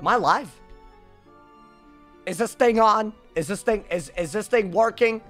Am I live? Is this thing on? Is this thing is is this thing working?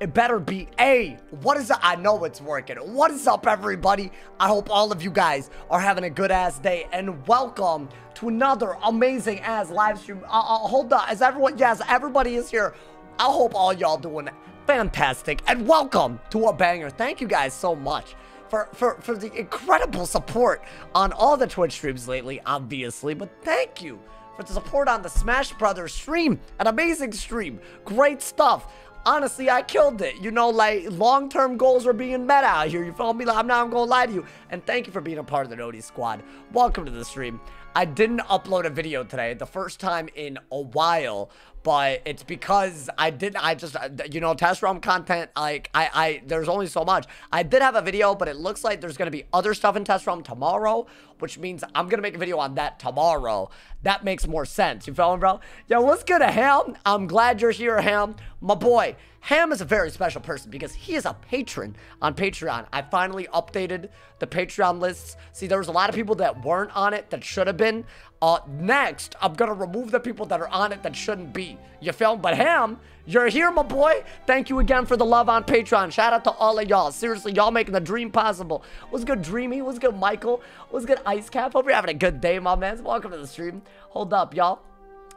It better be A. What is it? I know it's working. What is up, everybody? I hope all of you guys are having a good ass day and welcome to another amazing ass live stream. Uh, uh, hold on, is everyone? Yes, everybody is here. I hope all y'all doing fantastic and welcome to a banger. Thank you guys so much for, for, for the incredible support on all the Twitch streams lately, obviously, but thank you for the support on the Smash Brothers stream. An amazing stream. Great stuff. Honestly, I killed it. You know, like, long-term goals are being met out here. You feel me? Like, I'm not gonna lie to you. And thank you for being a part of the Noti squad. Welcome to the stream. I didn't upload a video today, the first time in a while, but it's because I didn't, I just, uh, you know, test realm content, like, I, I, there's only so much. I did have a video, but it looks like there's going to be other stuff in test realm tomorrow, which means I'm going to make a video on that tomorrow. That makes more sense. You feel me, bro? Yo, what's good, Ham? I'm glad you're here, Ham. My boy, Ham is a very special person because he is a patron on Patreon. I finally updated the Patreon lists. See, there was a lot of people that weren't on it that should have been. Uh, next, I'm gonna remove the people that are on it that shouldn't be. You feel? But Ham, you're here, my boy. Thank you again for the love on Patreon. Shout out to all of y'all. Seriously, y'all making the dream possible. What's good, Dreamy? What's good, Michael? What's good, Ice Cap? Hope you're having a good day, my man. Welcome to the stream. Hold up, y'all.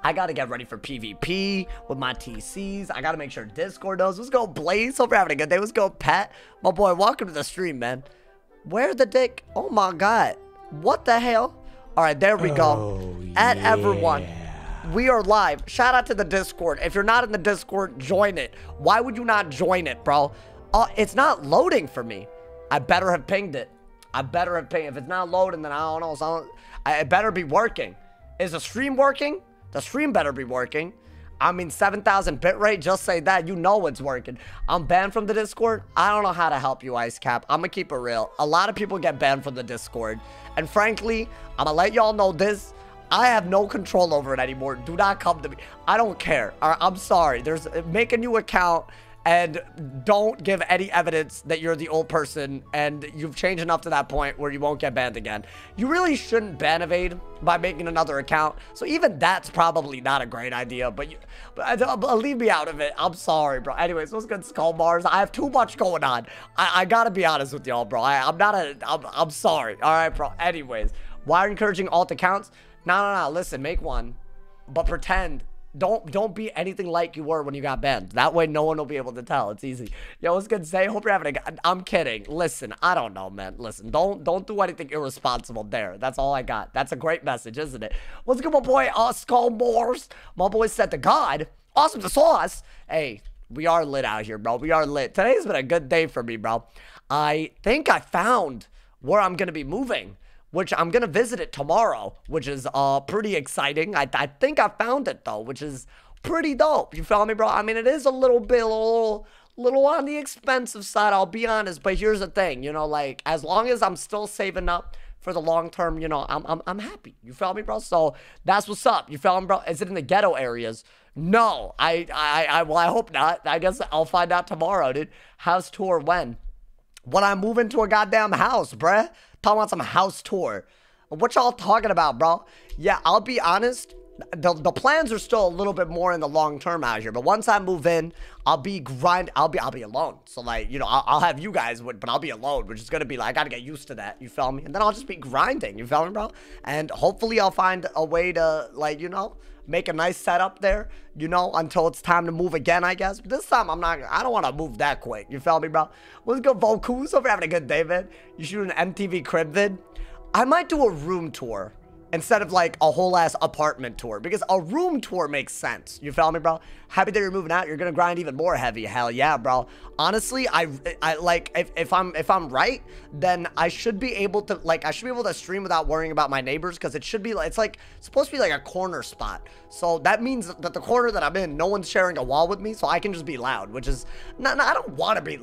I gotta get ready for PvP with my TCs. I gotta make sure Discord knows. Let's go, Blaze. Hope you're having a good day. Let's go, Pat. My boy, welcome to the stream, man. Where the dick? Oh my god. What the hell? All right, there we go. Oh, At yeah. everyone. We are live. Shout out to the Discord. If you're not in the Discord, join it. Why would you not join it, bro? Uh, it's not loading for me. I better have pinged it. I better have pinged. If it's not loading, then I don't know. So I, it better be working. Is the stream working? The stream better be working. I mean, 7,000 bitrate, just say that. You know it's working. I'm banned from the Discord. I don't know how to help you, Ice Cap. I'm going to keep it real. A lot of people get banned from the Discord. And frankly, I'm to let y'all know this. I have no control over it anymore. Do not come to me. I don't care. Right, I'm sorry. There's uh, Make a new account and don't give any evidence that you're the old person and you've changed enough to that point where you won't get banned again. You really shouldn't ban evade by making another account. So even that's probably not a great idea, but, you, but uh, leave me out of it. I'm sorry, bro. Anyways, what's good, Skull Mars? I have too much going on. I, I gotta be honest with y'all, bro. I, I'm not a, I'm, I'm sorry. All right, bro. Anyways, why are encouraging alt accounts? No, no, no. Listen, make one, but pretend don't don't be anything like you were when you got banned. That way, no one will be able to tell. It's easy. Yo, what's good? Say, hope you're having a. I'm kidding. Listen, I don't know, man. Listen, don't don't do anything irresponsible there. That's all I got. That's a great message, isn't it? What's good, my boy? Uh, Skull. My boy said to God, awesome to sauce. Hey, we are lit out here, bro. We are lit. Today's been a good day for me, bro. I think I found where I'm gonna be moving which I'm gonna visit it tomorrow, which is uh pretty exciting. I, I think I found it though, which is pretty dope. You feel me, bro? I mean, it is a little bit, a little, little on the expensive side. I'll be honest, but here's the thing, you know, like as long as I'm still saving up for the long term, you know, I'm I'm I'm happy. You feel me, bro? So that's what's up. You feel me, bro? Is it in the ghetto areas? No, I I I well, I hope not. I guess I'll find out tomorrow, dude. House tour when? When I move into a goddamn house, bruh. Talking about some house tour. What y'all talking about, bro? Yeah, I'll be honest. The, the plans are still a little bit more in the long term out here, but once I move in, I'll be grind. I'll be I'll be alone. So like you know I'll, I'll have you guys, with, but I'll be alone, which is gonna be like I gotta get used to that. You feel me? And then I'll just be grinding. You feel me, bro? And hopefully I'll find a way to like you know make a nice setup there, you know, until it's time to move again, I guess. But this time, I'm not, I don't want to move that quick. You feel me, bro? Let's go, Volkus. Hope you're having a good day, man. You shoot an MTV crib vid? I might do a room tour instead of like a whole ass apartment tour because a room tour makes sense. You feel me, bro? Happy that you're moving out. You're gonna grind even more heavy. Hell yeah, bro. Honestly, I, I like if, if I'm if I'm right, then I should be able to like I should be able to stream without worrying about my neighbors because it should be like it's like supposed to be like a corner spot. So that means that the corner that I'm in, no one's sharing a wall with me, so I can just be loud, which is not. not I don't want to be.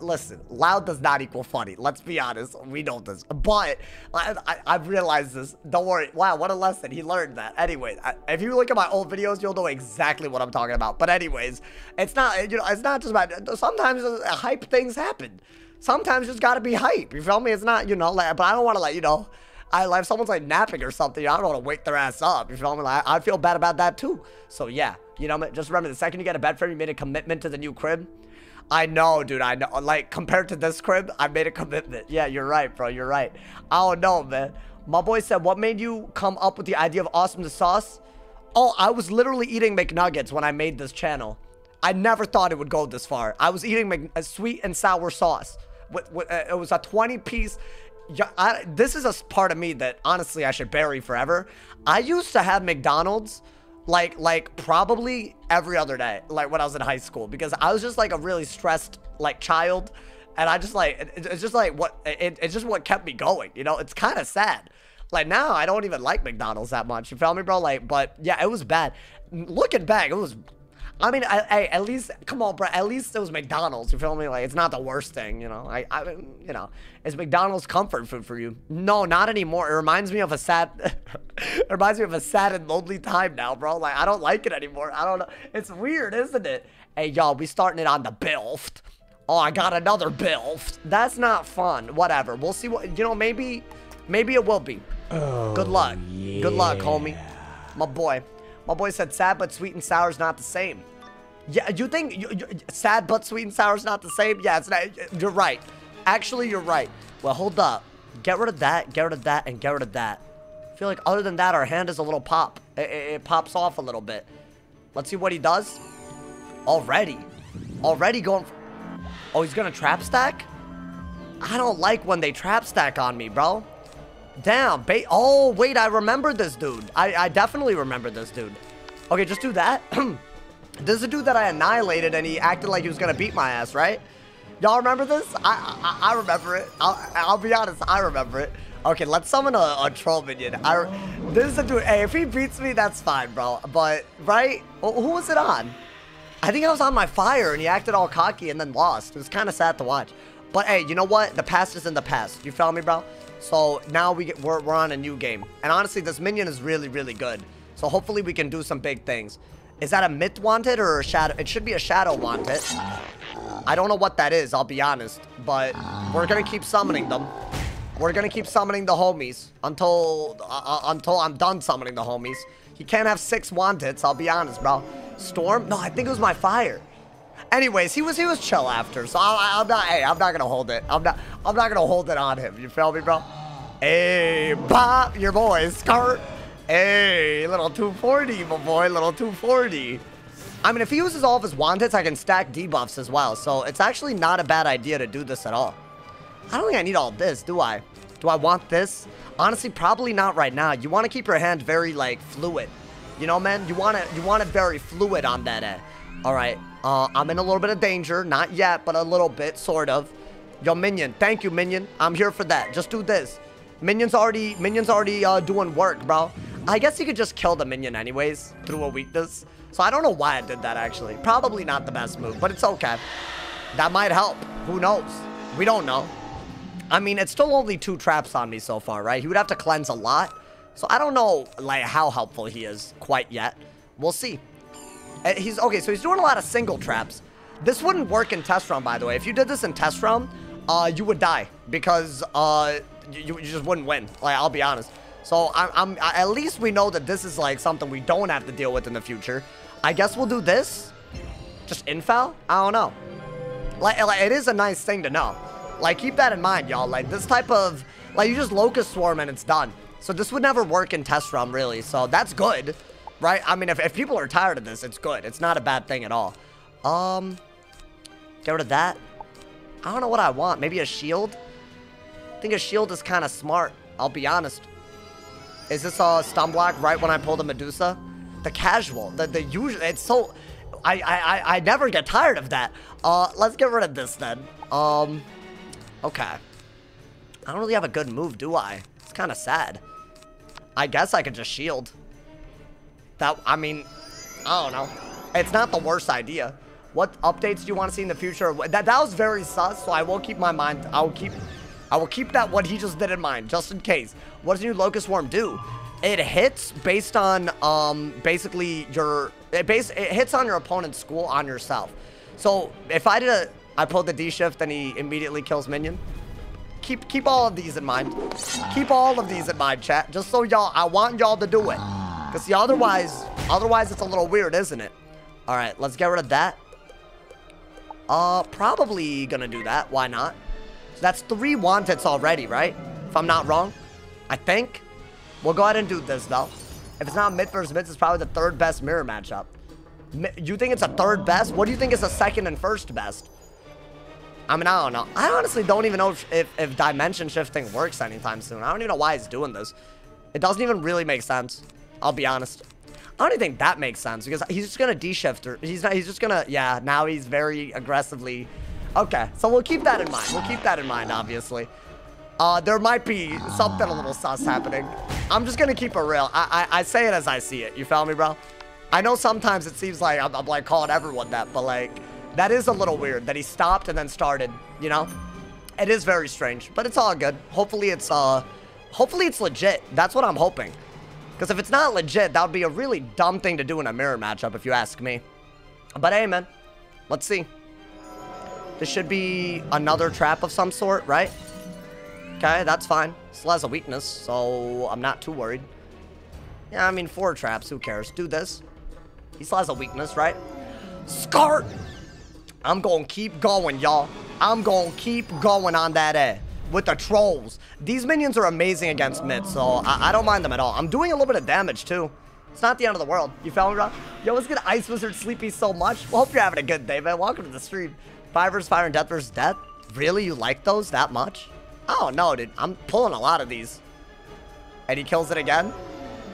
Listen, loud does not equal funny. Let's be honest. We know this, but I, I, I've realized this. Don't worry. Wow, what a lesson. He learned that. Anyway, if you look at my old videos, you'll know exactly what I'm talking about. But anyways, it's not, you know, it's not just about, sometimes uh, hype things happen. Sometimes just gotta be hype. You feel me? It's not, you know, like, but I don't want to let, you know, I like if someone's like napping or something, I don't want to wake their ass up. You feel me? Like, I feel bad about that too. So yeah, you know, just remember the second you get a bed frame, you made a commitment to the new crib. I know, dude. I know. Like compared to this crib, I made a commitment. Yeah, you're right, bro. You're right. I don't know, man. My boy said, "What made you come up with the idea of awesome the sauce?" Oh, I was literally eating McNuggets when I made this channel. I never thought it would go this far. I was eating a sweet and sour sauce. With, with, uh, it was a 20 piece. I, this is a part of me that honestly I should bury forever. I used to have McDonald's like like probably every other day like when I was in high school because I was just like a really stressed like child and I just like it's just like what it, it's just what kept me going you know it's kind of sad like now I don't even like McDonald's that much you feel me bro like but yeah it was bad looking back it was I mean, at least, come on, bro. At least it was McDonald's. You feel me? Like, it's not the worst thing, you know. I, I, you know, is McDonald's comfort food for you? No, not anymore. It reminds me of a sad, it reminds me of a sad and lonely time now, bro. Like, I don't like it anymore. I don't know. It's weird, isn't it? Hey, y'all, we starting it on the bilft. Oh, I got another bilft. That's not fun. Whatever. We'll see what, you know, maybe, maybe it will be. Oh, Good luck. Yeah. Good luck, homie. My boy. My boy said sad but sweet and sour is not the same. Yeah, you think you, you, sad but sweet and sour is not the same? Yeah, it's not. You're right. Actually, you're right. Well, hold up. Get rid of that, get rid of that, and get rid of that. I feel like other than that, our hand is a little pop. It, it, it pops off a little bit. Let's see what he does. Already. Already going... Oh, he's gonna trap stack? I don't like when they trap stack on me, bro. Damn. Oh, wait, I remember this dude. I, I definitely remember this dude. Okay, just do that. This is a dude that I annihilated and he acted like he was gonna beat my ass, right? Y'all remember this? I, I, I remember it. I'll, I'll be honest, I remember it. Okay, let's summon a, a troll minion. I, this is a dude. Hey, if he beats me, that's fine, bro. But right, who was it on? I think I was on my fire and he acted all cocky and then lost. It was kind of sad to watch. But hey, you know what? The past is in the past. You feel me, bro? So now we get we're, we're on a new game. And honestly, this minion is really, really good. So hopefully we can do some big things. Is that a myth wanted or a shadow? It should be a shadow wanted. I don't know what that is, I'll be honest. But we're gonna keep summoning them. We're gonna keep summoning the homies until uh, uh until I'm done summoning the homies. He can't have six wanteds, I'll be honest, bro. Storm? No, I think it was my fire. Anyways, he was he was chill after, so I, am not. Hey, I'm not gonna hold it. I'm not. I'm not gonna hold it on him. You feel me, bro? Hey, pop your boy, skirt. Hey, little 240, my boy, little 240. I mean, if he uses all of his wand hits, I can stack debuffs as well. So it's actually not a bad idea to do this at all. I don't think I need all this, do I? Do I want this? Honestly, probably not right now. You want to keep your hand very, like, fluid. You know, man? You want it, you want it very fluid on that end. All right. Uh, I'm in a little bit of danger. Not yet, but a little bit, sort of. Yo, Minion. Thank you, Minion. I'm here for that. Just do this. Minion's already, Minion's already uh, doing work, bro. I guess you could just kill the minion anyways through a weakness. So I don't know why I did that, actually. Probably not the best move, but it's okay. That might help. Who knows? We don't know. I mean, it's still only two traps on me so far, right? He would have to cleanse a lot. So I don't know, like, how helpful he is quite yet. We'll see. Uh, he's Okay, so he's doing a lot of single traps. This wouldn't work in test realm, by the way. If you did this in test realm, uh, you would die. Because, uh, you, you just wouldn't win. Like, I'll be honest. So I'm, I'm, at least we know that this is like something we don't have to deal with in the future. I guess we'll do this. Just infal? I don't know. Like, like it is a nice thing to know. Like keep that in mind, y'all. Like this type of like you just locust swarm and it's done. So this would never work in test realm really. So that's good, right? I mean, if, if people are tired of this, it's good. It's not a bad thing at all. Um, get rid of that. I don't know what I want. Maybe a shield. I think a shield is kind of smart. I'll be honest. Is this a stun block right when I pull the Medusa? The casual, the, the usual, it's so, I, I, I never get tired of that. Uh, let's get rid of this then. Um, okay. I don't really have a good move, do I? It's kind of sad. I guess I could just shield. That, I mean, I don't know. It's not the worst idea. What updates do you want to see in the future? That, that was very sus, so I will keep my mind, I will keep I will keep that what he just did in mind, just in case. What does new Locust Swarm do? It hits based on, um, basically your, it, base, it hits on your opponent's school on yourself. So if I did a, I pulled the D shift and he immediately kills minion. Keep keep all of these in mind. Keep all of these in mind, chat. Just so y'all, I want y'all to do it. Because see, otherwise, otherwise it's a little weird, isn't it? All right, let's get rid of that. Uh, probably gonna do that. Why not? So that's three wanteds already, right? If I'm not wrong. I think. We'll go ahead and do this, though. If it's not mid versus mid, it's probably the third best mirror matchup. You think it's a third best? What do you think is the second and first best? I mean, I don't know. I honestly don't even know if, if, if dimension shifting works anytime soon. I don't even know why he's doing this. It doesn't even really make sense. I'll be honest. I don't even think that makes sense because he's just gonna de-shifter. he's not he's just gonna yeah now he's very aggressively okay so we'll keep that in mind we'll keep that in mind obviously uh there might be something a little sus happening I'm just gonna keep it real I I, I say it as I see it you feel me bro I know sometimes it seems like I'm, I'm like calling everyone that but like that is a little weird that he stopped and then started you know it is very strange but it's all good hopefully it's uh hopefully it's legit that's what I'm hoping because if it's not legit, that would be a really dumb thing to do in a mirror matchup, if you ask me. But hey, man. Let's see. This should be another trap of some sort, right? Okay, that's fine. Still has a weakness, so I'm not too worried. Yeah, I mean, four traps. Who cares? Do this. He still has a weakness, right? Scart! I'm gonna keep going, y'all. I'm gonna keep going on that A with the trolls. These minions are amazing against mid, so I, I, don't mind them at all. I'm doing a little bit of damage, too. It's not the end of the world. You fell me, bro? Yo, what's good, Ice Wizard Sleepy so much? Well, hope you're having a good day, man. Welcome to the stream. Fire fire and death versus death? Really? You like those that much? Oh, no, dude. I'm pulling a lot of these. And he kills it again?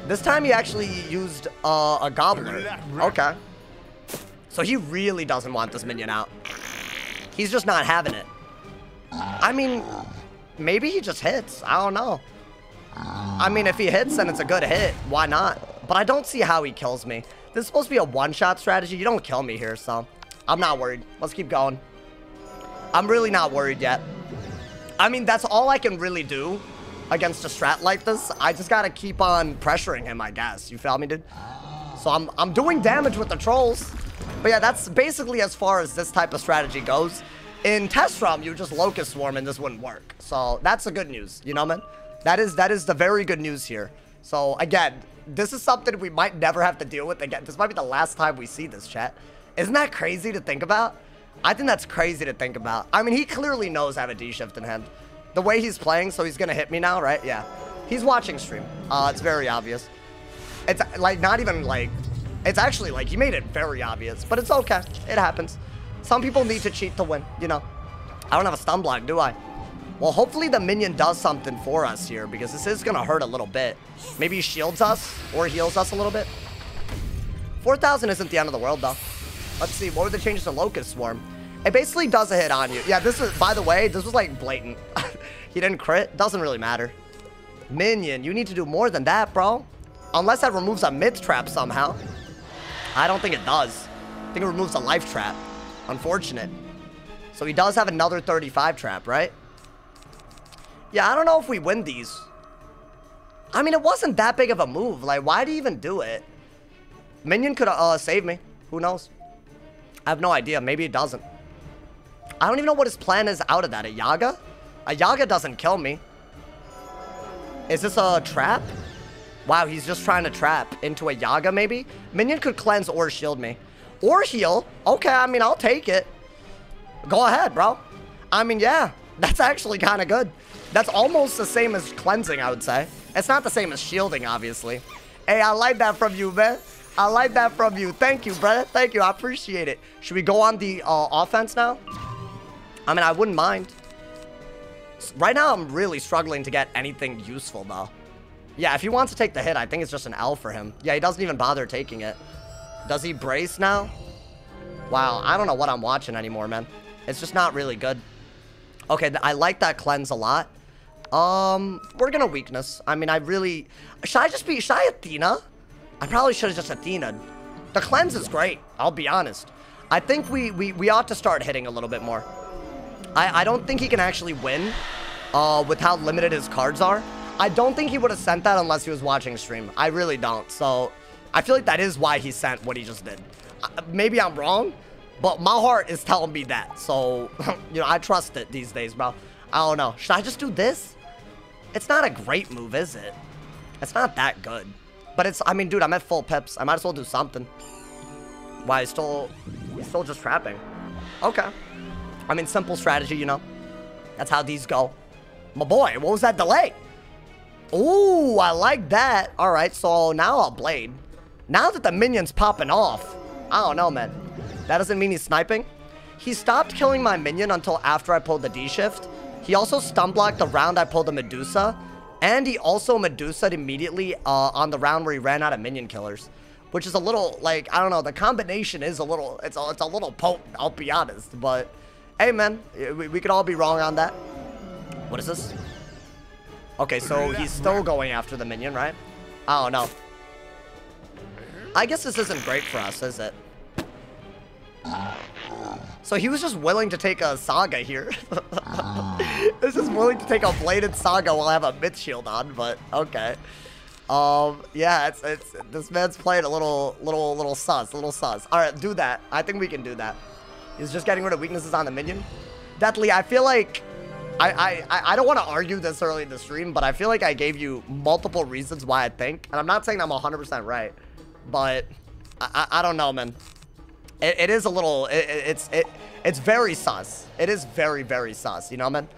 This time he actually used uh, a gobbler. Okay. So he really doesn't want this minion out. He's just not having it. I mean, maybe he just hits. I don't know. I mean, if he hits, then it's a good hit. Why not? But I don't see how he kills me. This is supposed to be a one-shot strategy. You don't kill me here, so I'm not worried. Let's keep going. I'm really not worried yet. I mean, that's all I can really do against a strat like this. I just gotta keep on pressuring him, I guess. You feel me, dude? So I'm, I'm doing damage with the trolls. But yeah, that's basically as far as this type of strategy goes. In Test Realm, you just Locust Swarm and this wouldn't work. So that's the good news, you know, man? That is that is the very good news here. So again, this is something we might never have to deal with again. This might be the last time we see this, chat. Isn't that crazy to think about? I think that's crazy to think about. I mean, he clearly knows I have a D-shift in hand. The way he's playing, so he's to hit me now, right? Yeah. He's watching stream. Uh, it's very obvious. It's like not even like, it's actually like he made it very obvious, but it's okay. It happens. Some people need to cheat to win, you know. I don't have a stun block, do I? Well, hopefully the minion does something for us here because this is going to hurt a little bit. Maybe shields us or heals us a little bit. 4,000 isn't the end of the world, though. Let's see. What were the changes to Locust Swarm? It basically does a hit on you. Yeah, this is, by the way, this was like blatant. he didn't crit. Doesn't really matter. Minion, you need to do more than that, bro. Unless that removes a mid trap somehow. I don't think it does. I think it removes a life trap. Unfortunate. So he does have another 35 trap, right? Yeah, I don't know if we win these. I mean, it wasn't that big of a move. Like, why do he even do it? Minion could uh, save me. Who knows? I have no idea. Maybe it doesn't. I don't even know what his plan is out of that. A Yaga? A Yaga doesn't kill me. Is this a trap? Wow, he's just trying to trap into a Yaga, maybe? Minion could cleanse or shield me. Or heal. Okay, I mean, I'll take it. Go ahead, bro. I mean, yeah, that's actually kind of good. That's almost the same as cleansing, I would say. It's not the same as shielding, obviously. Hey, I like that from you, man. I like that from you. Thank you, brother. Thank you. I appreciate it. Should we go on the uh, offense now? I mean, I wouldn't mind. Right now, I'm really struggling to get anything useful, though. Yeah, if he wants to take the hit, I think it's just an L for him. Yeah, he doesn't even bother taking it. Does he brace now? Wow, I don't know what I'm watching anymore, man. It's just not really good. Okay, I like that cleanse a lot. Um, we're gonna weakness. I mean, I really... Should I just be... Should I Athena? I probably should have just Athena. The cleanse is great, I'll be honest. I think we, we, we ought to start hitting a little bit more. I, I don't think he can actually win uh, with how limited his cards are. I don't think he would have sent that unless he was watching stream. I really don't. So I feel like that is why he sent what he just did. Uh, maybe I'm wrong, but my heart is telling me that. So, you know, I trust it these days, bro. I don't know. Should I just do this? It's not a great move, is it? It's not that good. But it's, I mean, dude, I'm at full pips. I might as well do something. Why, he's still, he's still just trapping. Okay. I mean, simple strategy, you know. That's how these go. My boy, what was that delay? Ooh, I like that. All right, so now I'll blade. Now that the minion's popping off, I don't know, man. That doesn't mean he's sniping. He stopped killing my minion until after I pulled the D-shift. He also stun blocked the round I pulled the Medusa. And he also Medusa'd immediately uh, on the round where he ran out of minion killers. Which is a little, like, I don't know, the combination is a little, it's a, it's a little potent, I'll be honest. But, hey, man, we, we could all be wrong on that. What is this? Okay, so he's still going after the minion, right? Don't know. I guess this isn't great for us, is it? So he was just willing to take a Saga here. this is willing to take a Bladed Saga while I have a Myth Shield on, but okay. Um, yeah, it's, it's, this man's playing a little, little, little sus, little sus. All right, do that. I think we can do that. He's just getting rid of weaknesses on the minion. Deathly, I feel like, I, I, I don't want to argue this early in the stream, but I feel like I gave you multiple reasons why I think, and I'm not saying I'm 100% right, but I, I, I don't know, man. It, it is a little, it, it's, it, it's very sus. It is very, very sus, you know, man?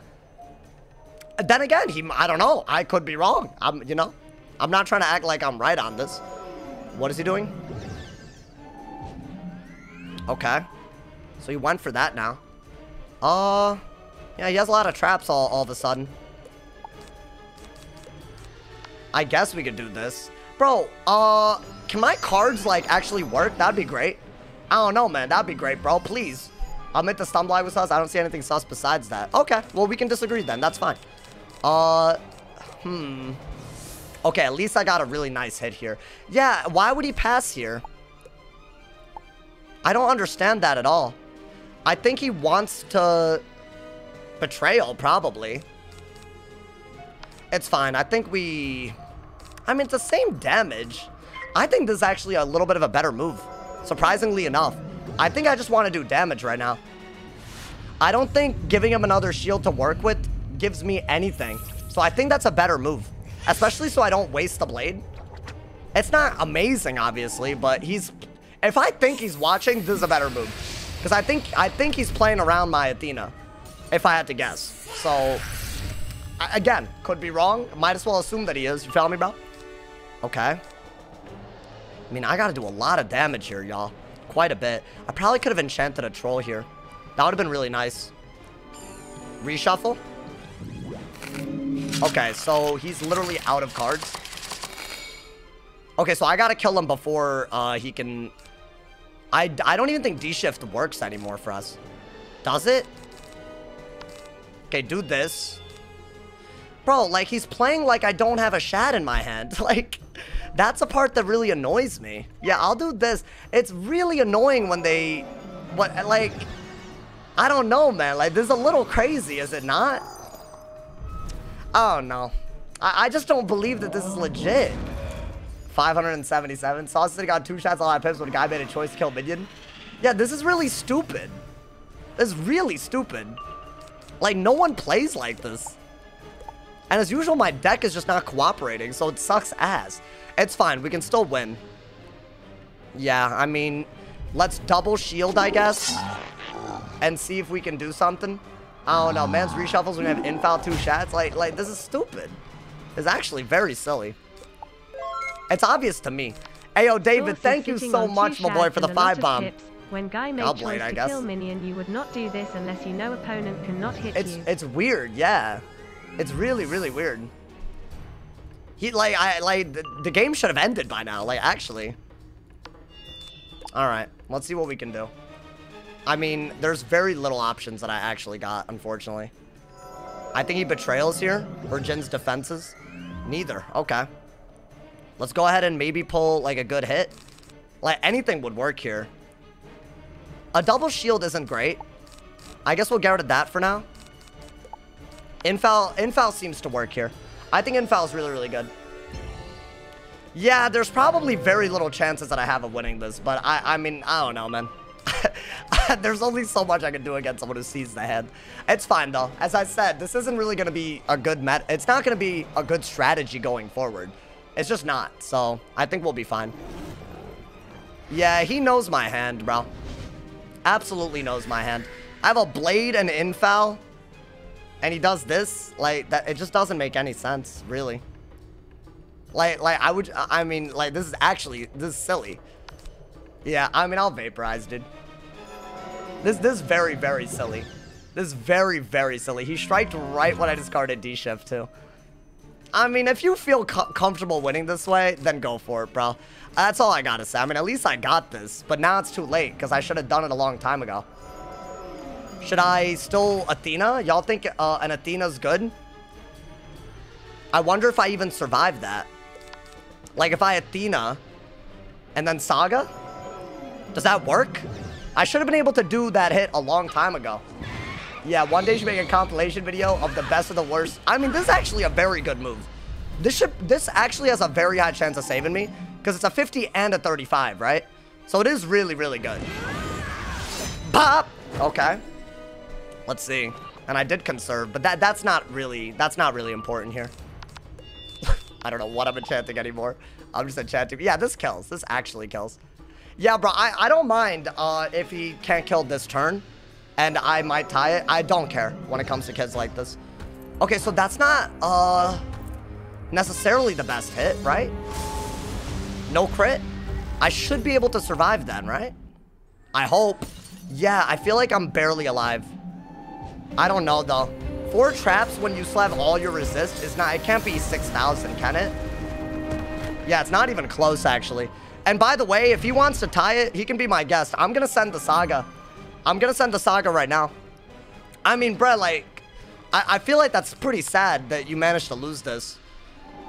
Then again, he, I don't know. I could be wrong. I'm, you know? I'm not trying to act like I'm right on this. What is he doing? Okay. So he went for that now. Uh, yeah, he has a lot of traps all, all of a sudden. I guess we could do this. Bro, uh, can my cards, like, actually work? That'd be great. I don't know, man. That'd be great, bro. Please. I'll make the stumble with sus. I don't see anything sus besides that. Okay, well, we can disagree then. That's fine. Uh, hmm. Okay, at least I got a really nice hit here. Yeah, why would he pass here? I don't understand that at all. I think he wants to... Betrayal, probably. It's fine. I think we... I mean, it's the same damage. I think this is actually a little bit of a better move. Surprisingly enough. I think I just want to do damage right now. I don't think giving him another shield to work with gives me anything. So I think that's a better move. Especially so I don't waste the blade. It's not amazing, obviously, but he's... If I think he's watching, this is a better move. Because I think I think he's playing around my Athena. If I had to guess. So, again, could be wrong. Might as well assume that he is. You feel me, bro? Okay. I mean, I gotta do a lot of damage here, y'all. Quite a bit. I probably could have enchanted a troll here. That would have been really nice. Reshuffle. Okay, so he's literally out of cards. Okay, so I gotta kill him before uh, he can... I, I don't even think D-Shift works anymore for us. Does it? Okay, do this. Bro, like, he's playing like I don't have a Shad in my hand. Like, that's a part that really annoys me. Yeah, I'll do this. It's really annoying when they... What, like... I don't know, man. Like, this is a little crazy, is it not? Oh, no. I, I just don't believe that this is legit. 577. Sauce City got two shots on my pips when a guy made a choice to kill Minion. Yeah, this is really stupid. This is really stupid. Like, no one plays like this. And as usual, my deck is just not cooperating, so it sucks ass. It's fine. We can still win. Yeah, I mean, let's double shield, I guess, and see if we can do something. I don't know. Man's reshuffles when we have infoul two shots. Like, like this is stupid. It's actually very silly. It's obvious to me. Ayo, David, thank you so much, my boy, for the five bomb. When Guy made choice to kill minion, you would not do this unless you know opponent cannot hit it's, you. It's weird, yeah. It's really, really weird. He, like, I, like, the, the game should have ended by now, like, actually. Alright, let's see what we can do. I mean, there's very little options that I actually got, unfortunately. I think he betrayals here, or Jin's defenses. Neither, okay. Let's go ahead and maybe pull, like, a good hit. Like, anything would work here. A double shield isn't great. I guess we'll get rid of that for now. Infoul, Infoul seems to work here. I think Infoul is really, really good. Yeah, there's probably very little chances that I have of winning this, but I, I mean, I don't know, man. There's only so much I can do against someone who sees the hand. It's fine, though. As I said, this isn't really going to be a good met. It's not going to be a good strategy going forward. It's just not. So, I think we'll be fine. Yeah, he knows my hand, bro. Absolutely knows my hand. I have a blade and infoul. And he does this. Like, that. it just doesn't make any sense, really. Like, like, I would, I mean, like, this is actually, this is silly. Yeah, I mean, I'll vaporize, dude. This, this is very, very silly. This is very, very silly. He striked right when I discarded D-Shift, too. I mean, if you feel co comfortable winning this way, then go for it, bro. That's all I gotta say. I mean, at least I got this. But now it's too late, because I should have done it a long time ago. Should I still Athena? Y'all think uh, an Athena's good? I wonder if I even survive that. Like, if I Athena and then Saga? Does that work? I should have been able to do that hit a long time ago. Yeah, one day you should make a compilation video of the best of the worst. I mean, this is actually a very good move. This should, this actually has a very high chance of saving me because it's a 50 and a 35, right? So it is really, really good. Pop! Okay. Let's see. And I did conserve, but that that's not really, that's not really important here. I don't know what I'm enchanting anymore. I'm just enchanting. Yeah, this kills. This actually kills. Yeah, bro, I, I don't mind uh, if he can't kill this turn. And I might tie it. I don't care when it comes to kids like this. Okay, so that's not uh, necessarily the best hit, right? No crit? I should be able to survive then, right? I hope. Yeah, I feel like I'm barely alive. I don't know, though. Four traps when you still have all your resist is not... It can't be 6,000, can it? Yeah, it's not even close, actually. And by the way, if he wants to tie it, he can be my guest. I'm going to send the Saga. I'm going to send the Saga right now. I mean, bro, like... I, I feel like that's pretty sad that you managed to lose this.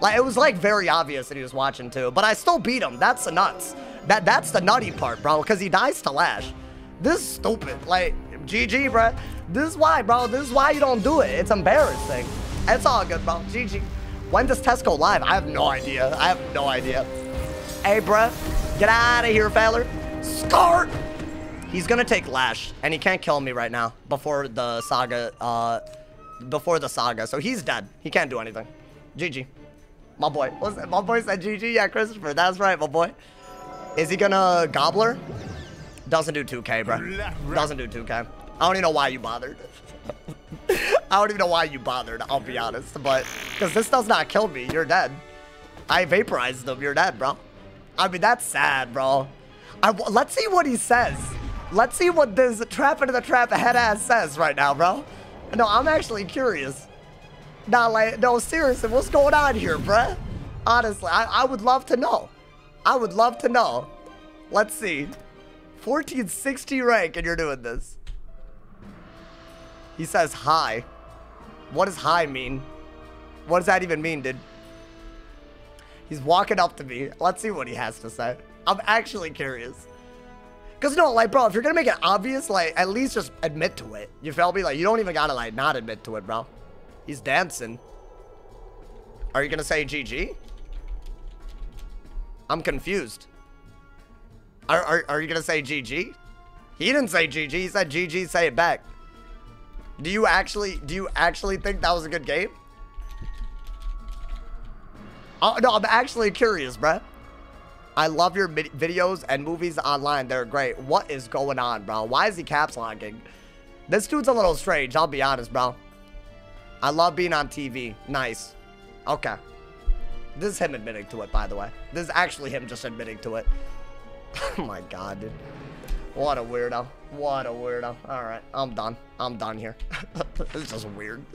Like, it was, like, very obvious that he was watching, too. But I still beat him. That's the nuts. That That's the nutty part, bro, because he dies to Lash. This is stupid. Like, GG, bro. This is why, bro. This is why you don't do it. It's embarrassing. It's all good, bro. GG. When does test go live? I have no idea. I have no idea. Hey, bro. Get out of here, feller. Start. He's gonna take Lash, and he can't kill me right now before the Saga, uh, before the Saga. So he's dead. He can't do anything. GG. My boy. My boy said GG. Yeah, Christopher. That's right, my boy. Is he gonna Gobbler? Doesn't do 2k, bro. Doesn't do 2k. I don't even know why you bothered. I don't even know why you bothered, I'll be honest. But, because this does not kill me. You're dead. I vaporized them. You're dead, bro. I mean, that's sad, bro. I, let's see what he says. Let's see what this trap into the trap head ass says right now, bro. No, I'm actually curious. Not like, no, seriously, what's going on here, bruh? Honestly, I, I would love to know. I would love to know. Let's see. 1460 rank and you're doing this. He says hi. What does hi mean? What does that even mean, dude? He's walking up to me. Let's see what he has to say. I'm actually curious. Because, no, like, bro, if you're going to make it obvious, like, at least just admit to it. You feel me? Like, you don't even got to, like, not admit to it, bro. He's dancing. Are you to say GG? I'm confused. Are, are, are you to say GG? He didn't say GG. He said GG, say it back. Do you actually, do you actually think that was a good game? Oh, no, I'm actually curious, bruh. I love your videos and movies online. They're great. What is going on, bro? Why is he caps locking? This dude's a little strange, I'll be honest, bro. I love being on TV. Nice. Okay. This is him admitting to it, by the way. This is actually him just admitting to it. oh my god, dude. What a weirdo. What a weirdo. All right, I'm done. I'm done here. this is weird.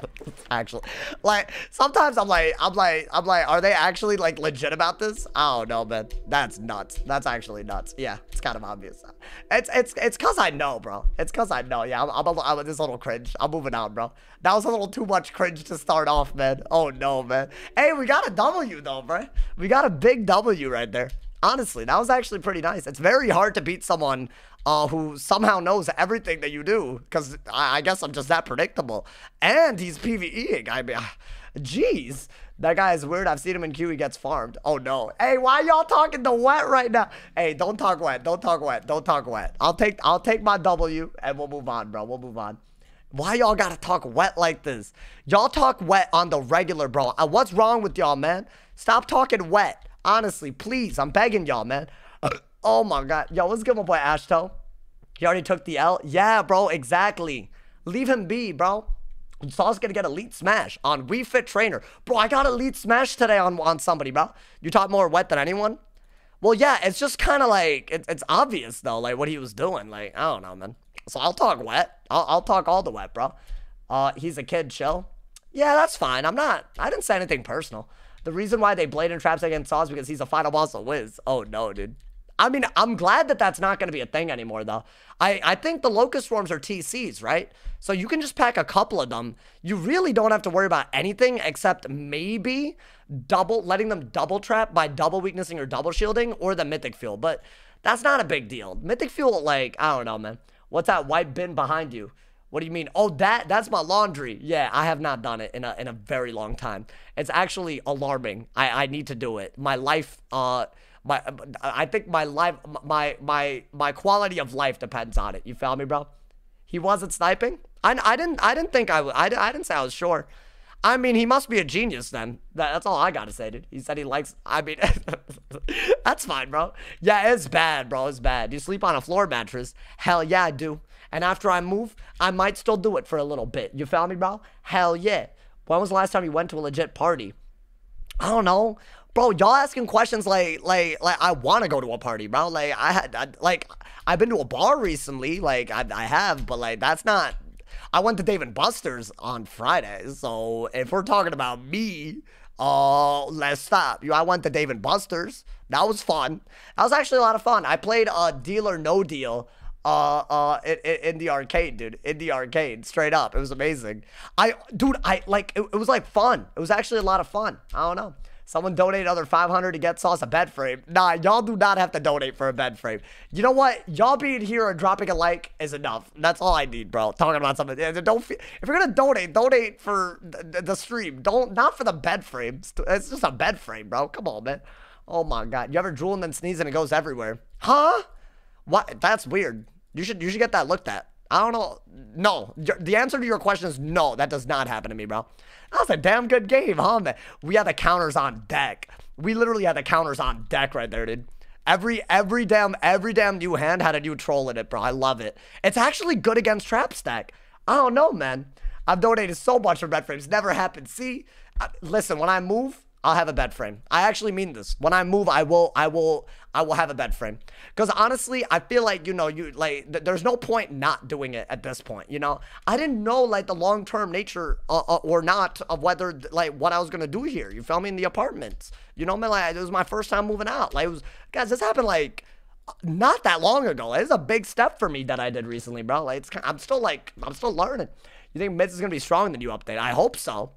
actually, like sometimes I'm like, I'm like, I'm like, are they actually like legit about this? I don't know, man. That's nuts. That's actually nuts. Yeah, it's kind of obvious. It's it's it's cause I know, bro. It's cause I know. Yeah, I'm I'm, a, I'm this little cringe. I'm moving on, bro. That was a little too much cringe to start off, man. Oh no, man. Hey, we got a W though, bro. We got a big W right there. Honestly, that was actually pretty nice. It's very hard to beat someone uh, who somehow knows everything that you do, because I, I, guess I'm just that predictable. And he's PvEing. I mean, Jeez. That guy is weird. I've seen him in queue. He gets farmed. Oh, no. Hey, why y'all talking the wet right now? Hey, don't talk wet. Don't talk wet. Don't talk wet. I'll take I'll take my W and we'll move on, bro. We'll move on. Why y'all gotta talk wet like this? Y'all talk wet on the regular, bro. Uh, what's wrong with y'all, man? Stop talking wet. Honestly, please. I'm begging y'all, man. Oh my god. Yo, let's give my boy Ashto. He already took the L. Yeah, bro, exactly. Leave him be, bro. Saul's gonna get elite smash on Wii Fit Trainer. Bro, I got elite smash today on, on somebody, bro. You talk more wet than anyone? Well, yeah, it's just kind of like, it, it's obvious, though, like, what he was doing. Like, I don't know, man. So I'll talk wet. I'll, I'll talk all the wet, bro. Uh, he's a kid, chill. Yeah, that's fine. I'm not, I didn't say anything personal. The reason why they blatant traps against Saul is because he's a final boss of Wiz. Oh, no, dude. I mean, I'm glad that that's not going to be a thing anymore, though. I, I think the Locust Swarms are TCs, right? So you can just pack a couple of them. You really don't have to worry about anything except maybe double letting them double trap by double weaknessing or double shielding or the Mythic Fuel. But that's not a big deal. Mythic Fuel, like, I don't know, man. What's that white bin behind you? What do you mean? Oh, that that's my laundry. Yeah, I have not done it in a in a very long time. It's actually alarming. I I need to do it. My life uh my I think my life my my my quality of life depends on it. You feel me, bro? He wasn't sniping. I, I didn't I didn't think I would. I, I didn't say I was sure. I mean, he must be a genius then. That, that's all I gotta say, dude. He said he likes. I mean, that's fine, bro. Yeah, it's bad, bro. It's bad. You sleep on a floor mattress? Hell yeah, I do. And after I move, I might still do it for a little bit. You found me, bro? Hell yeah. When was the last time you went to a legit party? I don't know bro, y'all asking questions like like like I want to go to a party, bro. Like I had like I've been to a bar recently, like I, I have, but like that's not. I went to Dave and Buster's on Friday, so if we're talking about me, uh, let's stop. You, I went to Dave and Buster's. That was fun. That was actually a lot of fun. I played a uh, Deal or No Deal uh uh in, in, the arcade dude in the arcade straight up it was amazing i dude i like it, it was like fun it was actually a lot of fun i don't know Someone donate another 500 to get Sauce a bed frame. Nah, y'all do not have to donate for a bed frame. You know what? Y'all being here and dropping a like is enough. That's all I need, bro. Talking about something. Don't feel, if you're gonna donate, donate for the, stream. Don't not for the bed frame. It's just a bed frame, bro. Come on, man. Oh my god. You ever drool and then sneeze and it goes everywhere? Huh? What? That's weird. You should you should get that looked at. I don't know. No. The answer to your question is no. That does not happen to me, bro. That was a damn good game, huh, man? We had the counters on deck. We literally had the counters on deck right there, dude. Every every damn every damn new hand had a new troll in it, bro. I love it. It's actually good against trap stack. I don't know, man. I've donated so much for bed frames. Never happened. See, uh, listen, when I move, I'll have a bed frame. I actually mean this. When I move, I will, I will, I will have a bed frame. Because honestly, I feel like you know, you like, th there's no point not doing it at this point. You know, I didn't know like the long term nature uh, uh, or not of whether like what I was gonna do here. You feel me in the apartments? You know, man, like it was my first time moving out. Like it was, guys, this happened like not that long ago. It's a big step for me that I did recently, bro. Like it's, I'm still like, I'm still learning. You think Mids is gonna be stronger than you update? I hope so.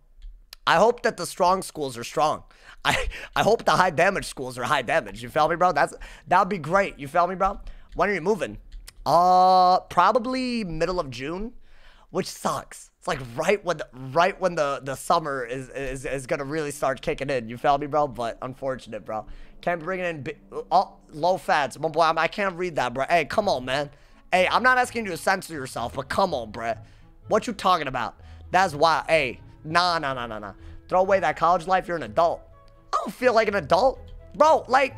I hope that the strong schools are strong. I, I hope the high damage schools are high damage. You feel me, bro? That's that would be great. You feel me, bro? When are you moving? Uh, probably middle of June, which sucks. It's like right when the, right when the the summer is is is gonna really start kicking in. You feel me, bro? But unfortunate, bro. Can't bring in oh, low fats. My boy, I'm, I can't read that, bro. Hey, come on, man. Hey, I'm not asking you to censor yourself, but come on, bro. What you talking about? That's why. Hey, Nah, nah, nah, nah, nah. Throw away that college life. You're an adult. I don't feel like an adult. Bro, like,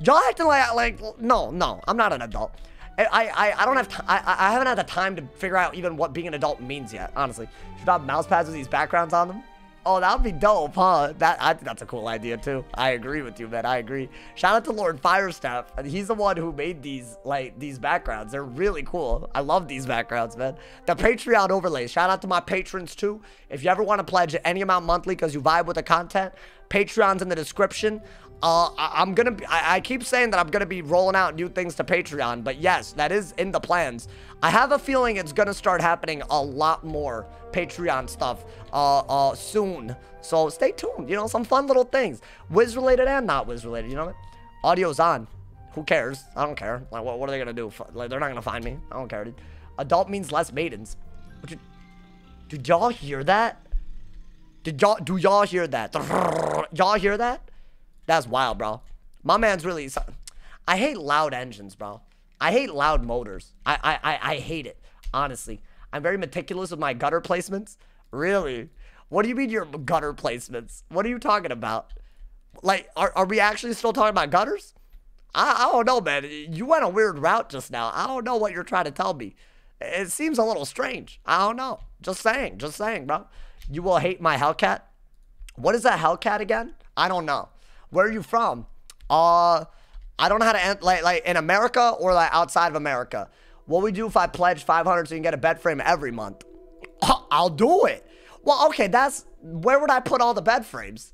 y'all acting like, like, no, no, I'm not an adult. I, I, I don't have, I, I haven't had the time to figure out even what being an adult means yet, honestly. Should I have mouse pads with these backgrounds on them? Oh, that would be dope, huh? That I think that's a cool idea too. I agree with you, man. I agree. Shout out to Lord Firestaff. He's the one who made these like these backgrounds. They're really cool. I love these backgrounds, man. The Patreon overlays. Shout out to my patrons too. If you ever want to pledge any amount monthly because you vibe with the content, Patreon's in the description. Uh, I, am gonna be, I, I, keep saying that I'm gonna be rolling out new things to Patreon, but yes, that is in the plans. I have a feeling it's gonna start happening a lot more Patreon stuff uh, uh, soon. So stay tuned, you know, some fun little things. Wiz related and not Wiz related, you know what? Audio's on. Who cares? I don't care. Like, what, what are they gonna do? Like, they're not gonna find me. I don't care, dude. Adult means less maidens. Did y'all hear that? Did y'all do y'all hear that? Y'all hear that? That's wild, bro. My man's really. I hate loud engines, bro. I hate loud motors. I I I, hate it. Honestly, I'm very meticulous with my gutter placements. Really? What do you mean your gutter placements? What are you talking about? Like, are, are we actually still talking about gutters? I, I don't know, man. You went a weird route just now. I don't know what you're trying to tell me. It seems a little strange. I don't know. Just saying. Just saying, bro. You will hate my Hellcat. What is that Hellcat again? I don't know. Where are you from? Uh, I don't know how to like like in America or like outside of America. What we do if I pledge 500 so you can get a bed frame every month? I'll do it. Well, okay, that's where would I put all the bed frames?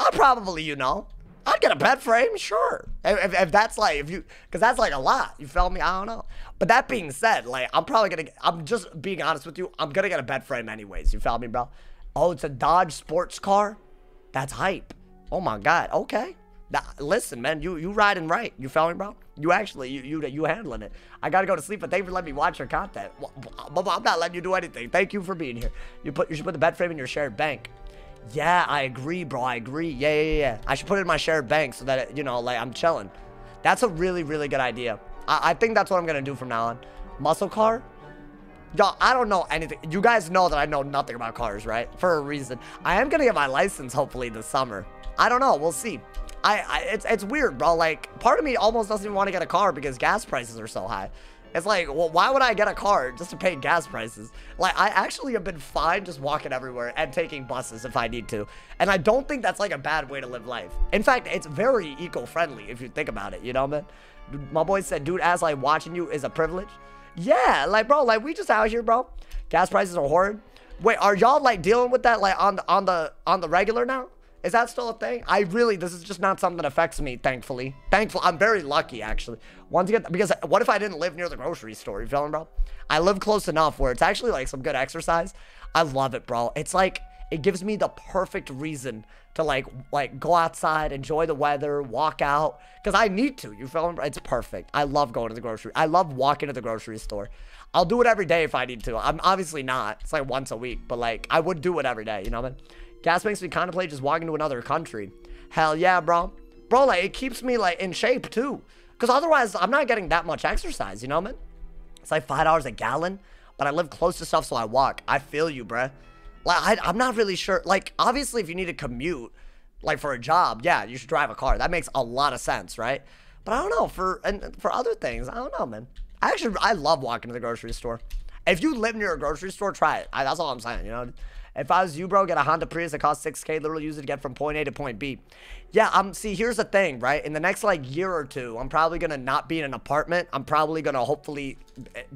I'll probably, you know, I'd get a bed frame, sure. If, if, that's like, if you, because that's like a lot. You feel me? I don't know. But that being said, like, I'm probably gonna, I'm just being honest with you. I'm gonna get a bed frame anyways. You feel me, bro? Oh, it's a Dodge sports car? That's hype. Oh my God. Okay. Now, listen, man, you you riding right. You feel me, bro? You actually, you you you handling it. I gotta go to sleep, but thank you for letting me watch your content. I'm not letting you do anything. Thank you for being here. You put you should put the bed frame in your shared bank. Yeah, I agree, bro. I agree. Yeah, yeah, yeah. I should put it in my shared bank so that, it, you know, like, I'm chilling. That's a really, really good idea. I, I think that's what I'm to do from now on. Muscle car? Y'all, I don't know anything. You guys know that I know nothing about cars, right? For a reason. I am going to get my license, hopefully, this summer. I don't know. We'll see. I, I it's, it's weird, bro. Like, part of me almost doesn't even want to get a car because gas prices are so high. It's like, well, why would I get a car just to pay gas prices? Like, I actually have been fine just walking everywhere and taking buses if I need to. And I don't think that's like a bad way to live life. In fact, it's very eco-friendly if you think about it, you know, man? My boy said, dude, as like watching you is a privilege. Yeah, like, bro, like we just out here, bro. Gas prices are horrid. Wait, are y'all like dealing with that like on the on the on the regular now? Is that still a thing? I really, this is just not something that affects me, thankfully. Thankful, I'm very lucky, actually. Once again, because what if I didn't live near the grocery store? You feeling, bro? I live close enough where it's actually like some good exercise. I love it, bro. It's like, it gives me the perfect reason to like, like go outside, enjoy the weather, walk out. Because I need to, you feel me? It's perfect. I love going to the grocery. I love walking to the grocery store. I'll do it every day if I need to. I'm obviously not. It's like once a week, but like I would do it every day, you know what I mean? Gas makes me contemplate just walking to another country. Hell yeah, bro. Bro, like, it keeps me, like, in shape, too. Because otherwise, I'm not getting that much exercise, you know, what I mean? It's like $5 a gallon, but I live close to stuff, so I walk. I feel you, bruh. Like, I, am not really sure. Like, obviously, if you need to commute, like, for a job, yeah, you should drive a car. That makes a lot of sense, right? But I don't know. For and for other things, I don't know, man. I actually, I love walking to the grocery store. If you live near a grocery store, try it. I, that's all I'm saying, you know? If I was you, bro, get a Honda Prius that costs 6K, literally use it to get from point A to point B. Yeah, um, see, here's the thing, right? In the next, like, year or two, I'm probably going to not be in an apartment. I'm probably going to hopefully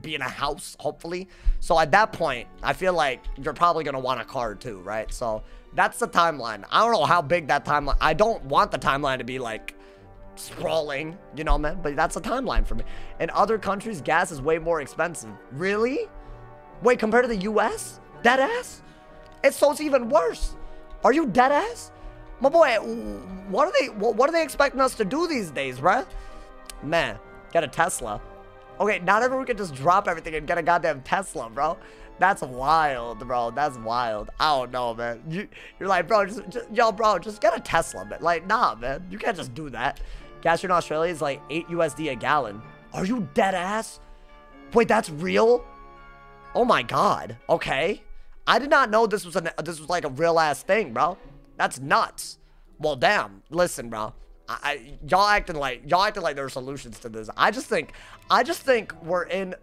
be in a house, hopefully. So at that point, I feel like you're probably going to want a car too, right? So that's the timeline. I don't know how big that timeline, I don't want the timeline to be, like, sprawling, you know, man? But that's a timeline for me. In other countries, gas is way more expensive. Really? Wait, compared to the U.S.? That ass? It's so it's even worse. Are you dead ass? My boy, what are they what are they expecting us to do these days, bruh? Man, get a Tesla. Okay, not everyone can just drop everything and get a goddamn Tesla, bro. That's wild, bro. That's wild. I don't know, man. You, you're like, bro, just, just, yo, bro, just get a Tesla, man. Like, nah, man. You can't just do that. Gas here in Australia is like 8 USD a gallon. Are you dead ass? Wait, that's real? Oh my god. Okay. I did not know this was a this was like a real ass thing, bro. That's nuts. Well, damn. Listen, bro. I, y'all acting like y'all acting like there are solutions to this. I just think I just think we're in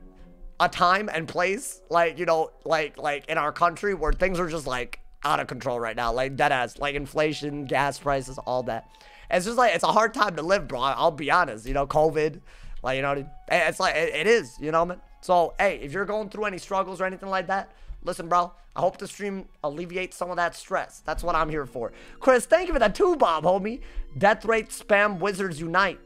a time and place like you know like like in our country where things are just like out of control right now like dead ass like inflation gas prices all that it's just like it's a hard time to live bro i'll be honest you know covid like you know it's like it, it is you know man so hey if you're going through any struggles or anything like that Listen, bro, I hope the stream alleviates some of that stress. That's what I'm here for. Chris, thank you for that too, Bob, homie. Death rate spam wizards unite.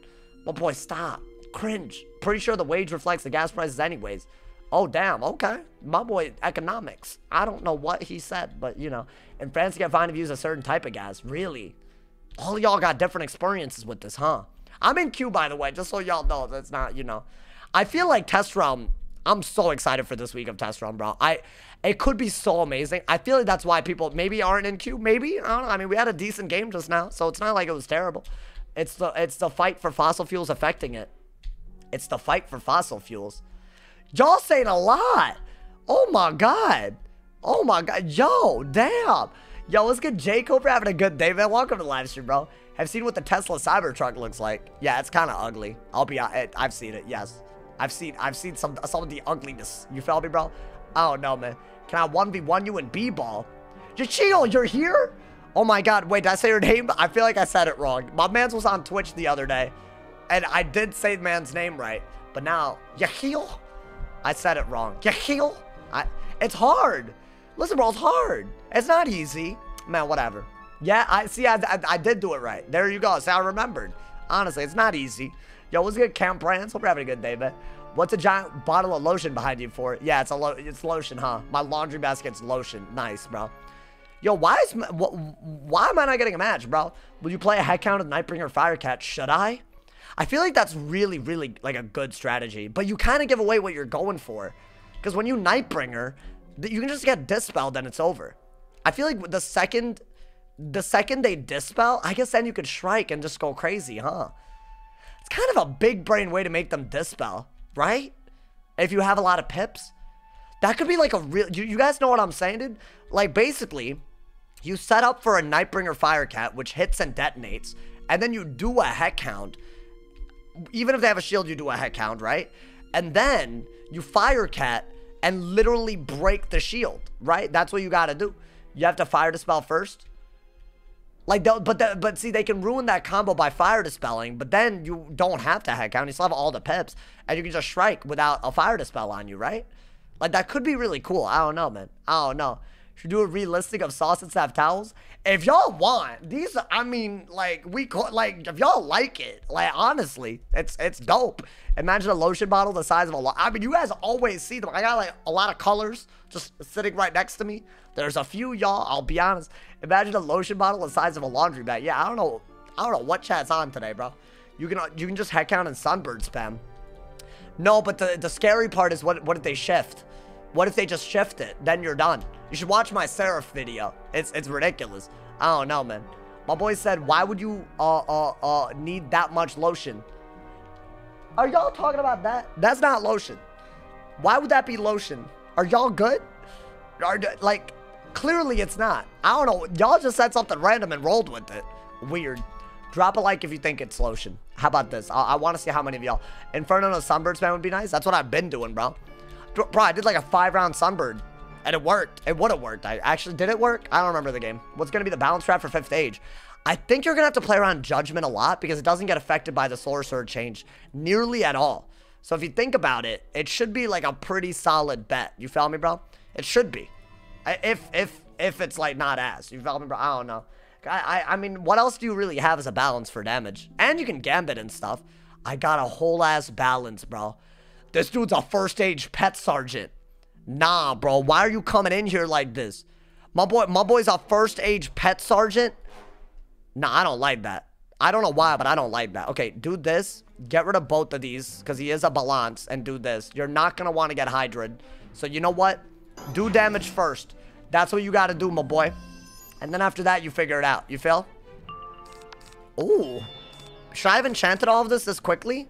Well, boy, stop. Cringe. Pretty sure the wage reflects the gas prices anyways. Oh, damn. Okay. My boy, economics. I don't know what he said, but, you know. In France, you get fined if you use a certain type of gas. Really? All y'all got different experiences with this, huh? I'm in queue, by the way, just so y'all know that's not, you know. I feel like Test Realm I'm so excited for this week of test realm, bro. I it could be so amazing. I feel like that's why people maybe aren't in queue. Maybe I don't know. I mean, we had a decent game just now, so it's not like it was terrible. It's the it's the fight for fossil fuels affecting it. It's the fight for fossil fuels. Y'all saying a lot. Oh my god. Oh my god. Yo, damn. Yo, let's get Jacob having a good day, man. Welcome to the live stream, bro. Have seen what the Tesla Cybertruck looks like. Yeah, it's kind of ugly. I'll be I've seen it. Yes. I've seen I've seen some some of the ugliness. You feel me, bro? Oh no, man. Can I 1v1 you in B-ball? Yachio, you're here? Oh my god, wait, did I say your name? I feel like I said it wrong. My man's was on Twitch the other day, and I did say the man's name right. But now, Yahil? I said it wrong. Yahil? I, it's hard. Listen, bro, it's hard. It's not easy. Man, whatever. Yeah, I see, I, I, I did do it right. There you go. See, I remembered. Honestly, it's not easy. Yo, what's good, Camp Brands? Hope you're having a good day, man. What's a giant bottle of lotion behind you for? Yeah, it's a lo it's lotion, huh? My laundry basket's lotion. Nice, bro. Yo, why is why am I not getting a match, bro? Will you play a Heck Hound of Nightbringer Firecat? Should I? I feel like that's really, really like a good strategy, but you kind of give away what you're going for. Because when you Nightbringer, you can just get dispelled and it's over. I feel like the second, the second they dispel, I guess then you could strike and just go crazy, huh? It's kind of a big brain way to make them dispel right? If you have a lot of pips, that could be like a real. You, you guys know what I'm saying, dude? Like basically, you set up for a Nightbringer Firecat, which hits and detonates, and then you do a Heck Hound. Even if they have a shield, you do a Heck Hound, right? And then you Firecat and literally break the shield, right? That's what you got to do. You have to fire dispel first. Like, but the, but see, they can ruin that combo by fire dispelling, but then you don't have to Heck Hound. You still have all the pips, and you can just strike without a fire dispel on you, right? Like, that could be really cool. I don't know, man. I don't know. Should do a relisting of sauce and staff towels. If y'all want these, I mean, like we like if y'all like it, like honestly, it's it's dope. Imagine a lotion bottle the size of a lot. I mean, you guys always see them. I got like a lot of colors just sitting right next to me. There's a few y'all. I'll be honest. Imagine a lotion bottle the size of a laundry bag. Yeah, I don't know. I don't know what chat's on today, bro. You can you can just Heck Hound and sunbird spam. No, but the the scary part is what what if they shift? What if they just shift it? Then you're done. You should watch my Seraph video. It's it's ridiculous. I don't know, man. My boy said, why would you uh uh uh need that much lotion? Are y'all talking about that? That's not lotion. Why would that be lotion? Are y'all good? Are like clearly it's not. I don't know. Y'all just said something random and rolled with it. Weird. Drop a like if you think it's lotion. How about this? I, I want to see how many of y'all. Inferno no Sunbirds man would be nice. That's what I've been doing, bro. Bro, I did like a five round Sunbird. And it worked. It would have worked. I actually, did it work? I don't remember the game. What's going to be the balance trap for 5th stage? I think you're going to have to play around Judgment a lot because it doesn't get affected by the Solar Surge change nearly at all. So if you think about it, it should be like a pretty solid bet. You feel me, bro? It should be. If, if, if it's like not as. You feel me, bro? I don't know. I, I, I mean, what else do you really have as a balance for damage? And you can gambit and stuff. I got a whole ass balance, bro. This dude's a first age pet sergeant. Nah, bro. Why are you coming in here like this? My boy, my boy's a first age pet sergeant. Nah, I don't like that. I don't know why, but I don't like that. Okay, do this. Get rid of both of these because he is a balance and do this. You're not going to want to get Hydra. So you know what? Do damage first. That's what you got to do, my boy. And then after that, you figure it out. You feel? Ooh. Should I have enchanted all of this this quickly?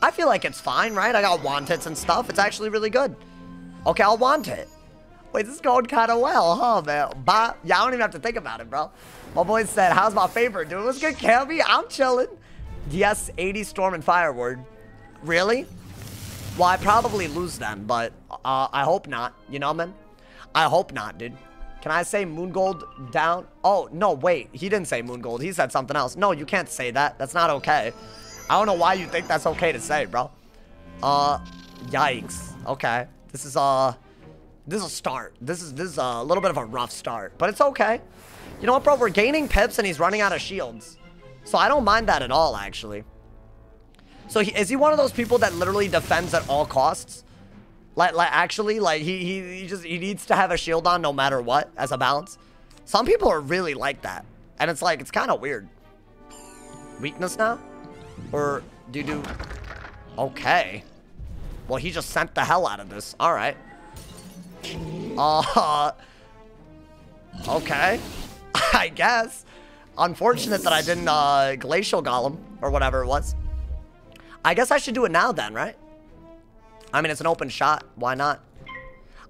I feel like it's fine, right? I got wand hits and stuff. It's actually really good. Okay, I'll want it. Wait, this is going kind of well, huh, man? Bye. Yeah, I don't even have to think about it, bro. My boy said, how's my favorite, dude? What's good, Cammy? I'm chilling. Yes, 80 Storm and Fireward. Really? Well, I probably lose then, but uh, I hope not. You know, man? I hope not, dude. Can I say Moon Gold down? Oh, no, wait. He didn't say Moon Gold. He said something else. No, you can't say that. That's not okay. I don't know why you think that's okay to say, bro. Uh, yikes. Okay. This is, uh, this is a start. This is, this is a little bit of a rough start, but it's okay. You know what, bro? We're gaining pips and he's running out of shields. So I don't mind that at all, actually. So he, is he one of those people that literally defends at all costs? Like, like actually, like he, he, he just, he needs to have a shield on no matter what as a balance. Some people are really like that. And it's like, it's kind of weird. Weakness now? Or do you do... Okay. Well, he just sent the hell out of this. All right. Uh, okay. I guess. Unfortunate that I didn't uh, Glacial Golem, or whatever it was. I guess I should do it now then, right? I mean, it's an open shot. Why not?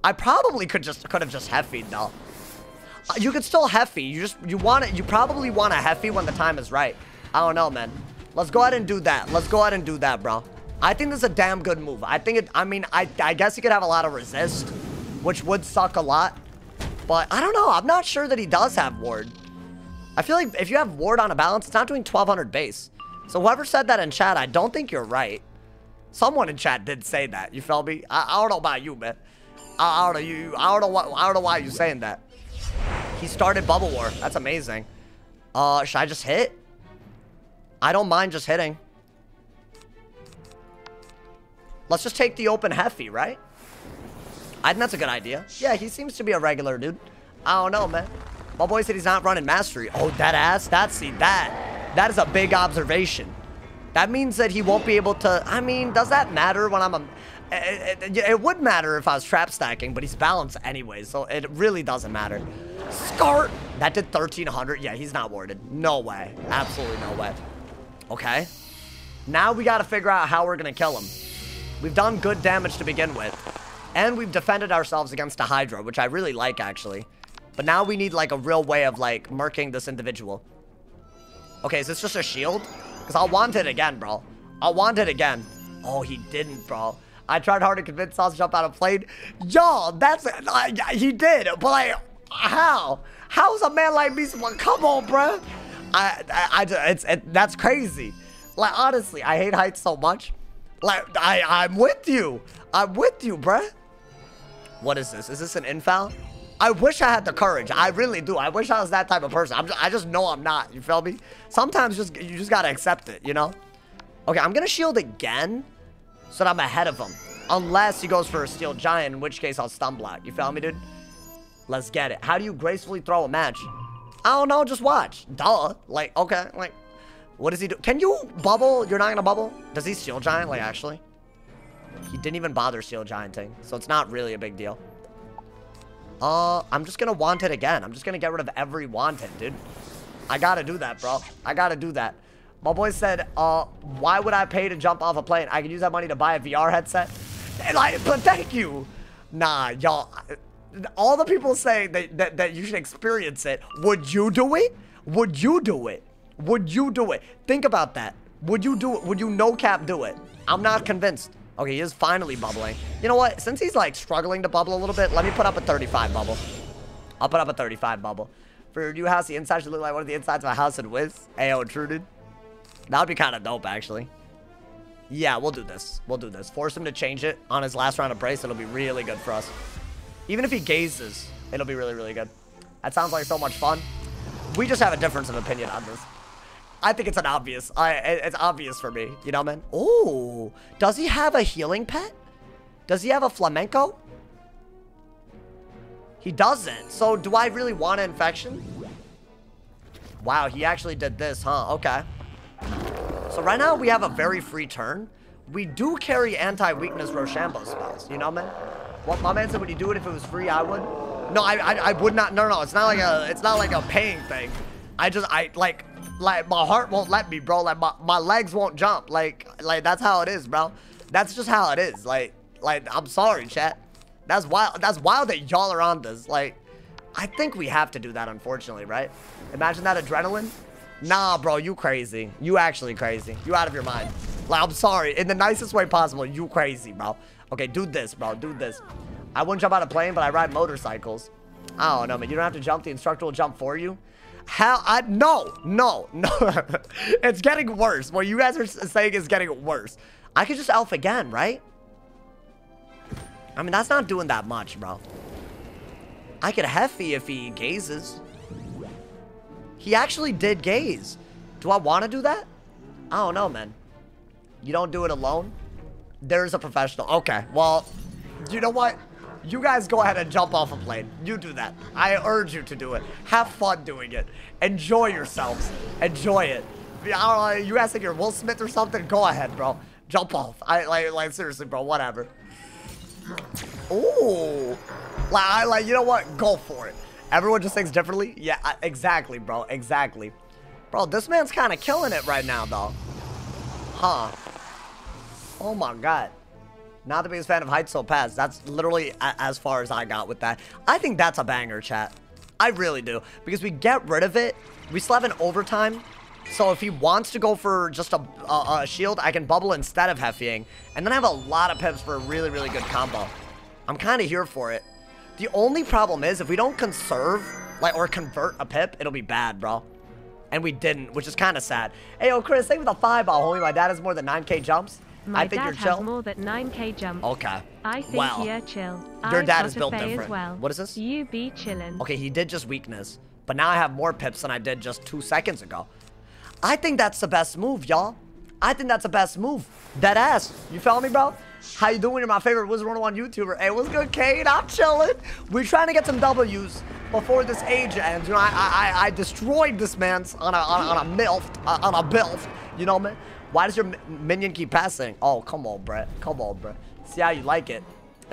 I probably could just could have just Heffy though. You could still Heffy. You just you want it. You probably want a Heffy when the time is right. I don't know, man. Let's go ahead and do that. Let's go ahead and do that, bro. I think this is a damn good move. I think it. I mean, I I guess he could have a lot of resist, which would suck a lot. But I don't know. I'm not sure that he does have ward. I feel like if you have ward on a balance, it's not doing 1200 base. So whoever said that in chat, I don't think you're right. Someone in chat did say that. You feel me? I, I don't know about you, man. I, I don't know you. I don't know what. I don't know why you're saying that. He started bubble war. That's amazing. Uh, should I just hit? I don't mind just hitting. Let's just take the open Heffy, right? I think that's a good idea. Yeah, he seems to be a regular dude. I don't know, man. My boy said he's not running mastery. Oh, that ass. That's see that. That is a big observation. That means that he won't be able to. I mean, does that matter when I'm a? It, it, it would matter if I was trap stacking, but he's balanced anyway, so it really doesn't matter. Scart. That did 1300. Yeah, he's not warded. No way. Absolutely no way. Okay. Now we got to figure out how we're gonna kill him. We've done good damage to begin with. And we've defended ourselves against a Hydra, which I really like, actually. But now we need, like, a real way of, like, murking this individual. Okay, is this just a shield? Because I'll want it again, bro. I'll want it again. Oh, he didn't, bro. I tried hard to convince Sauce to jump out of plane. Yo, that's... Uh, he did, but, like, how? How's a man like me... Come on, bro. I, I, it's, it, that's crazy. Like, honestly, I hate heights so much. Like, I, I'm with you. I'm with you, bruh. What is this? Is this an infoul? I wish I had the courage. I really do. I wish I was that type of person. Just, i just know I'm not. You feel me? Sometimes just you just gotta accept it, you know? Okay, I'm gonna shield again so that I'm ahead of him. Unless he goes for a steel giant, in which case I'll stun block. You feel me, dude? Let's get it. How do you gracefully throw a match? I don't know, just watch. Duh. Like, okay, like, what does he do? Can you bubble? You're not gonna bubble? Does he steel giant, like, actually? He didn't even bother steel gianting, so it's not really a big deal. Uh, I'm just gonna want it again. I'm just gonna get rid of every wanted, dude. I gotta do that, bro. I gotta do that. My boy said, uh, why would I pay to jump off a plane? I can use that money to buy a VR headset. And Like, but thank you. Nah, y'all. All the people say that, that, that you should experience it. Would you do it? Would you do it? Would you do it? Think about that. Would you do it? Would you no cap do it? I'm not convinced. Okay, he is finally bubbling. You know what? Since he's like struggling to bubble a little bit, let me put up a 35 bubble. I'll put up a 35 bubble. For your new house, the inside should look like one of the insides of a house in Wiz. Ayo, dude. That would be kind of dope, actually. Yeah, we'll do this. We'll do this. Force him to change it on his last round of brace. It'll be really good for us. Even if he gazes, it'll be really, really good. That sounds like so much fun. We just have a difference of opinion on this. I think it's an obvious. I it's obvious for me. You know, man. Oh, does he have a healing pet? Does he have a flamenco? He doesn't. So do I really want an infection? Wow, he actually did this, huh? Okay. So right now we have a very free turn. We do carry anti-weakness Rochambeau spells. You know, man. What my man said, would you do it if it was free? I would. No, I, I, I would not. No, no, it's not like a, it's not like a paying thing. I just, I like, like my heart won't let me, bro. Like my, my legs won't jump. Like like that's how it is, bro. That's just how it is. Like like I'm sorry, chat. That's wild. That's wild that y'all are on this. Like I think we have to do that, unfortunately, right? Imagine that adrenaline. Nah, bro, you crazy. You actually crazy. You out of your mind. Like, I'm sorry. In the nicest way possible, you crazy, bro. Okay, do this, bro. Do this. I wouldn't jump out of plane, but I ride motorcycles. I don't know, man. You don't have to jump. The instructor will jump for you. How? I no, no, no. it's getting worse. What you guys are saying is getting worse. I could just elf again, right? I mean, that's not doing that much, bro. I could Heffy if he gazes. He actually did gaze. Do I want to do that? I don't know, man. You don't do it alone? There's a professional. Okay, well, you know what? You guys go ahead and jump off a plane. You do that. I urge you to do it. Have fun doing it. Enjoy yourselves. Enjoy it. Know, uh, you guys think you're Will Smith or something? Go ahead, bro. Jump off. I like, like seriously, bro. Whatever. Ooh. Like, I like. You know what? Go for it. Everyone just thinks differently. Yeah, I, exactly, bro. Exactly. Bro, this man's kind of killing it right now, though. Huh. Oh my god. Not the biggest fan of Heights So Pass. That's literally as far as I got with that. I think that's a banger, chat. I really do. Because we get rid of it. We still have an overtime. So if he wants to go for just a, a, a shield, I can bubble instead of Heffying. And then I have a lot of pips for a really, really good combo. I'm kind of here for it. The only problem is if we don't conserve, like, or convert a pip, it'll be bad, bro. And we didn't, which is kind of sad. Hey, yo, Chris, thank you for the five ball, homie. My dad has more than 9k jumps. My I think dad you're chill. has more than 9k jumps. Okay. I think well, you're chill. Your I've dad is built different. As well. What is this? You be chillin'. Okay, he did just weakness. But now I have more pips than I did just two seconds ago. I think that's the best move, y'all. I think that's the best move. Dead ass. You follow me, bro? How you doing? You're my favorite Wizard 101 YouTuber. Hey, what's good, Kate? I'm chilling. We're trying to get some W's before this age ends. You know, I I, I destroyed this man's on a on, a, on a milf, uh, on a bilf. You know, man. Why does your minion keep passing? Oh, come on, Brett. Come on, Brett. See how you like it.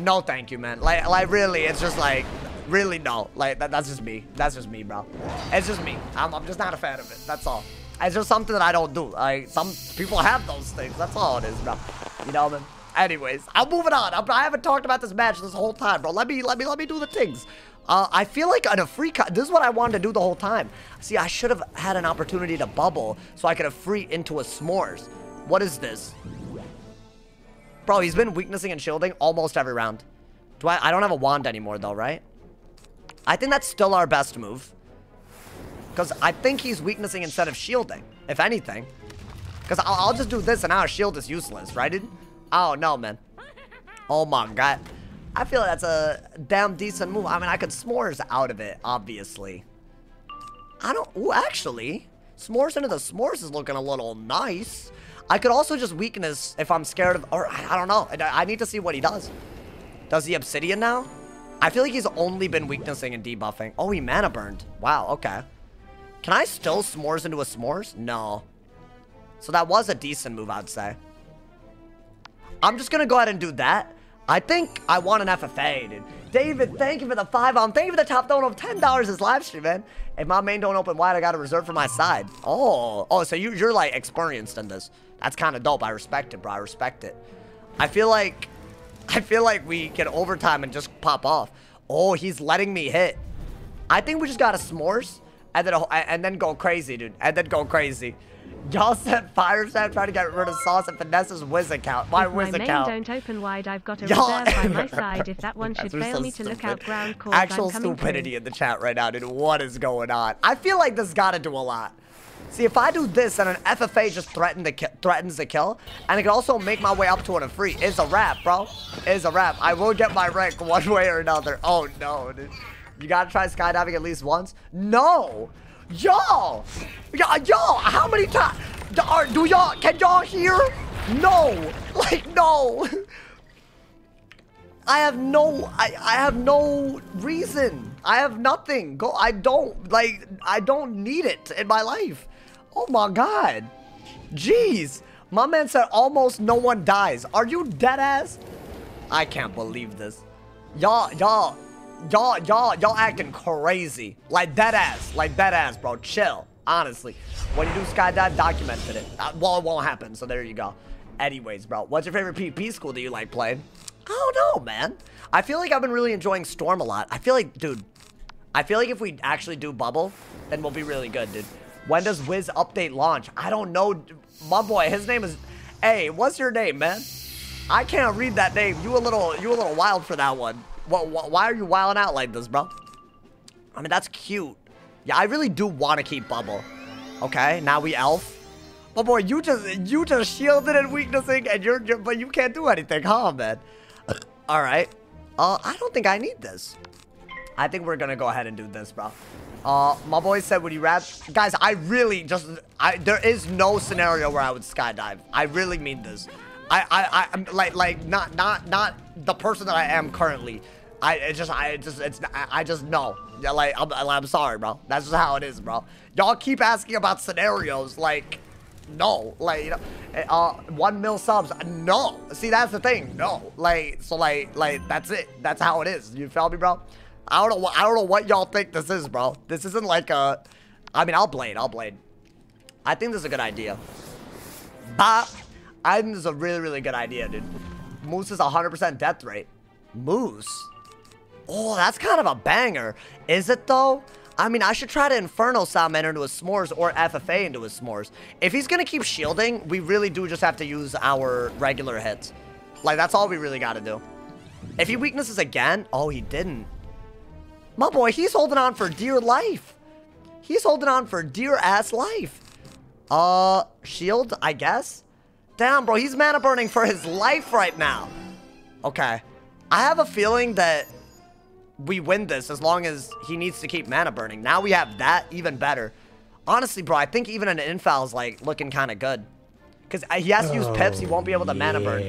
No, thank you, man. Like, like really, it's just like, really, no. Like, that, that's just me. That's just me, bro. It's just me. I'm, I'm just not a fan of it. That's all. It's just something that I don't do. Like, some people have those things. That's all it is, bro. You know, man. Anyways, I'm moving on. I'm, I have not talked about this match this whole time, bro. Let me, let me, let me do the things. Uh, I feel like on a free cut, this is what I wanted to do the whole time. See, I should have had an opportunity to bubble so I could have free into a s'mores. What is this? Bro, he's been weaknessing and shielding almost every round. Do I, I don't have a wand anymore though, right? I think that's still our best move. Because I think he's weaknessing instead of shielding, if anything. Because I'll, I'll, just do this and our shield is useless, right? Oh, no, man. Oh, my God. I feel that's a damn decent move. I mean, I could s'mores out of it, obviously. I don't... Ooh, actually, s'mores into the s'mores is looking a little nice. I could also just weakness if I'm scared of... Or, I don't know. I, I need to see what he does. Does he obsidian now? I feel like he's only been weaknessing and debuffing. Oh, he mana burned. Wow, okay. Can I still s'mores into a s'mores? No. So that was a decent move, I'd say. I'm just gonna go ahead and do that. I think I want an FFA, dude. David, thank you for the five on. Thank you for the top donut of $10 this live stream, man. If my main don't open wide, I got a reserve for my side. Oh, oh, so you, you're like experienced in this. That's kind of dope. I respect it, bro. I respect it. I feel like, I feel like we can overtime and just pop off. Oh, he's letting me hit. I think we just got a s'mores and then and then go crazy, dude. And then go crazy. Y'all said fire set trying to get rid of sauce and Vanessa's Wiz account. My if Wiz my account. don't open wide, I've got a reserve by my side. If that one should fail so me to look out ground calls, Actual stupidity through. in the chat right now, dude. What is going on? I feel like this gotta do a lot. See, if I do this and an FFA just threaten the threatens the kill, and it can also make my way up to an a free, is a wrap, bro. Is a wrap. I will get my rank one way or another. Oh, no, dude. You gotta try skydiving at least once? No! Y'all! Y'all, how many times? Do y'all, can y'all hear? No! Like, no! I have no, I, I have no reason. I have nothing. Go, I don't, like, I don't need it in my life. Oh my God. Jeez. My man said almost no one dies. Are you dead ass? I can't believe this. Y'all, y'all, y'all, y'all, y'all acting crazy. Like dead ass, like dead ass, bro. Chill, honestly. When you do skydive, documented it. Uh, well, it won't happen, so there you go. Anyways, bro, what's your favorite PvP school that you like playing? I don't know, man. I feel like I've been really enjoying Storm a lot. I feel like, dude, I feel like if we actually do Bubble, then we'll be really good, dude. When does Wiz update launch? I don't know. My boy, his name is... Hey, what's your name, man? I can't read that name. You a little, you a little wild for that one. Why are you wilding out like this, bro? I mean, that's cute. Yeah, I really do want to keep Bubble. Okay, now we Elf. My boy, you just, you just shielded and weaknessing, and you're, you're but you can't do anything, huh, man? All right. Uh, I don't think I need this. I think we're gonna go ahead and do this, bro. Uh, my boy said, would you rap? Guys, I really just, I, there is no scenario where I would skydive. I really mean this. I, I, I'm like, like, not, not, not the person that I am currently. I it just, I just, it's, I, just know. Yeah, like, I'm, I'm sorry, bro. That's just how it is, bro. Y'all keep asking about scenarios, like, No. Like, you know, uh, one mil subs. No. See, that's the thing. No. Like, so like, like, that's it. That's how it is. You feel me, bro? I don't know. I don't know what y'all think this is, bro. This isn't like a. I mean, I'll blade. I'll blade. I think this is a good idea. Bop. I think this is a really, really good idea, dude. Moose is 100% death rate. Moose? Oh, that's kind of a banger. Is it, though? I mean, I should try to Inferno Salamander into a S'mores or FFA into a S'mores. If he's going to keep shielding, we really do just have to use our regular hits. Like, that's all we really got to do. If he weaknesses again... Oh, he didn't. My boy, he's holding on for dear life. He's holding on for dear ass life. Uh, shield, I guess? Damn, bro, he's mana burning for his life right now. Okay. I have a feeling that we win this as long as he needs to keep mana burning. Now we have that even better. Honestly, bro, I think even an infoul is like looking kind of good. Because uh, he has to use pips, he won't be able to mana burn.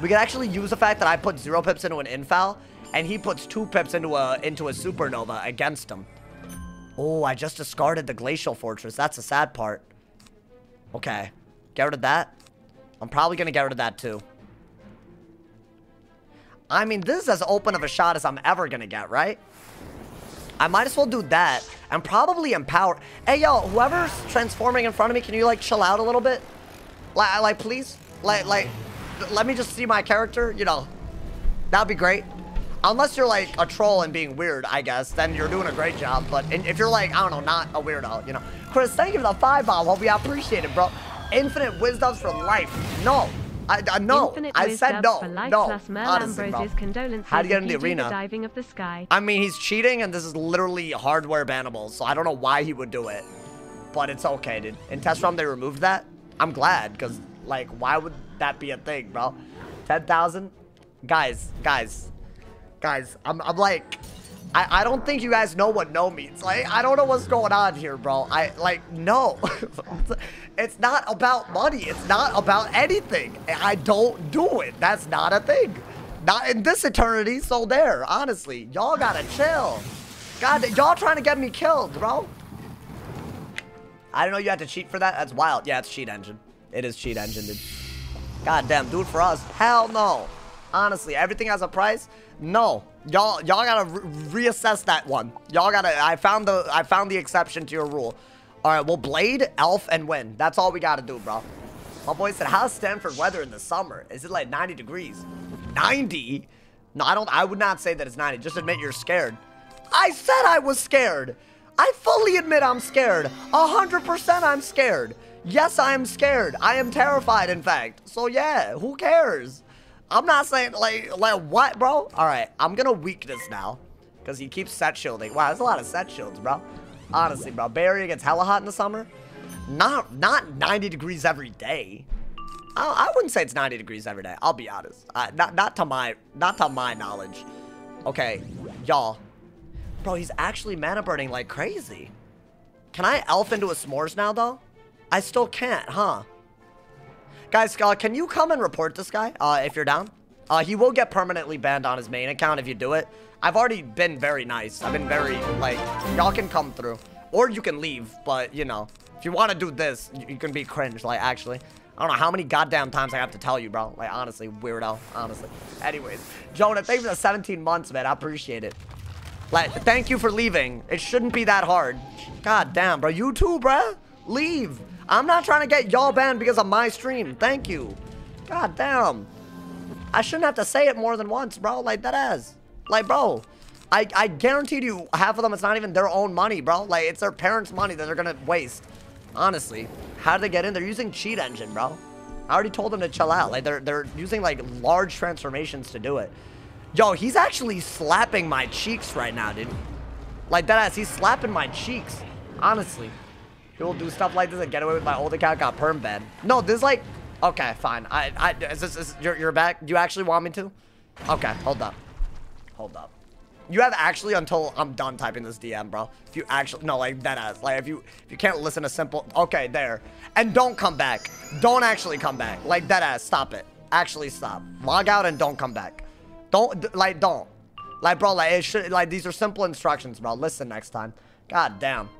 We could actually use the fact that I put zero pips into an infoul, and he puts two pips into a into a supernova against him. Oh, I just discarded the glacial fortress. That's the sad part. Okay. Get rid of that. I'm probably going to get rid of that too. I mean, this is as open of a shot as I'm ever to get, right? I might as well do that and probably empower. Hey, yo, whoever's transforming in front of me, can you, like, chill out a little bit? Like, like please? Like, like, let me just see my character, you know. That'd be great. Unless you're, like, a troll and being weird, I guess, then you're doing a great job. But if you're, like, I don't know, not a weirdo, you know. Chris, thank you for the five bomb. Hope you appreciate it, bro. Infinite wisdoms for life. No. I, I no. I said no. No. Honestly, bro. How do you get in the arena? diving of the sky. I mean, he's cheating, and this is literally hardware bannable, so I don't know why he would do it. But it's okay, dude. In test realm, they removed that. I'm glad, because, like, why would that be a thing, bro? 10,000? Guys, guys, guys, I'm, I'm like, I, I don't think you guys know what no means. Like, I don't know what's going on here, bro. I, like, no. it's not about money. It's not about anything. I don't do it. That's not a thing. Not in this eternity, so there. Honestly, y'all gotta chill. God, y'all trying to get me killed, bro. I didn't know you had to cheat for that. That's wild. Yeah, it's cheat engine. It is cheat engine, dude. God damn, do it for us. Hell no. Honestly, everything has a price. No, y'all, y'all gotta re reassess that one. Y'all gotta. I found the, I found the exception to your rule. All right, well, blade, elf, and win. That's all we gotta do, bro. My boy said, "How's Stanford weather in the summer? Is it like 90 degrees? 90? No, I don't. I would not say that it's 90. Just admit you're scared. I said I was scared. I fully admit I'm scared. 100% I'm scared. Yes, I am scared. I am terrified, in fact. So yeah, who cares? I'm not saying, like, like what, bro? All right, I'm gonna weakness now. Because he keeps set shielding. Wow, there's a lot of set shields, bro. Honestly, bro. Bay Area gets hella hot in the summer. Not, not 90 degrees every day. I, I wouldn't say it's 90 degrees every day. I'll be honest. Uh, not, not to my, not to my knowledge. Okay, y'all. Bro, he's actually mana burning like crazy. Can I elf into a s'mores now, though? I still can't, huh? Guys, uh, can you come and report this guy, uh, if you're down? Uh, he will get permanently banned on his main account if you do it. I've already been very nice. I've been very, like, y'all can come through. Or you can leave, but, you know, if you want to do this, you, you can be cringe, like, actually. I don't know how many goddamn times I have to tell you, bro. Like, honestly, weirdo, honestly. Anyways, Jonah, thank you for the 17 months, man. I appreciate it. Like, thank you for leaving. It shouldn't be that hard. God damn, bro. You too, bro. Leave. I'm not trying to get y'all banned because of my stream. Thank you. God damn. I shouldn't have to say it more than once, bro. Like, that ass. Like, bro. I, I guaranteed you half of them, it's not even their own money, bro. Like, it's their parents' money that they're gonna waste. Honestly. How did they get in? They're using cheat engine, bro. I already told them to chill out. Like, they're, they're using, like, large transformations to do it. Yo, he's actually slapping my cheeks right now, dude. Like, that ass, he's slapping my cheeks. Honestly. People do stuff like this and get away with my old account got perm banned. No, this is like... Okay, fine. I, I, is this, is, you're, you're back? Do you actually want me to? Okay, hold up. Hold up. You have actually until I'm done typing this DM, bro. If you actually... No, like, that ass. Like, if you, if you can't listen to simple... Okay, there. And don't come back. Don't actually come back. Like, that ass. Stop it. Actually, stop. Log out and don't come back. Don't, like, don't. Like, bro, like, it should, like, these are simple instructions, bro. Listen next time. God damn.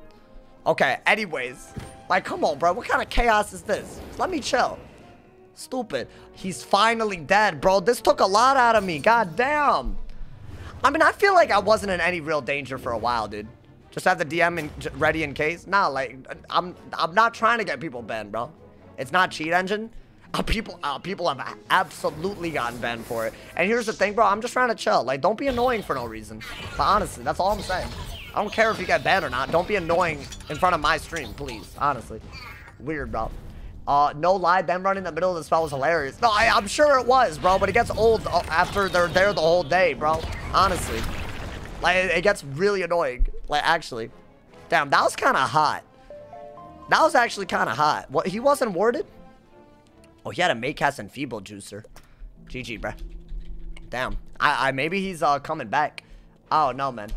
Okay, anyways. Like, come on, bro. What kind of chaos is this? Let me chill. Stupid. He's finally dead, bro. This took a lot out of me. God damn. I mean, I feel like I wasn't in any real danger for a while, dude. Just have the DM in, ready in case. Nah, like, I'm I'm not trying to get people banned, bro. It's not cheat engine. Uh, people uh, people have absolutely gotten banned for it. And here's the thing, bro. I'm just trying to chill. Like, don't be annoying for no reason. But honestly, that's all I'm saying. I don't care if you get banned or not. Don't be annoying in front of my stream, please. Honestly. Weird, bro. Uh, no lie, Ben running in the middle of the spell was hilarious. No, I, am sure it was, bro, but it gets old uh, after they're there the whole day, bro. Honestly. Like, it, gets really annoying. Like, actually. Damn, that was kind of hot. That was actually kind of hot. What, he wasn't warded? Oh, he had a Maycast and Feeble Juicer. GG, bro. Damn. I, I, maybe he's, uh, coming back. Oh, no, man.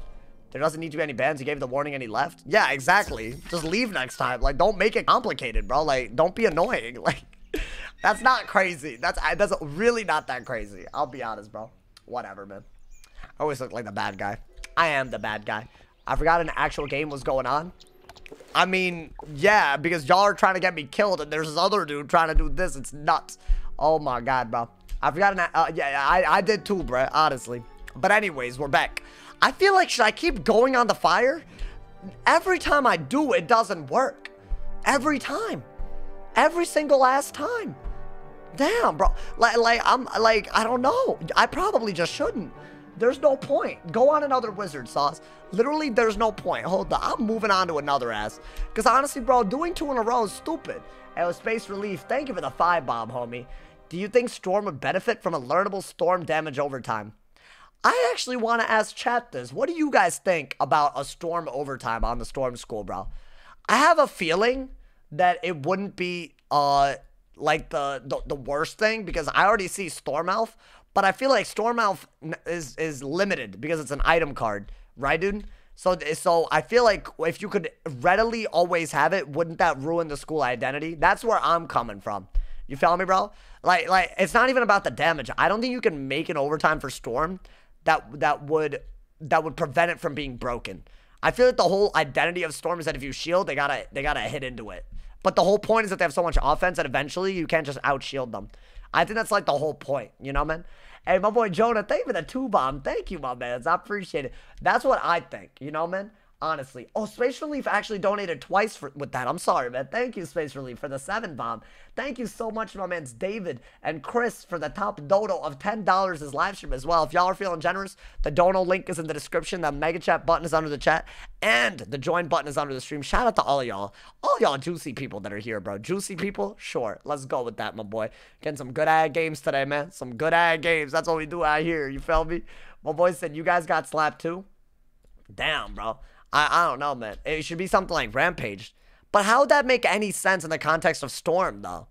There doesn't need to be any bans. He gave the warning and he left. Yeah, exactly. Just leave next time. Like, don't make it complicated, bro. Like, don't be annoying. Like, that's not crazy. That's that's really not that crazy. I'll be honest, bro. Whatever, man. I always look like the bad guy. I am the bad guy. I forgot an actual game was going on. I mean, yeah, because y'all are trying to get me killed, and there's this other dude trying to do this. It's nuts. Oh my god, bro. I forgot an. Uh, yeah, I I did too, bro. Honestly. But anyways, we're back. I feel like, should I keep going on the fire? Every time I do, it doesn't work. Every time. Every single last time. Damn, bro. Like, like, I'm, like, I don't know. I probably just shouldn't. There's no point. Go on another wizard sauce. Literally, there's no point. Hold on. I'm moving on to another ass. Because honestly, bro, doing two in a row is stupid. It was Space Relief. Thank you for the five bomb, homie. Do you think Storm would benefit from a learnable storm damage over time? I actually want to ask chat this. What do you guys think about a Storm overtime on the Storm School, bro? I have a feeling that it wouldn't be uh like the, the, the worst thing because I already see Storm Elf, but I feel like Storm Elf is is limited because it's an item card, right, dude? So so I feel like if you could readily always have it, wouldn't that ruin the school identity? That's where I'm coming from. You feel me, bro? Like like it's not even about the damage. I don't think you can make an overtime for Storm that that would that would prevent it from being broken. I feel like the whole identity of Storm is that if you shield, they gotta they gotta hit into it. But the whole point is that they have so much offense that eventually you can't just out shield them. I think that's like the whole point, you know, man. Hey, my boy Jonah, thank you for the two bomb. Thank you, my man. I appreciate it. That's what I think, you know, man honestly. Oh, Space Relief actually donated twice for, with that. I'm sorry, man. Thank you, Space Relief, for the seven bomb. Thank you so much, my man's David and Chris for the top dono of $10 as live stream as well. If y'all are feeling generous, the dono link is in the description. The mega chat button is under the chat, and the join button is under the stream. Shout out to all y'all. All y'all juicy people that are here, bro. Juicy people? Sure. Let's go with that, my boy. Getting some good ad games today, man. Some good ad games. That's what we do out here. You feel me? My boy said you guys got slapped too. Damn, bro. I, I don't know, man. It should be something like Rampage. But how would that make any sense in the context of Storm, though?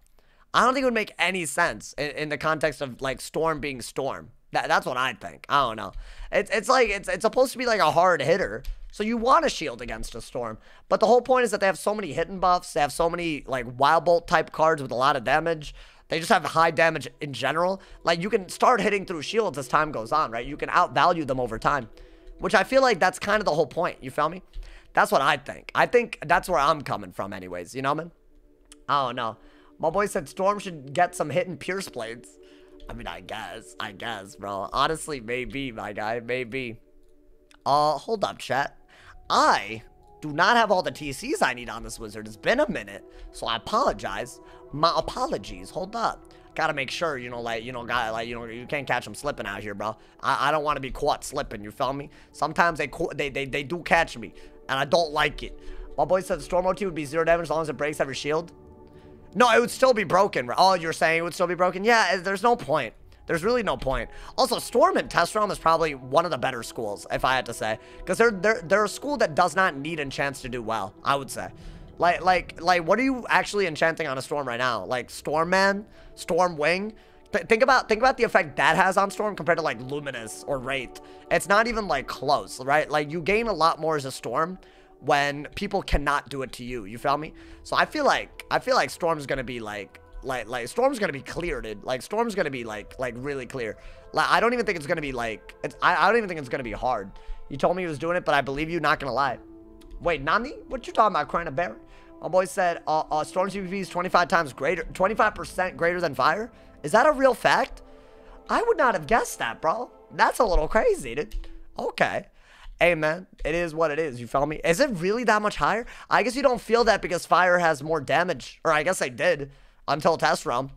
I don't think it would make any sense in, in the context of, like, Storm being Storm. That, that's what I think. I don't know. It's, it's like, it's, it's supposed to be like a hard hitter. So you want to shield against a Storm. But the whole point is that they have so many hidden buffs. They have so many, like, Wild Bolt type cards with a lot of damage. They just have high damage in general. Like, you can start hitting through shields as time goes on, right? You can outvalue them over time. Which I feel like that's kind of the whole point. You feel me? That's what I think. I think that's where I'm coming from anyways. You know, man? I don't know. My boy said Storm should get some hidden Pierce Blades. I mean, I guess. I guess, bro. Honestly, maybe, my guy. Maybe. Uh, hold up, chat. I do not have all the TCs I need on this wizard. It's been a minute, so I apologize. My apologies. Hold up gotta make sure, you know, like, you know, got like, you know, you can't catch them slipping out here, bro. I, I don't want to be caught slipping, you feel me? Sometimes they, they, they, they do catch me, and I don't like it. My boy said the Storm OT would be zero damage as long as it breaks every shield. No, it would still be broken. Oh, you're saying it would still be broken? Yeah, eh, there's no point. There's really no point. Also, Storm and Test Realm is probably one of the better schools, if I had to say. Because they're, they're, they're a school that does not need enchants to do well, I would say. Like, like, like, what are you actually enchanting on a Storm right now? Like, Storm Man? Storm Wing? Th think about think about the effect that has on Storm compared to like Luminous or Wraith. It's not even like close, right? Like you gain a lot more as a Storm when people cannot do it to you. You feel me? So I feel like I feel like Storm's gonna be like like like Storm's gonna be clear, dude. Like Storm's gonna be like like really clear. Like I don't even think it's gonna be like I, I don't even think it's gonna be hard. You told me he was doing it, but I believe you. Not gonna lie. Wait, Nani? What you talking about, Crying a Bear? My boy said, uh, uh, Storm's PvP is 25 times greater, 25% greater than fire. Is that a real fact? I would not have guessed that, bro. That's a little crazy, dude. Okay. Hey, man, it is what it is. You feel me? Is it really that much higher? I guess you don't feel that because fire has more damage. Or I guess I did until test realm.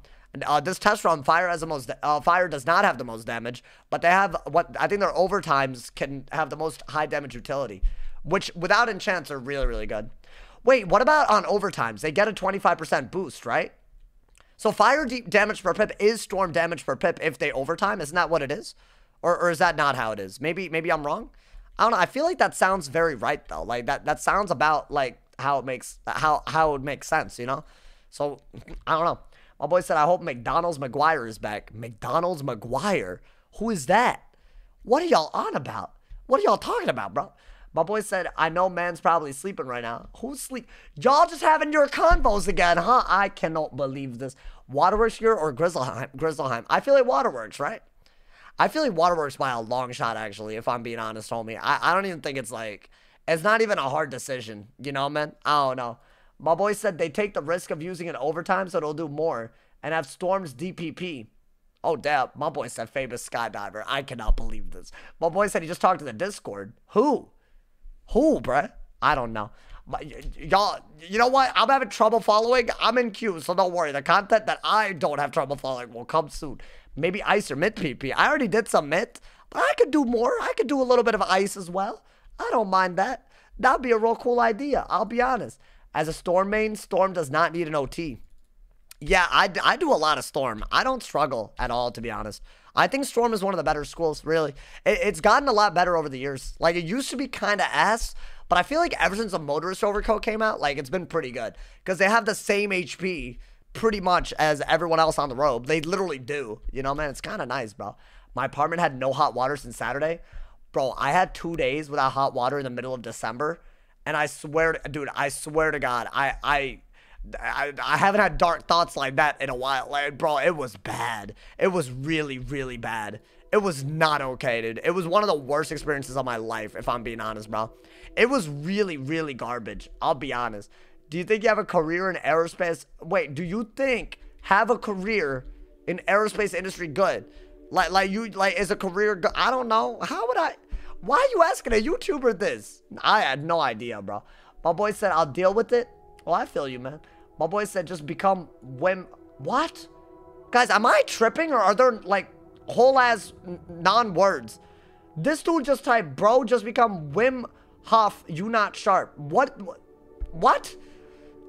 Uh, this test realm, fire has the most. Uh, fire does not have the most damage, but they have what I think their overtimes can have the most high damage utility, which without enchants are really really good. Wait, what about on overtimes? They get a 25% boost, right? So fire deep damage per pip is storm damage per pip if they overtime. Isn't that what it is? Or, or is that not how it is? Maybe maybe I'm wrong. I don't know. I feel like that sounds very right though. Like that that sounds about like how it makes how how it would make sense, you know? So I don't know. My boy said, I hope McDonald's McGuire is back. McDonald's McGuire? Who is that? What are y'all on about? What are y'all talking about, bro? My boy said, I know man's probably sleeping right now. Who's sleep? Y'all just having your convos again, huh? I cannot believe this. Waterworks here or Grizzleheim? Grizzleheim. I feel like Waterworks, right? I feel like Waterworks by a long shot, actually, if I'm being honest, homie. I, I don't even think it's like, it's not even a hard decision. You know, man? I don't know. My boy said they take the risk of using it overtime so it'll do more and have Storm's DPP. Oh, damn. My boy said famous skydiver. I cannot believe this. My boy said he just talked to the Discord. Who? Who, bruh? I don't know. Y'all, you know what? I'm having trouble following. I'm in queue, so don't worry. The content that I don't have trouble following will come soon. Maybe ice or mid PP. I already did some mid, but I could do more. I could do a little bit of ice as well. I don't mind that. That'd be a real cool idea. I'll be honest. As a Storm main, Storm does not need an OT. Yeah, I, I do a lot of Storm. I don't struggle at all, to be honest. I think Storm is one of the better schools, really. It, it's gotten a lot better over the years. Like, it used to be kind of ass, but I feel like ever since the Motorist Overcoat came out, like, it's been pretty good. Because they have the same HP pretty much as everyone else on the road. They literally do. You know, man, it's kind of nice, bro. My apartment had no hot water since Saturday. Bro, I had two days without hot water in the middle of December. And I swear, to, dude, I swear to God, I, I, I, I haven't had dark thoughts like that in a while. Like, bro, it was bad. It was really, really bad. It was not okay, dude. It was one of the worst experiences of my life, if I'm being honest, bro. It was really, really garbage. I'll be honest. Do you think you have a career in aerospace? Wait, do you think have a career in aerospace industry good? Like, like you, like, is a career good? I don't know. How would I? Why are you asking a YouTuber this? I had no idea, bro. My boy said, I'll deal with it. Well, I feel you, man. My boy said, just become when... What? Guys, am I tripping or are there, like, whole ass non-words? This dude just typed, bro, just become Wim Hof, you not sharp. What? What?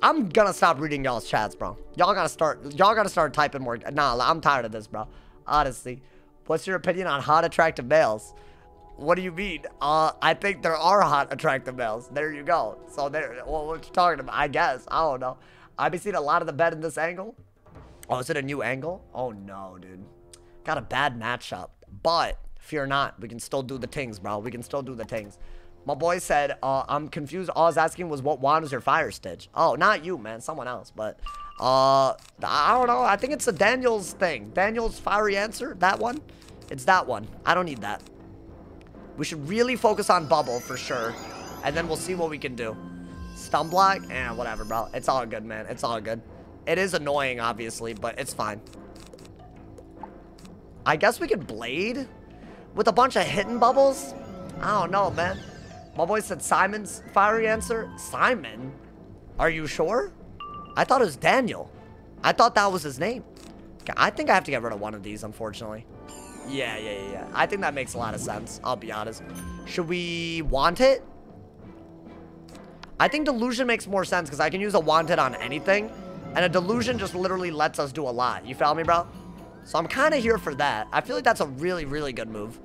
I'm gonna stop reading y'all's chats, bro. Y'all gotta start, y'all gotta start typing more. Nah, I'm tired of this, bro. Honestly. What's your opinion on hot attractive males? What do you mean? Uh, I think there are hot, attractive males. There you go. So there, well, what you talking about? I guess. I don't know. I've been seeing a lot of the bed in this angle. Oh, is it a new angle? Oh, no, dude. Got a bad matchup. But, fear not. We can still do the things, bro. We can still do the things. My boy said, uh, I'm confused. All I was asking was what wand is your fire stitch? Oh, not you, man. Someone else. But, uh, I don't know. I think it's a Daniel's thing. Daniel's fiery answer. That one. It's that one. I don't need that. We should really focus on bubble for sure. And then we'll see what we can do. Stun block? Eh, whatever, bro. It's all good, man. It's all good. It is annoying, obviously, but it's fine. I guess we could blade? With a bunch of hitting bubbles? I don't know, man. My boy said Simon's fiery answer. Simon? Are you sure? I thought it was Daniel. I thought that was his name. I think I have to get rid of one of these, unfortunately. Yeah, yeah, yeah, yeah. I think that makes a lot of sense. I'll be honest. Should we want it? I think delusion makes more sense because I can use a wanted on anything. And a delusion just literally lets us do a lot. You feel me, bro? So I'm kind of here for that. I feel like that's a really, really good move.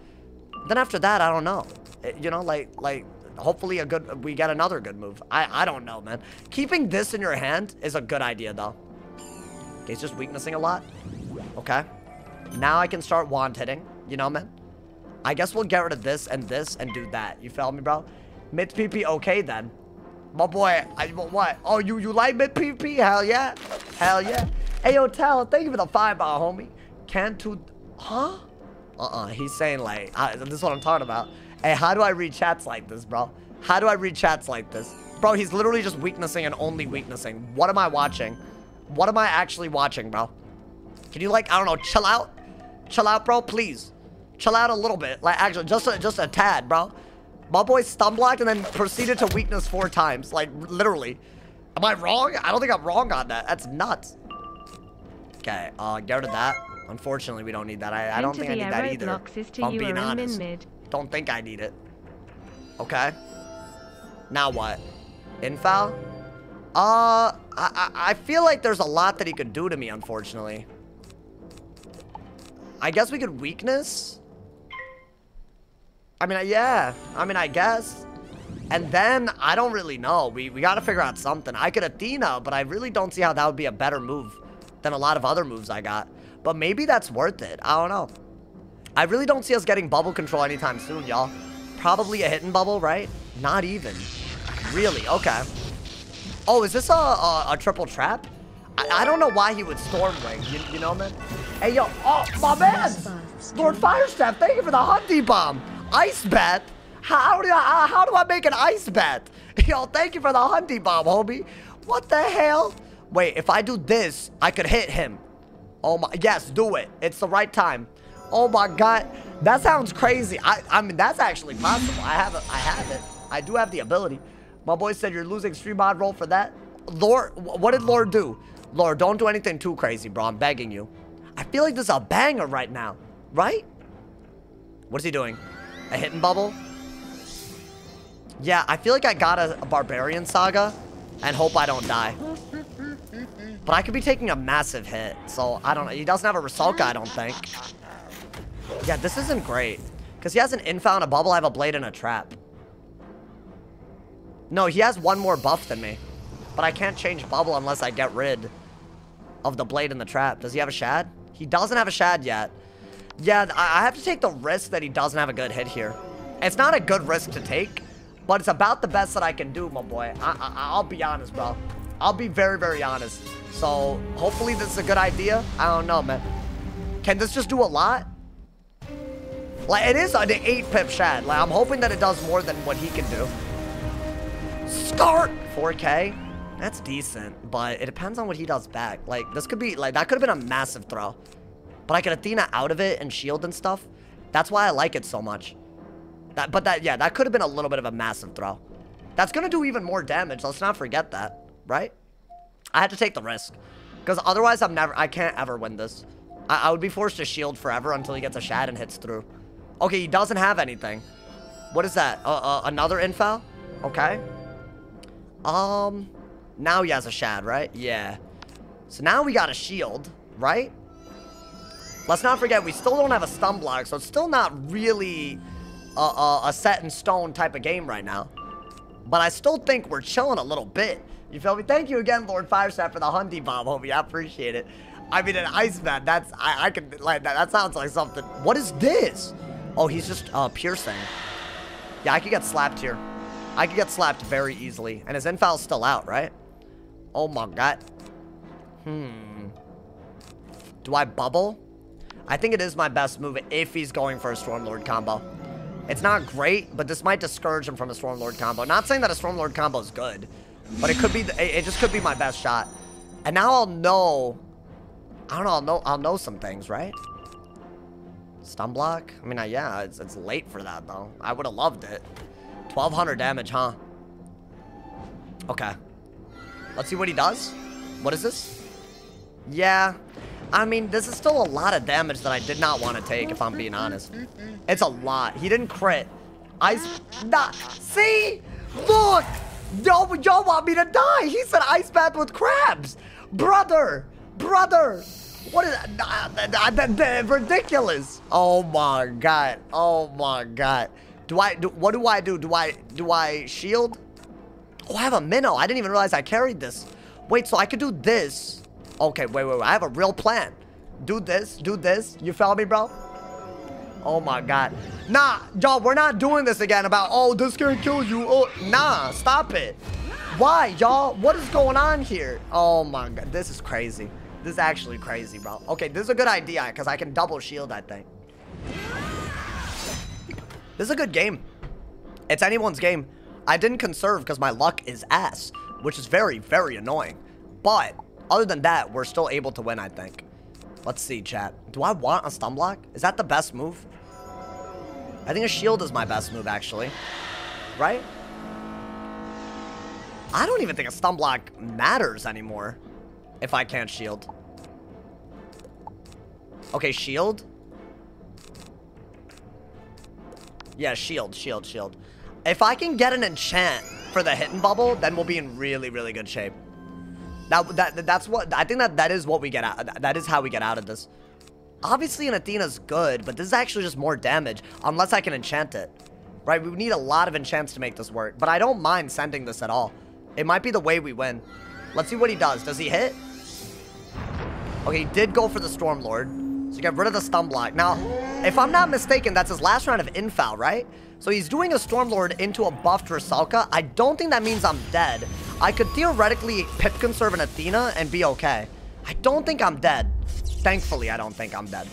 Then after that, I don't know. It, you know, like, like, hopefully a good, we get another good move. I, I don't know, man. Keeping this in your hand is a good idea, though. Okay, it's just weaknessing a lot. Okay. Now I can start wand hitting. You know, man? I guess we'll get rid of this and this and do that. You feel me, bro? Mid PP, okay then. My boy, I, what? Oh, you you like mid PP? Hell yeah. Hell yeah. Hey, yo, Tal, thank you for the five bar, homie. Can to, huh? Uh-uh, he's saying like, uh, this is what I'm talking about. Hey, how do I read chats like this, bro? How do I read chats like this? Bro, he's literally just weaknessing and only weaknessing. What am I watching? What am I actually watching, bro? Can you, like, I don't know, chill out? Chill out, bro, please. Chill out a little bit. Like, actually, just a, just a tad, bro. My boy stun blocked and then proceeded to weakness four times. Like, literally. Am I wrong? I don't think I'm wrong on that. That's nuts. Okay, uh, get rid of that. Unfortunately, we don't need that. I, I don't think I need that either. I'm being honest. Mid. Don't think I need it. Okay. Now what? Infoul? Uh, I, I feel like there's a lot that he could do to me, unfortunately. I guess we could weakness. I mean, yeah. I mean, I guess. And then, I don't really know. We, we got to figure out something. I could Athena, but I really don't see how that would be a better move than a lot of other moves I got. But maybe that's worth it. I don't know. I really don't see us getting bubble control anytime soon, y'all. Probably a hidden bubble, right? Not even. Really? Okay. Oh, is this a, a, a triple trap? I, I, don't know why he would Stormwing. You, you know, man? Hey, yo. Oh, my man. Lord Firestaff, thank you for the Hunty Bomb. Ice Bat? How do I, how do I make an Ice Bat? Yo, thank you for the Hunty Bomb, homie. What the hell? Wait, if I do this, I could hit him. Oh my, yes, do it. It's the right time. Oh my God. That sounds crazy. I, I mean, that's actually possible. I have it. I have it. I do have the ability. My boy said you're losing stream mod roll for that. Lord, what did Lord do? Lord, don't do anything too crazy, bro. I'm begging you. I feel like this is a banger right now, right? What is he doing? A hidden bubble? Yeah, I feel like I got a, a Barbarian Saga and hope I don't die. But I could be taking a massive hit, so I don't know. He doesn't have a Rusalka, I don't think. Yeah, this isn't great. Because he has an infoul and a bubble, I have a blade and a trap. No, he has one more buff than me. But I can't change bubble unless I get rid of the blade and the trap. Does he have a shad? He doesn't have a shad yet. Yeah, I have to take the risk that he doesn't have a good hit here. It's not a good risk to take, but it's about the best that I can do, my boy. I, I, I'll be honest, bro. I'll be very, very honest. So, hopefully this is a good idea. I don't know, man. Can this just do a lot? Like, it is an 8 pip shad. Like, I'm hoping that it does more than what he can do. Start! 4k? That's decent, but it depends on what he does back. Like, this could be, like, that could have been a massive throw. But I could Athena out of it and shield and stuff. That's why I like it so much. That, but that, yeah, that could have been a little bit of a massive throw. That's going to do even more damage. Let's not forget that, right? I had to take the risk. Because otherwise, I'm never, I can't ever win this. I, I would be forced to shield forever until he gets a shad and hits through. Okay, he doesn't have anything. What is that? Uh, uh, another infoul? Okay. Um, now he has a shad, right? Yeah. So now we got a shield, right? Let's not forget, we still don't have a stun block, so it's still not really a, a, a set in stone type of game right now. But I still think we're chilling a little bit. You feel me? Thank you again, Lord Firestaff, for the Hunty Bomb, homie. I appreciate it. I mean, an Iceman, that's, I, I can, like, that, that sounds like something. What is this? Oh, he's just, uh, piercing. Yeah, I could get slapped here. I could get slapped very easily. And his infoul's still out, right? Oh my god. Hmm. Do I bubble? I think it is my best move if he's going for a Stormlord combo. It's not great, but this might discourage him from a Stormlord combo. Not saying that a Stormlord combo is good, but it could be, it just could be my best shot. And now I'll know, I don't know, I'll know, I'll know some things, right? Stun block? I mean, yeah, it's, it's late for that, though. I would have loved it. 1,200 damage, huh? Okay. Let's see what he does. What is this? Yeah. I mean, this is still a lot of damage that I did not want to take, if I'm being honest. It's a lot. He didn't crit. Ice... Not... See? Look! Y'all y'all want me to die. He said ice bath with crabs. Brother! Brother! What is that? Ridiculous. Oh my god. Oh my god. Do I, do, what do I do? Do I, do I shield? Oh, I have a minnow. I didn't even realize I carried this. Wait, so I could do this. Okay, wait, wait, wait. I have a real plan. Do this, do this. You follow me, bro? Oh my god. Nah, y'all, we're not doing this again about, oh, this can kill you. Oh, nah, stop it. Why, y'all? What is going on here? Oh my god, this is crazy. This is actually crazy, bro. Okay, this is a good idea because I can double shield, I think. This is a good game. It's anyone's game. I didn't conserve because my luck is ass, which is very, very annoying. But other than that, we're still able to win, I think. Let's see, chat. Do I want a stun block? Is that the best move? I think a shield is my best move, actually. Right? I don't even think a stun block matters anymore if I can't shield. Okay, shield. Yeah, shield, shield, shield. If I can get an enchant for the hidden bubble, then we'll be in really, really good shape. That, that that's what I think that that is what we get out. That is how we get out of this. Obviously, an Athena's good, but this is actually just more damage unless I can enchant it. Right? We need a lot of enchants to make this work, but I don't mind sending this at all. It might be the way we win. Let's see what he does. Does he hit? Okay, he did go for the Stormlord. So get rid of the stun block. Now, if I'm not mistaken, that's his last round of infoul, right? So he's doing a Stormlord into a buffed Rusalka. I don't think that means I'm dead. I could theoretically pip conserve an Athena and be okay. I don't think I'm dead. Thankfully, I don't think I'm dead.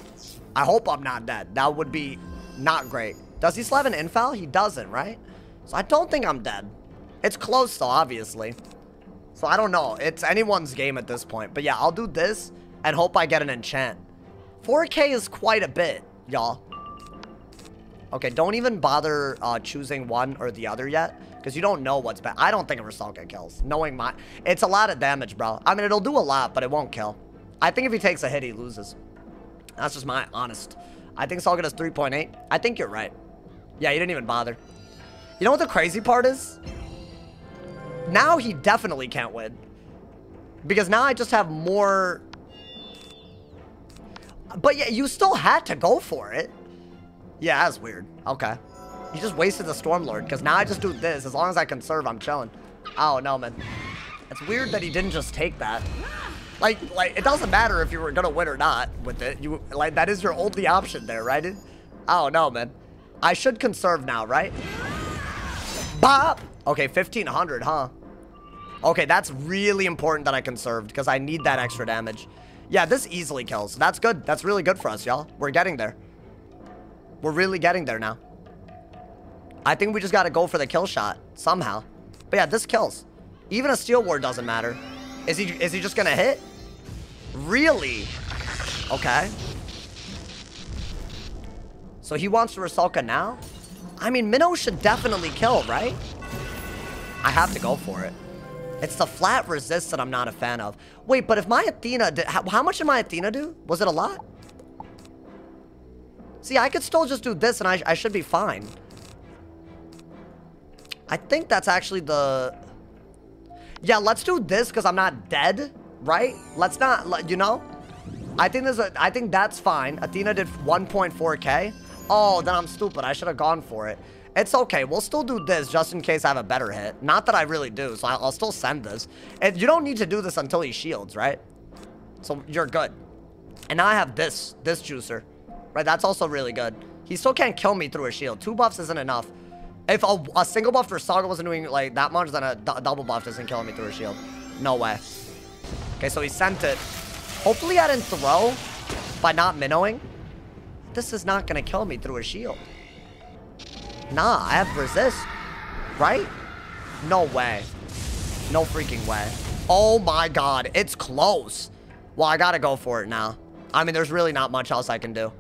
I hope I'm not dead. That would be not great. Does he still have an infoul? He doesn't, right? So I don't think I'm dead. It's close though, obviously. So I don't know. It's anyone's game at this point. But yeah, I'll do this and hope I get an enchant. 4k is quite a bit, y'all. Okay, don't even bother uh, choosing one or the other yet. Because you don't know what's bad. I don't think a Rusalka kills. Knowing my... It's a lot of damage, bro. I mean, it'll do a lot, but it won't kill. I think if he takes a hit, he loses. That's just my honest. I think Salga does 3.8. I think you're right. Yeah, you didn't even bother. You know what the crazy part is? Now he definitely can't win. Because now I just have more... But yeah, you still had to go for it. Yeah, that's weird. Okay. You just wasted the Stormlord, because now I just do this. As long as I conserve, I'm chilling. Oh, no, man. It's weird that he didn't just take that. Like, like it doesn't matter if you were gonna win or not with it. You like that is your only option there, right? Oh no, man. I should conserve now, right? Bop. Okay, 1500, huh? Okay, that's really important that I conserved because I need that extra damage. Yeah, this easily kills. That's good. That's really good for us, y'all. We're getting there. We're really getting there now. I think we just got to go for the kill shot somehow. But yeah, this kills. Even a Steel Ward doesn't matter. Is he is he just to hit? Really? Okay. So he wants to now? I mean, Minnow should definitely kill, right? I have to go for it. It's the flat resist that I'm not a fan of. Wait, but if my Athena did... How, how much did my Athena do? Was it a lot? See, I could still just do this and I, I should be fine. I think that's actually the... Yeah, let's do this because I'm not dead, right? Let's not, you know? I think there's a, I think that's fine. Athena did 1.4k. Oh, then I'm stupid. I should have gone for it. It's okay. We'll still do this just in case I have a better hit. Not that I really do, so I'll, I'll still send this. And you don't need to do this until he shields, right? So you're good. And now I have this, this juicer. Right, that's also really good. He still can't kill me through a shield. Two buffs isn't enough. If a, a single buff for Saga wasn't doing like that much, then a double buff doesn't kill me through a shield. No way. Okay, so he sent it. Hopefully I didn't throw by not minnowing. This is not going to kill me through a shield. Nah, I have resist. Right? No way. No freaking way. Oh my god, it's close. Well, I gotta go for it now. I mean, there's really not much else I can do.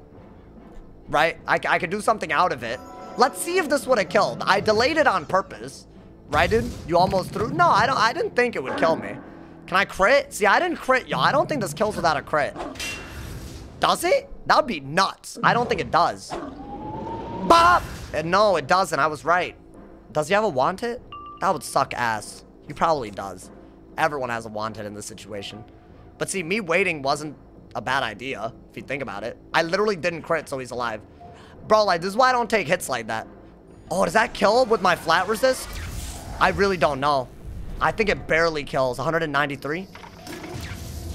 Right? I, I could do something out of it. Let's see if this would have killed. I delayed it on purpose. Right, dude? You almost threw? No, I don't. I didn't think it would kill me. Can I crit? See, I didn't crit, yo. I don't think this kills without a crit. Does it? That would be nuts. I don't think it does. Bop! And no, it doesn't. I was right. Does he have a wanted? That would suck ass. He probably does. Everyone has a wanted in this situation. But see, me waiting wasn't a bad idea, if you think about it. I literally didn't crit, so he's alive. Bro, like, this is why I don't take hits like that. Oh, does that kill with my flat resist? I really don't know. I think it barely kills. 193?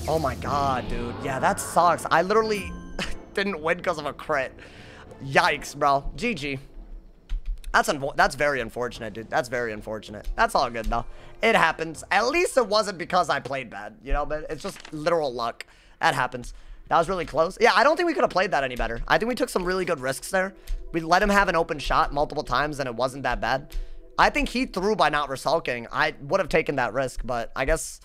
Oh my god, dude. Yeah, that sucks. I literally didn't win because of a crit. Yikes, bro. GG. That's that's very unfortunate, dude. That's very unfortunate. That's all good, though. It happens. At least it wasn't because I played bad, you know? But it's just literal luck. That happens. That was really close. Yeah, I don't think we could have played that any better. I think we took some really good risks there. We let him have an open shot multiple times, and it wasn't that bad. I think he threw by not resulking. I would have taken that risk, but I guess...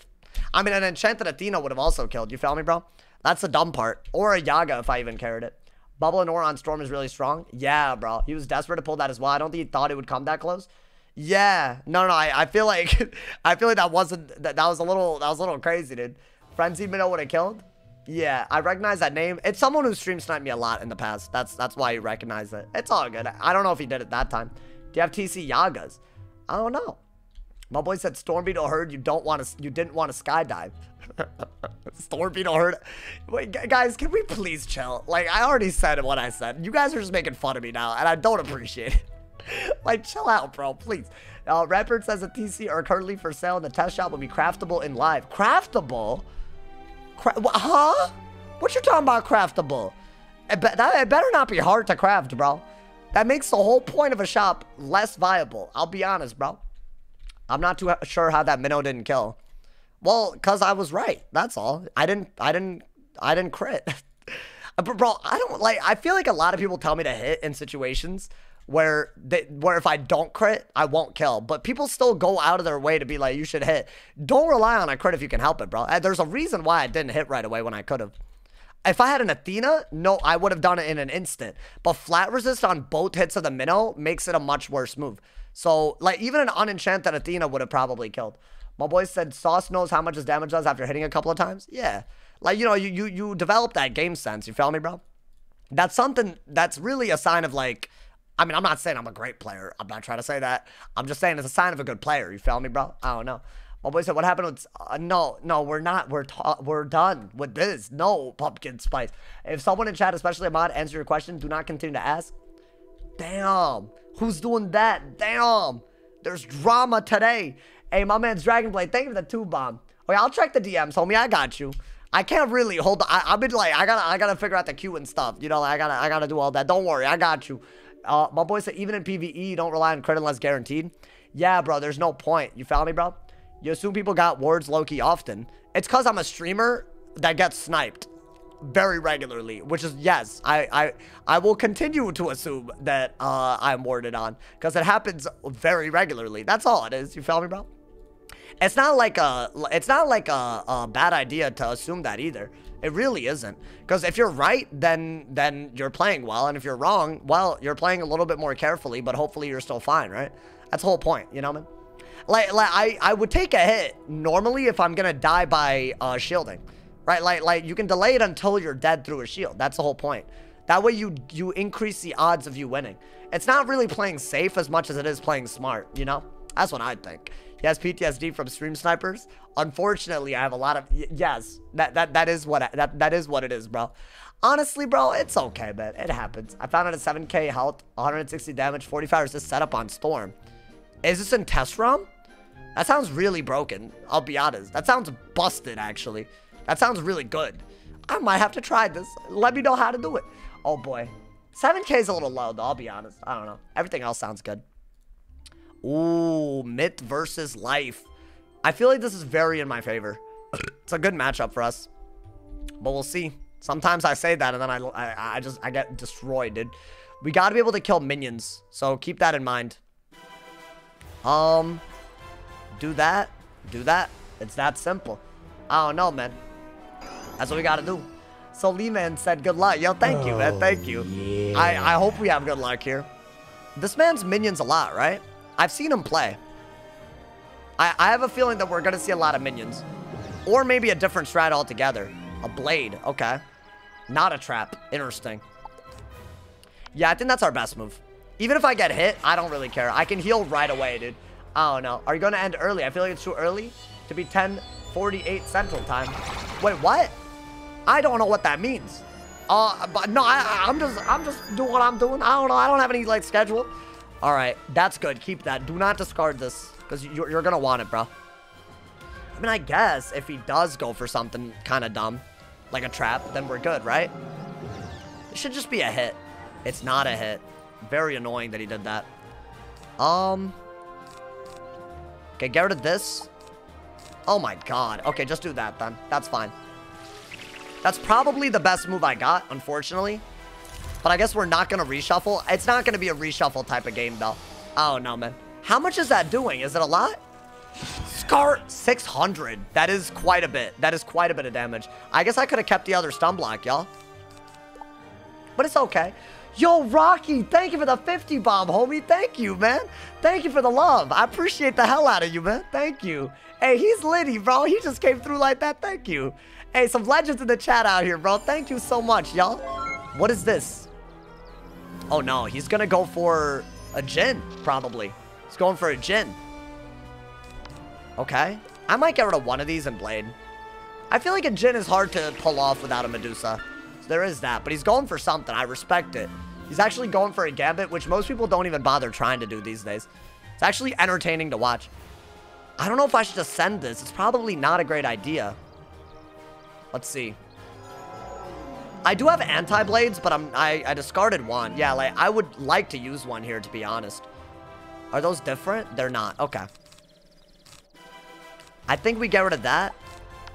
I mean, an Enchanted Athena would have also killed. You feel me, bro? That's the dumb part. Or a Yaga if I even carried it. Bubble and Aura on Storm is really strong. Yeah, bro. He was desperate to pull that as well. I don't think he thought it would come that close. Yeah. No, no, I, I feel like I feel like that wasn't that, that was a little that was a little crazy, dude. Frenzy Minnow would have killed. Yeah, I recognize that name. It's someone who stream sniped me a lot in the past. That's that's why you recognize it. It's all good. I don't know if he did it that time. Do you have TC Yagas? I don't know. My boy said Storm Beetle heard you don't want to you didn't want to skydive. Storm Beetle heard. Wait, guys, can we please chill? Like I already said what I said. You guys are just making fun of me now, and I don't appreciate it. like chill out, bro, please. Uh, Redbird says the TC are currently for sale in the test shop will be craftable in live. Craftable? Cra huh? What you talking about craftable? It, be that, it better not be hard to craft, bro. That makes the whole point of a shop less viable. I'll be honest, bro. I'm not too sure how that minnow didn't kill. Well, cause I was right. That's all. I didn't. I didn't. I didn't crit. but bro, I don't like. I feel like a lot of people tell me to hit in situations where they, where if I don't crit, I won't kill. But people still go out of their way to be like, you should hit. Don't rely on a crit if you can help it, bro. There's a reason why I didn't hit right away when I could have. If I had an Athena, no, I would have done it in an instant. But flat resist on both hits of the minnow makes it a much worse move. So, like, even an unenchanted Athena would have probably killed. My boy said Sauce knows how much his damage does after hitting a couple of times. Yeah. Like, you know, you, you, you develop that game sense. You feel me, bro? That's something that's really a sign of, like, I mean, I'm not saying I'm a great player. I'm not trying to say that. I'm just saying it's a sign of a good player. You feel me, bro? I don't know. My boy said, "What happened with?" Uh, no, no, we're not. We're we're done with this. No pumpkin spice. If someone in chat, especially a mod, answer your question, do not continue to ask. Damn, who's doing that? Damn, there's drama today. Hey, my man's Dragonblade. Thank you for the two bomb. Okay, I'll check the DMs, homie. I got you. I can't really hold. I, I've been like, I gotta, I gotta figure out the queue and stuff. You know, I gotta, I gotta do all that. Don't worry, I got you. Uh, my boy said even in PVE, you don't rely on crit unless guaranteed. Yeah, bro, there's no point. You follow me, bro? You assume people got wards low-key often. It's because I'm a streamer that gets sniped very regularly, which is, yes, I I, I will continue to assume that uh, I'm warded on because it happens very regularly. That's all it is. You feel me, bro? It's not like a, it's not like a, a bad idea to assume that either. It really isn't. Because if you're right, then then you're playing well. And if you're wrong, well, you're playing a little bit more carefully, but hopefully you're still fine, right? That's the whole point, you know, man? Like, like I, I would take a hit normally if I'm going to die by uh, shielding, right? Like, like you can delay it until you're dead through a shield. That's the whole point. That way you, you increase the odds of you winning. It's not really playing safe as much as it is playing smart, you know? That's what I think. He has PTSD from stream snipers. Unfortunately, I have a lot of yes. That that that is what I, that that is what it is, bro. Honestly, bro, it's okay, man. It happens. I found it at 7k health, 160 damage, 45 resist setup on Storm. Is this in test realm? That sounds really broken. I'll be honest. That sounds busted, actually. That sounds really good. I might have to try this. Let me know how to do it. Oh, boy. 7k is a little low, though. I'll be honest. I don't know. Everything else sounds good. Ooh, Myth versus Life. I feel like this is very in my favor. it's a good matchup for us. But we'll see. Sometimes I say that and then I, I, I just, I get destroyed, dude. We got to be able to kill minions. So keep that in mind. Um, do that. Do that. It's that simple. I don't know, man. That's what we got to do. So Lee Man said good luck. Yo, thank you, man. Thank you. Oh, yeah. I, I hope we have good luck here. This man's minions a lot, right? I've seen him play. I, I have a feeling that we're going to see a lot of minions. Or maybe a different strat altogether. A blade. Okay. Not a trap. Interesting. Yeah, I think that's our best move. Even if I get hit, I don't really care. I can heal right away, dude. I don't know. Are you going to end early? I feel like it's too early to be 10:48 Central Time. Wait, what? I don't know what that means. Uh, but no, I, I'm just, I'm just doing what I'm doing. I don't know. I don't have any like schedule. All right, that's good. Keep that. Do not discard this because you're, you're going to want it, bro. I mean, I guess if he does go for something kind of dumb, like a trap, then we're good, right? It should just be a hit. It's not a hit. Very annoying that he did that. Um. Okay, get rid of this. Oh my god. Okay, just do that then. That's fine. That's probably the best move I got, unfortunately. But I guess we're not going to reshuffle. It's not going to be a reshuffle type of game, though. Oh, no, man. How much is that doing? Is it a lot? Scar 600. That is quite a bit. That is quite a bit of damage. I guess I could have kept the other stun block, y'all. But it's okay. Yo, Rocky, thank you for the 50 bomb, homie. Thank you, man. Thank you for the love. I appreciate the hell out of you, man. Thank you. Hey, he's Liddy, bro. He just came through like that. Thank you. Hey, some legends in the chat out here, bro. Thank you so much, y'all. What is this? Oh, no. He's to go for a Jin, probably. He's going for a Jin. Okay. I might get rid of one of these and Blade. I feel like a Jin is hard to pull off without a Medusa. So there is that. But he's going for something. I respect it. He's actually going for a Gambit, which most people don't even bother trying to do these days. It's actually entertaining to watch. I don't know if I should just send this. It's probably not a great idea. Let's see. I do have anti-blades, but I'm, I, I discarded one. Yeah, like, I would like to use one here, to be honest. Are those different? They're not. Okay. I think we get rid of that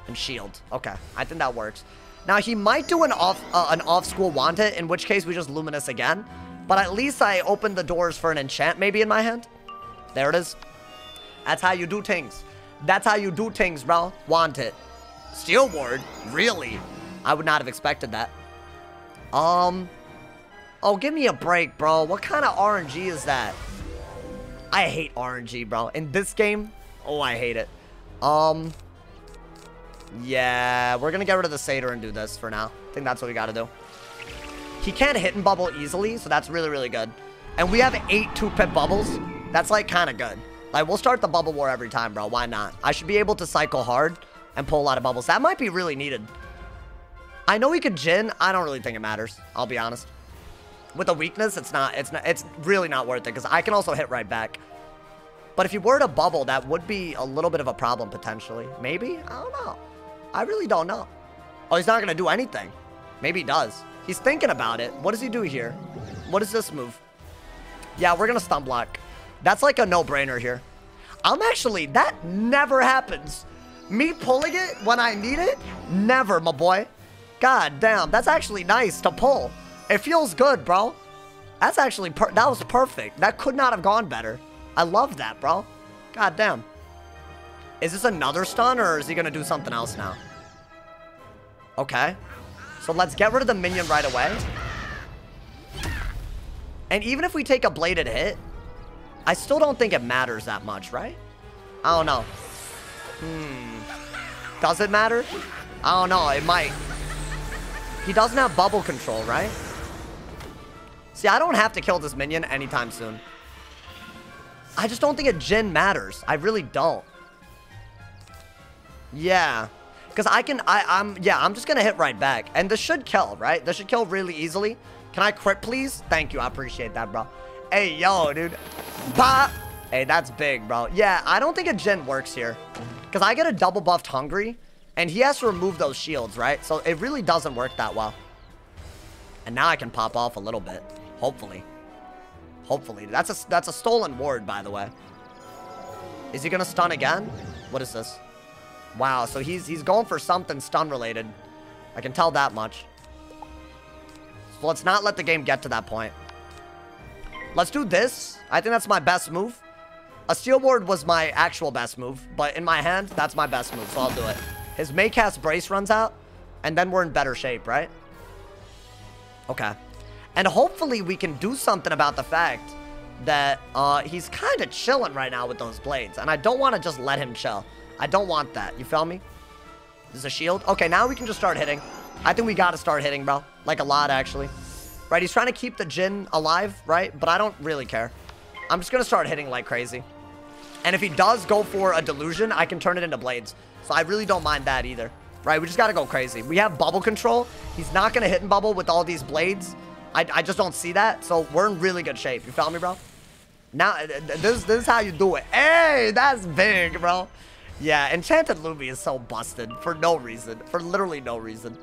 and shield. Okay, I think that works. Now, he might do an off uh, an off-school want it, in which case we just Luminous again. But at least I opened the doors for an enchant maybe in my hand. There it is. That's how you do things. That's how you do things, bro. Want it. Steel Ward? Really? I would not have expected that. Um. Oh, give me a break, bro. What kind of RNG is that? I hate RNG, bro. In this game, oh, I hate it. Um, yeah, we're to get rid of the Satyr and do this for now. I think that's what we got to do. He can't hit and bubble easily, so that's really, really good. And we have eight two-pip bubbles. That's, like, kind of good. Like, we'll start the bubble war every time, bro. Why not? I should be able to cycle hard and pull a lot of bubbles. That might be really needed. I know he could Jin. I don't really think it matters. I'll be honest. With a weakness, it's not, it's not, it's really not worth it because I can also hit right back. But if you were to bubble, that would be a little bit of a problem potentially. Maybe? I don't know. I really don't know. Oh, he's not going to do anything. Maybe he does. He's thinking about it. What does he do here? What is this move? Yeah, we're going to stun block. That's like a no-brainer here. I'm actually, that never happens. Me pulling it when I need it? Never, my boy. God damn, that's actually nice to pull. It feels good, bro. That's actually, that was perfect. That could not have gone better. I love that, bro. God damn. Is this another stun, or is he going to do something else now? Okay. So let's get rid of the minion right away. And even if we take a bladed hit, I still don't think it matters that much, right? I don't know. Hmm. Does it matter? I don't know. It might. He doesn't have bubble control, right? See, I don't have to kill this minion anytime soon. I just don't think a Jin matters. I really don't. Yeah. Because I can, I, I'm, yeah, I'm just going to hit right back. And this should kill, right? This should kill really easily. Can I crit, please? Thank you. I appreciate that, bro. Hey, yo, dude. Pop. Hey, that's big, bro. Yeah, I don't think a Jin works here. Because I get a double buffed Hungry. And he has to remove those shields, right? So it really doesn't work that well. And now I can pop off a little bit. Hopefully. Hopefully. That's a, that's a stolen ward, by the way. Is he going to stun again? What is this? Wow, so he's he's going for something stun related. I can tell that much. So let's not let the game get to that point. Let's do this. I think that's my best move. A steel ward was my actual best move, but in my hand, that's my best move, so I'll do it. His Maycast Brace runs out, and then we're in better shape, right? Okay. And hopefully we can do something about the fact that uh, he's kind of chilling right now with those blades. And I don't want to just let him chill. I don't want that. You feel me? This is a shield. Okay, now we can just start hitting. I think we got to start hitting, bro. Like a lot, actually. Right, he's trying to keep the Jin alive, right? But I don't really care. I'm just going to start hitting like crazy. And if he does go for a delusion, I can turn it into blades. So I really don't mind that either. Right, we just got to go crazy. We have bubble control. He's not to hit and bubble with all these blades. I, I just don't see that. So we're in really good shape. You feel me, bro? Now, this, this is how you do it. Hey, that's big, bro. Yeah, Enchanted Lumi is so busted for no reason. For literally no reason.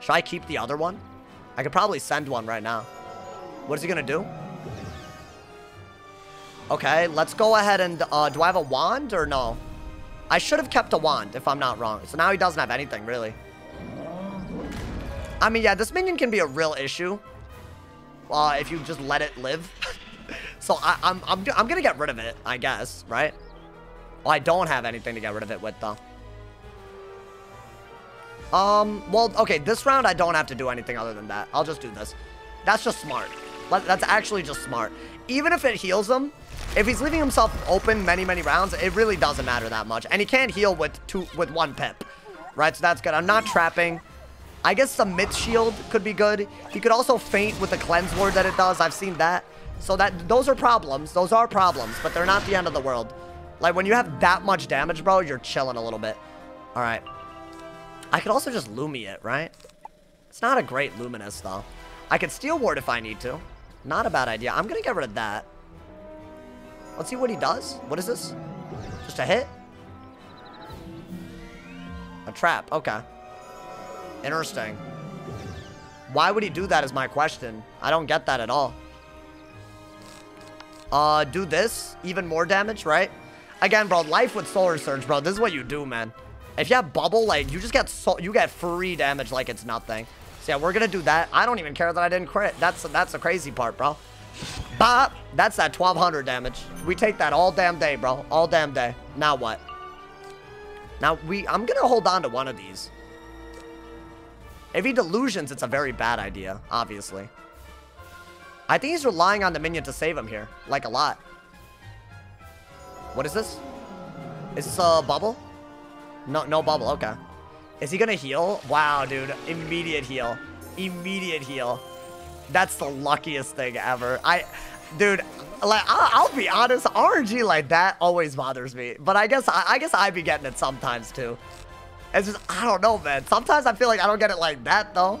Should I keep the other one? I could probably send one right now. What is he to do? Okay, let's go ahead and... Uh, do I have a wand or no? I should have kept a wand, if I'm not wrong. So now he doesn't have anything, really. I mean, yeah, this minion can be a real issue uh, if you just let it live. So I, I'm, I'm, I'm gonna get rid of it, I guess, right? Well, I don't have anything to get rid of it with, though. Um, well, okay, this round I don't have to do anything other than that. I'll just do this. That's just smart. That's actually just smart. Even if it heals him, if he's leaving himself open many, many rounds, it really doesn't matter that much. And he can't heal with two, with one pip, right? So that's good. I'm not trapping. I guess the myth shield could be good. He could also faint with the cleanse ward that it does. I've seen that. So that those are problems. Those are problems, but they're not the end of the world. Like when you have that much damage, bro, you're chilling a little bit. All right. I could also just Lumi it, right? It's not a great Luminous, though. I could Steel Ward if I need to. Not a bad idea. I'm going to get rid of that. Let's see what he does. What is this? Just a hit? A trap. Okay. Interesting. Why would he do that is my question. I don't get that at all. Uh, do this. Even more damage, right? Again, bro, life with Solar Surge, bro. This is what you do, man. If you have Bubble, like, you just get so you get free damage like it's nothing. So, yeah, we're gonna do that. I don't even care that I didn't crit. That's, that's the crazy part, bro. Bop! That's that 1200 damage. We take that all damn day, bro. All damn day. Now what? Now, we I'm gonna hold on to one of these. If he delusions, it's a very bad idea, obviously. I think he's relying on the minion to save him here. Like, a lot. What is this? Is this a bubble? No, no bubble. Okay. Is he gonna heal? Wow, dude. Immediate heal. Immediate heal. That's the luckiest thing ever. I, dude, like I'll, I'll, be honest, RNG like that always bothers me. But I guess I, I guess I be getting it sometimes too. It's just I don't know, man. Sometimes I feel like I don't get it like that though.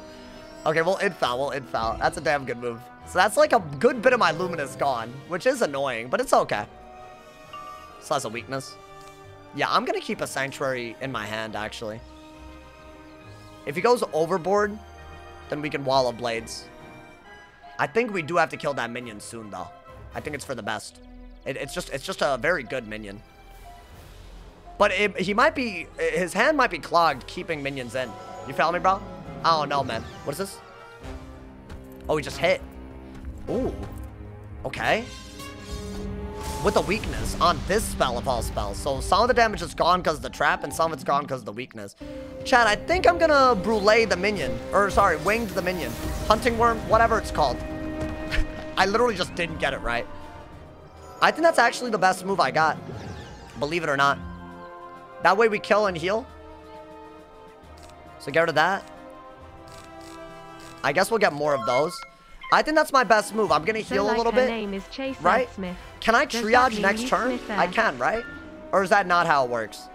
Okay, well, infoul, well, infoul. That's a damn good move. So that's like a good bit of my Luminous gone, which is annoying, but it's okay. So that's a weakness. Yeah, I'm gonna keep a Sanctuary in my hand, actually. If he goes overboard, then we can Wall of Blades. I think we do have to kill that minion soon, though. I think it's for the best. It, it's just it's just a very good minion. But it, he might be... His hand might be clogged keeping minions in. You feel me, bro? I don't know, man. What is this? Oh, he just hit. Ooh. Okay with a weakness on this spell of all spells. So some of the damage is gone because of the trap and some of it's gone because of the weakness. Chad, I think I'm gonna brule the minion. Or sorry, winged the minion. Hunting worm, whatever it's called. I literally just didn't get it right. I think that's actually the best move I got. Believe it or not. That way we kill and heal. So get rid of that. I guess we'll get more of those. I think that's my best move. I'm gonna heal like a little bit. Name is Chase right? Smith. Can I triage next turn? I can, right? Or is that not how it works?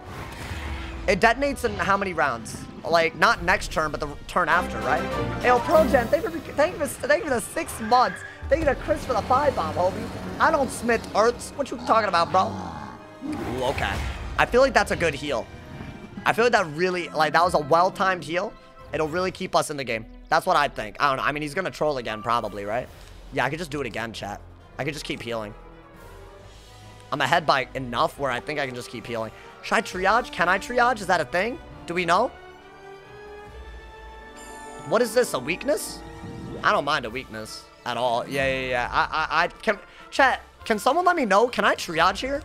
It detonates in how many rounds? Like, not next turn, but the turn after, right? Hey, yo, ProGen, thank you for, thank you for, thank you for the six months. Thank you to Chris for the five bomb, homie. I don't smith earths. What you talking about, bro? Ooh, okay. I feel like that's a good heal. I feel like that really, like, that was a well-timed heal. It'll really keep us in the game. That's what I think. I don't know. I mean, he's going to troll again, probably, right? Yeah, I could just do it again, chat. I could just keep healing. I'm ahead by enough where I think I can just keep healing. Should I triage? Can I triage? Is that a thing? Do we know? What is this? A weakness? I don't mind a weakness at all. Yeah, yeah, yeah. I, I, I can. Chat. Can someone let me know? Can I triage here?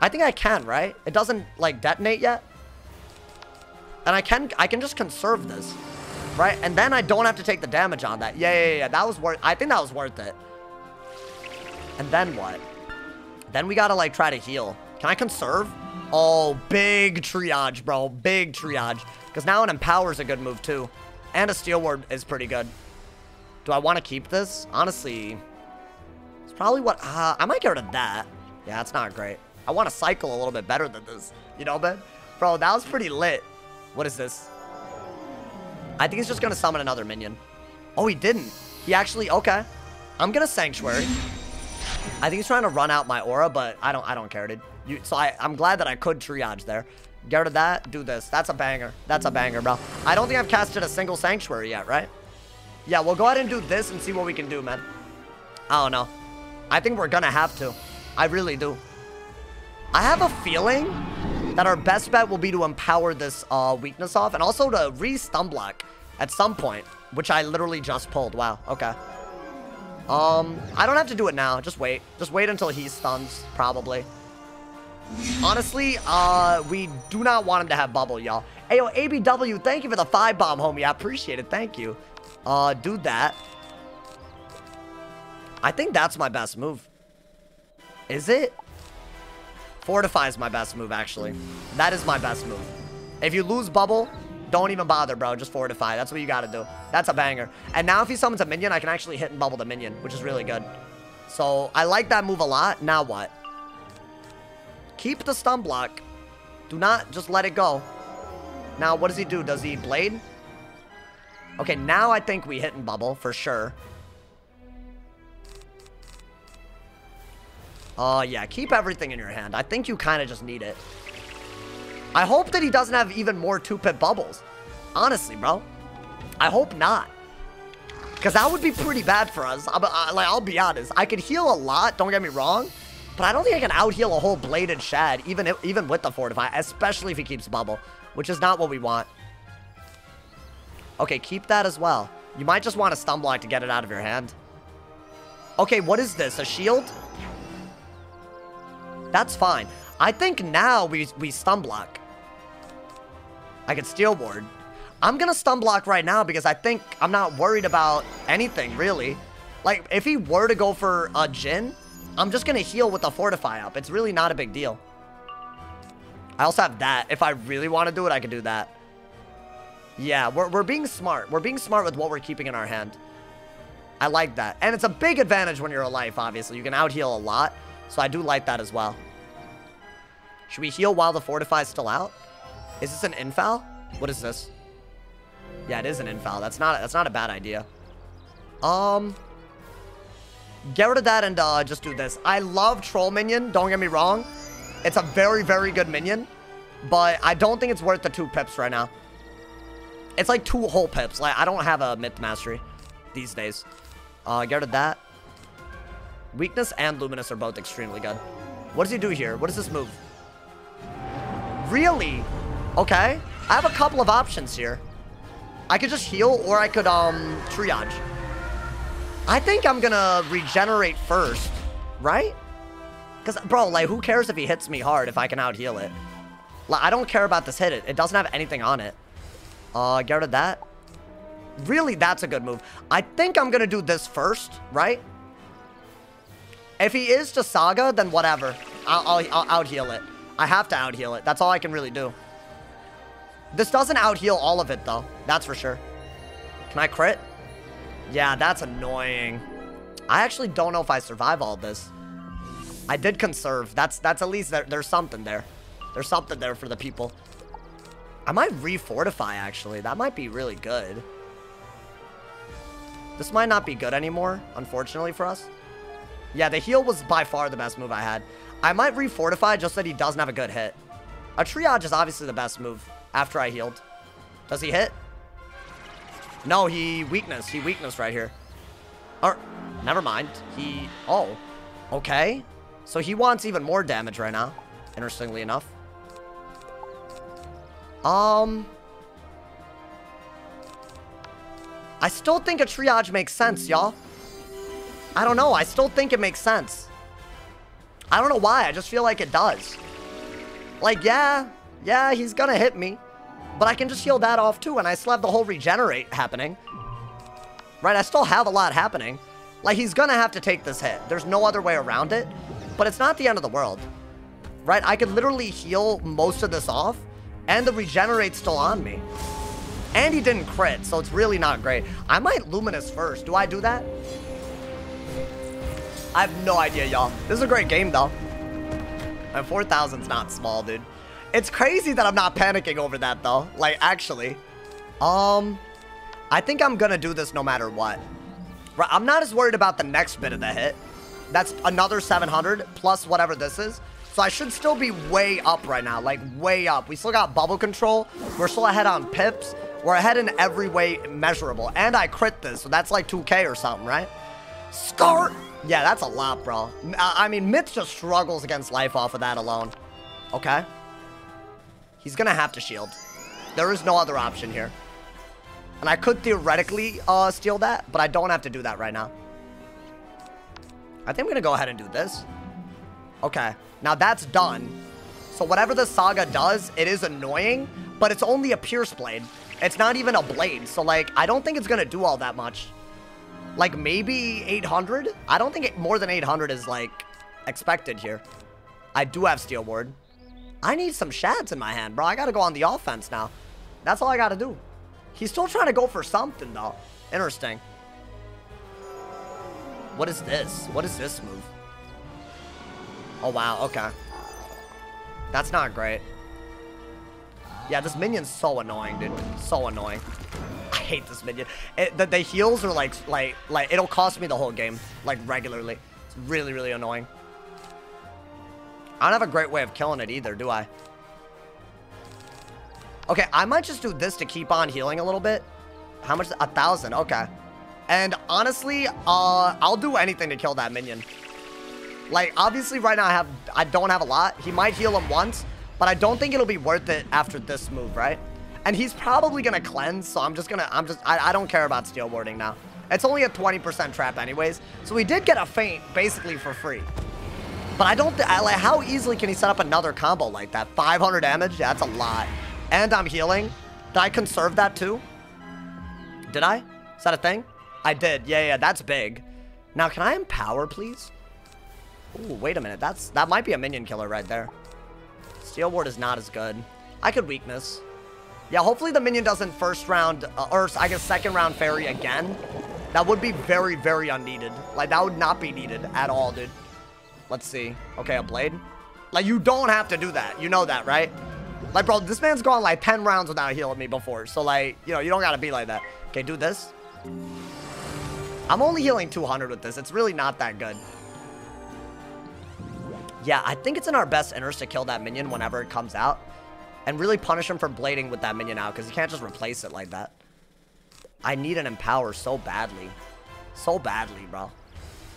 I think I can, right? It doesn't like detonate yet. And I can, I can just conserve this, right? And then I don't have to take the damage on that. Yeah, yeah, yeah. That was worth. I think that was worth it. And then what? Then we gotta, like, try to heal. Can I conserve? Oh, big triage, bro. Big triage. Because now an Empower is a good move, too. And a Steel Ward is pretty good. Do I want to keep this? Honestly, it's probably what... Uh, I might get rid of that. Yeah, that's not great. I want to cycle a little bit better than this. You know, man? Bro, that was pretty lit. What is this? I think he's just going to summon another minion. Oh, he didn't. He actually... Okay. I'm going to Sanctuary. I think he's trying to run out my aura, but I don't I don't care, dude. You, so I, I'm glad that I could triage there. Get rid of that, do this. That's a banger. That's a banger, bro. I don't think I've casted a single Sanctuary yet, right? Yeah, we'll go ahead and do this and see what we can do, man. I don't know. I think we're gonna have to. I really do. I have a feeling that our best bet will be to empower this uh, weakness off and also to re-stun block at some point, which I literally just pulled. Wow, okay. Um, I don't have to do it now. Just wait. Just wait until he stuns, probably. Honestly, uh, we do not want him to have bubble, y'all. Hey, yo, ABW, thank you for the five bomb, homie. I appreciate it. Thank you. Uh, do that. I think that's my best move. Is it? Fortify is my best move, actually. That is my best move. If you lose bubble, don't even bother, bro. Just fortify. That's what you gotta do. That's a banger. And now if he summons a minion, I can actually hit and bubble the minion, which is really good. So, I like that move a lot. Now what? Keep the stun block. Do not just let it go. Now, what does he do? Does he blade? Okay, now I think we hit and bubble for sure. Oh, uh, yeah. Keep everything in your hand. I think you kind of just need it. I hope that he doesn't have even more 2-pip bubbles. Honestly, bro. I hope not. Because that would be pretty bad for us. I, I, like, I'll be honest. I could heal a lot, don't get me wrong. But I don't think I can out-heal a whole Bladed Shad, even, if, even with the Fortify. Especially if he keeps Bubble, which is not what we want. Okay, keep that as well. You might just want a Stun Block to get it out of your hand. Okay, what is this? A shield? That's fine. I think now we, we stun block. I can steal ward. I'm gonna stun block right now because I think I'm not worried about anything, really. Like, if he were to go for a Jinn, I'm just gonna heal with the Fortify up. It's really not a big deal. I also have that. If I really want to do it, I can do that. Yeah, we're, we're being smart. We're being smart with what we're keeping in our hand. I like that. And it's a big advantage when you're alive, obviously. You can out-heal a lot. So I do like that as well. Should we heal while the Fortify is still out? Is this an infal? What is this? Yeah, it is an infal. That's not that's not a bad idea. Um, get rid of that and uh, just do this. I love Troll Minion. Don't get me wrong. It's a very, very good minion. But I don't think it's worth the two pips right now. It's like two whole pips. Like, I don't have a Myth Mastery these days. Uh, get rid of that. Weakness and Luminous are both extremely good. What does he do here? What does this move? Really? Okay. I have a couple of options here. I could just heal or I could um triage. I think I'm gonna regenerate first, right? Because, bro, like, who cares if he hits me hard if I can out-heal it? Like, I don't care about this hit. It, it doesn't have anything on it. Uh, get rid of that. Really, that's a good move. I think I'm gonna do this first, right? If he is to Saga, then whatever. I'll, I'll, I'll out-heal it. I have to out-heal it. That's all I can really do. This doesn't out-heal all of it, though. That's for sure. Can I crit? Yeah, that's annoying. I actually don't know if I survive all this. I did conserve. That's that's at least there, there's something there. There's something there for the people. I might refortify, actually. That might be really good. This might not be good anymore, unfortunately for us. Yeah, the heal was by far the best move I had. I might refortify just that he doesn't have a good hit. A triage is obviously the best move after I healed. Does he hit? No, he weakness. He weakness right here. Or, never mind. He, oh, okay. So he wants even more damage right now, interestingly enough. Um, I still think a triage makes sense, y'all. I don't know. I still think it makes sense. I don't know why. I just feel like it does. Like, yeah, yeah, he's gonna hit me. But I can just heal that off too, and I still have the whole regenerate happening. Right, I still have a lot happening. Like, he's gonna have to take this hit. There's no other way around it. But it's not the end of the world. Right, I could literally heal most of this off, and the regenerate's still on me. And he didn't crit, so it's really not great. I might Luminous first. Do I do that? I have no idea, y'all. This is a great game, though. And 4,000's not small, dude. It's crazy that I'm not panicking over that, though. Like, actually. Um, I think I'm gonna do this no matter what. I'm not as worried about the next bit of the hit. That's another 700 plus whatever this is. So I should still be way up right now, like way up. We still got bubble control. We're still ahead on pips. We're ahead in every way measurable. And I crit this, so that's like 2k or something, right? Scar! Yeah, that's a lot, bro. I mean, Myth just struggles against life off of that alone. Okay. He's gonna have to shield. There is no other option here. And I could theoretically uh, steal that, but I don't have to do that right now. I think I'm gonna go ahead and do this. Okay, now that's done. So whatever the Saga does, it is annoying, but it's only a Pierce Blade. It's not even a blade, so like, I don't think it's gonna do all that much. Like, maybe 800? I don't think it, more than 800 is, like, expected here. I do have Steal Ward. I need some shads in my hand, bro. I gotta go on the offense now. That's all I gotta do. He's still trying to go for something, though. Interesting. What is this? What is this move? Oh, wow. Okay. That's not great. Yeah, this minion's so annoying, dude. So annoying. I hate this minion. It, the, the heals are like, like, like, it'll cost me the whole game, like, regularly. It's really, really annoying. I don't have a great way of killing it either, do I? Okay, I might just do this to keep on healing a little bit. How much? A thousand. Okay. And honestly, uh, I'll do anything to kill that minion. Like, obviously, right now I have, I don't have a lot. He might heal him once, but I don't think it'll be worth it after this move, right? And he's probably gonna cleanse, so I'm just gonna, I'm just, I, I don't care about steal warding now. It's only a 20% trap anyways, so we did get a feint basically for free. But I don't, I, like, how easily can he set up another combo like that? 500 damage? Yeah, that's a lot. And I'm healing. Did I conserve that too? Did I? Is that a thing? I did. Yeah, yeah, that's big. Now, can I empower, please? Ooh, wait a minute. That's That might be a minion killer right there. Steal Ward is not as good. I could weakness. Yeah, hopefully the minion doesn't first round, uh, or I guess second round fairy again. That would be very, very unneeded. Like, that would not be needed at all, dude. Let's see. Okay, a blade. Like, you don't have to do that. You know that, right? Like, bro, this man's gone like 10 rounds without healing me before. So, like, you know, you don't gotta be like that. Okay, do this. I'm only healing 200 with this. It's really not that good. Yeah, I think it's in our best interest to kill that minion whenever it comes out. And really punish him for blading with that minion out. Because you can't just replace it like that. I need an empower so badly. So badly, bro.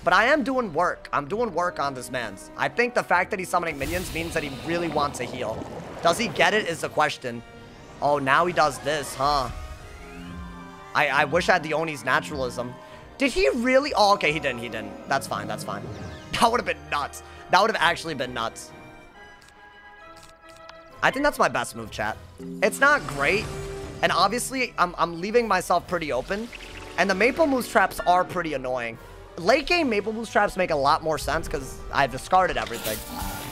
But I am doing work. I'm doing work on this man's. I think the fact that he's summoning minions means that he really wants a heal. Does he get it is the question. Oh, now he does this, huh? I, I wish I had the Oni's naturalism. Did he really? Oh, okay, he didn't. He didn't. That's fine. That's fine. That would have been nuts. That would have actually been nuts. I think that's my best move, chat. It's not great. And obviously, I'm, I'm leaving myself pretty open. And the Maple Moose traps are pretty annoying. Late game Maple Moose traps make a lot more sense because I've discarded everything.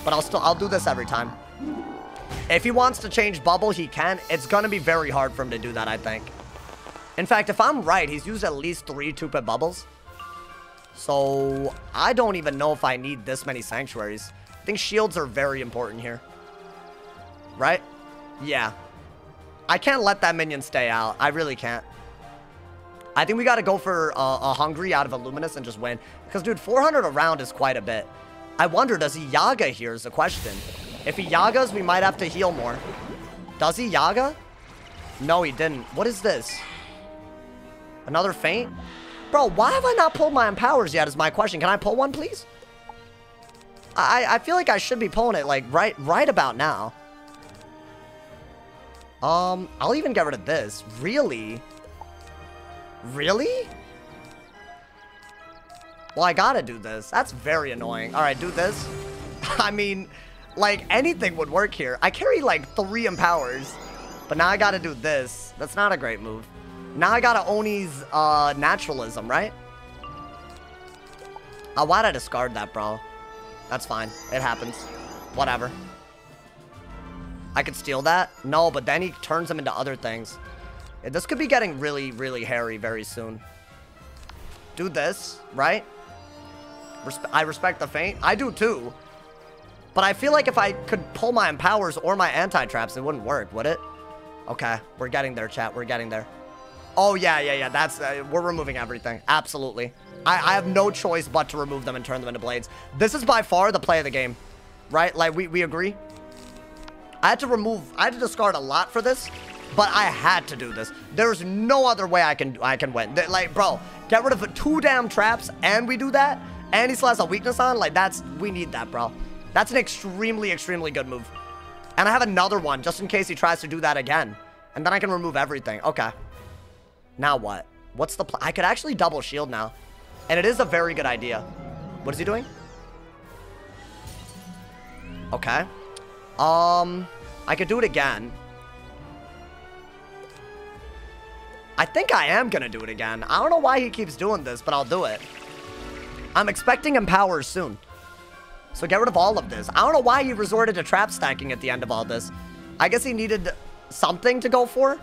But I'll still, I'll do this every time. If he wants to change Bubble, he can. It's going to be very hard for him to do that, I think. In fact, if I'm right, he's used at least three two-pip bubbles. So, I don't even know if I need this many sanctuaries. I think shields are very important here. Right? Yeah. I can't let that minion stay out. I really can't. I think we got to go for a, a, Hungry out of Illuminous and just win. Because, dude, 400 around is quite a bit. I wonder, does he Yaga here is the question. If he Yagas, we might have to heal more. Does he Yaga? No, he didn't. What is this? Another feint? Bro, why have I not pulled my empowers yet is my question. Can I pull one, please? I, I feel like I should be pulling it, like, right, right about now. Um, I'll even get rid of this. Really? Really? Well, I gotta do this. That's very annoying. All right, do this. I mean, like, anything would work here. I carry, like, three empowers. But now I gotta do this. That's not a great move. Now I gotta Oni's, uh, naturalism, right? Uh, why'd I discard that, bro? That's fine. It happens. Whatever. I could steal that? No, but then he turns them into other things. This could be getting really, really hairy very soon. Do this, right? Respe I respect the feint. I do too. But I feel like if I could pull my empowers or my anti-traps, it wouldn't work, would it? Okay, we're getting there, chat. We're getting there. Oh, yeah, yeah, yeah. That's uh, We're removing everything. Absolutely. I, I have no choice but to remove them and turn them into blades. This is by far the play of the game, right? Like, we, we agree? I had to remove... I had to discard a lot for this, but I had to do this. There's no other way I can I can win. Like, bro, get rid of two damn traps and we do that, and he has a weakness on, like, that's... We need that, bro. That's an extremely, extremely good move. And I have another one, just in case he tries to do that again. And then I can remove everything. Okay. Now what? What's the? I could actually double shield now. And it is a very good idea. What is he doing? Okay. Um, I could do it again. I think I am going to do it again. I don't know why he keeps doing this, but I'll do it. I'm expecting Empower soon. So get rid of all of this. I don't know why he resorted to trap stacking at the end of all this. I guess he needed something to go for.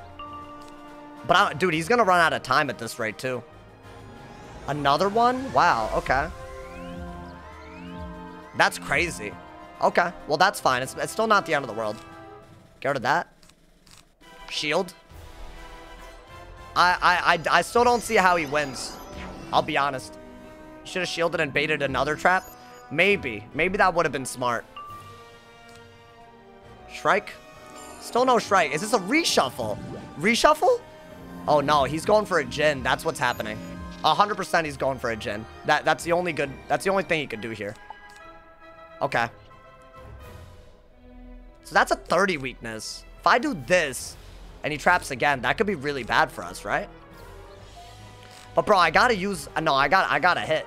But, I, dude, he's going to run out of time at this rate, too. Another one? Wow, okay. That's crazy. Okay, well, that's fine. It's, it's still not the end of the world. Get rid of that. Shield. I, I, I, I still don't see how he wins. I'll be honest. Should have shielded and baited another trap. Maybe. Maybe that would have been smart. Shrike? Still no Shrike. Is this a reshuffle? Reshuffle? Oh no, he's going for a Jinn. That's what's happening. 100% he's going for a Jinn. That, that's the only good, that's the only thing he could do here. Okay. So that's a 30 weakness. If I do this, and he traps again, that could be really bad for us, right? But bro, I gotta use, uh, no, I got, I gotta hit.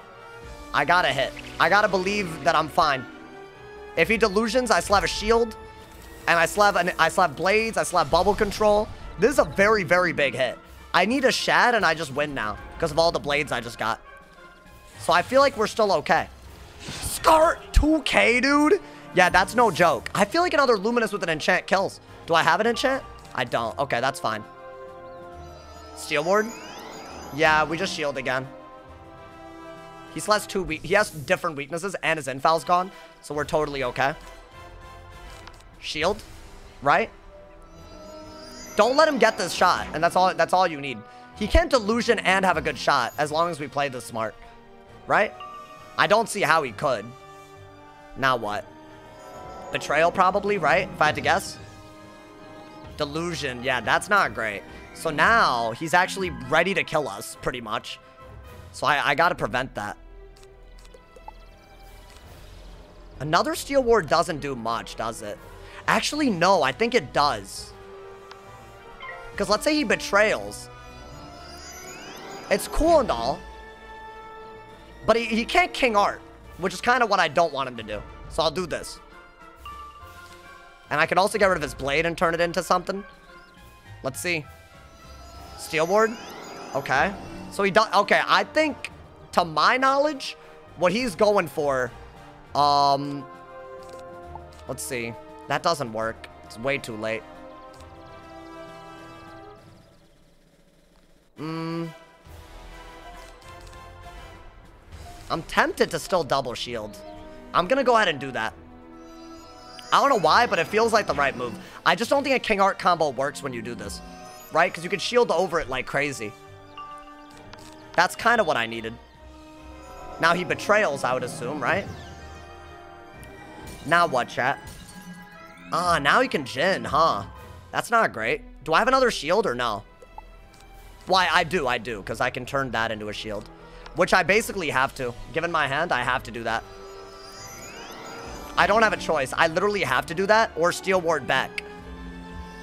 I gotta hit. I gotta believe that I'm fine. If he delusions, I still have a shield. And I still have, an, I still have blades. I still have bubble control. This is a very, very big hit. I need a shad and I just win now. Because of all the blades I just got. So I feel like we're still okay. Scar 2k, dude. Yeah, that's no joke. I feel like another Luminous with an enchant kills. Do I have an enchant? I don't. Okay, that's fine. Steal Ward? Yeah, we just shield again. He still has two. He has different weaknesses, and his infal's gone, so we're totally okay. Shield, right? Don't let him get this shot, and that's all. That's all you need. He can't delusion and have a good shot as long as we play this smart, right? I don't see how he could. Now what? Betrayal probably, right? If I had to guess. Delusion, yeah, that's not great. So now he's actually ready to kill us, pretty much. So I, I gotta prevent that. Another Steal Ward doesn't do much, does it? Actually, no, I think it does. Because let's say he betrayals. It's cool and all. But he, he can't King Art, which is kind of what I don't want him to do. So I'll do this. And I can also get rid of his blade and turn it into something. Let's see. Steal Ward? Okay. So he does... Okay, I think, to my knowledge, what he's going for... Um... Let's see. That doesn't work. It's way too late. Hmm... I'm tempted to still double shield. I'm gonna go ahead and do that. I don't know why, but it feels like the right move. I just don't think a King Art combo works when you do this. Right? Because you can shield over it like crazy. That's kind of what I needed. Now he betrayals, I would assume, right? Now what, chat? Ah, now he can Jinn, huh? That's not great. Do I have another shield or no? Why, I do, I do, because I can turn that into a shield. Which I basically have to. Given my hand, I have to do that. I don't have a choice. I literally have to do that or Steal Ward back.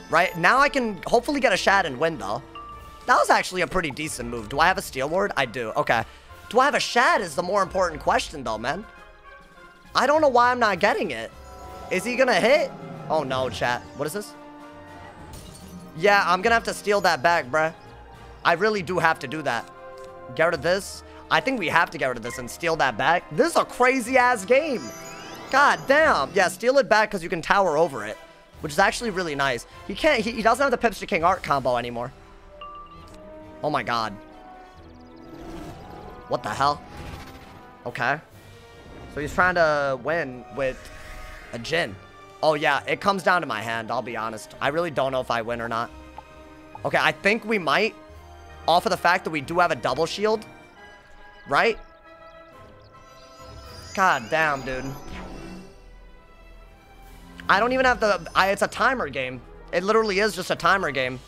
Right? Now I can hopefully get a Shad and win, though. That was actually a pretty decent move. Do I have a Steal Ward? I do. Okay. Do I have a Shad is the more important question, though, man. I don't know why I'm not getting it. Is he gonna hit? Oh, no, chat. What is this? Yeah, I'm gonna have to steal that back, bruh. I really do have to do that. Get rid of this. I think we have to get rid of this and steal that back. This is a crazy-ass game. God damn. Yeah, steal it back because you can tower over it. Which is actually really nice. He can't, he, he doesn't have the Pips to King Art combo anymore. Oh my god. What the hell? Okay. So he's trying to win with a Jinn. Oh yeah, it comes down to my hand, I'll be honest. I really don't know if I win or not. Okay, I think we might. Off of the fact that we do have a double shield. Right? God damn, dude. I don't even have the... I, it's a timer game. It literally is just a timer game.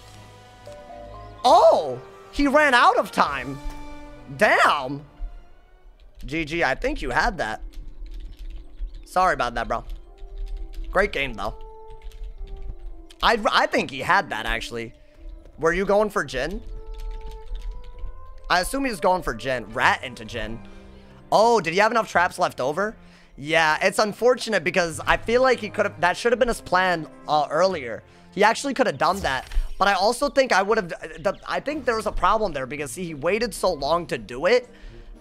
Oh! He ran out of time. Damn. GG, I think you had that. Sorry about that, bro. Great game, though. I, I think he had that, actually. Were you going for Jinn? I assume he's going for Jinn. Rat into Jinn. Oh, did he have enough traps left over? Yeah, it's unfortunate because I feel like he could have, that should have been his plan uh, earlier. He actually could have done that. But I also think I would have, I think there was a problem there because he waited so long to do it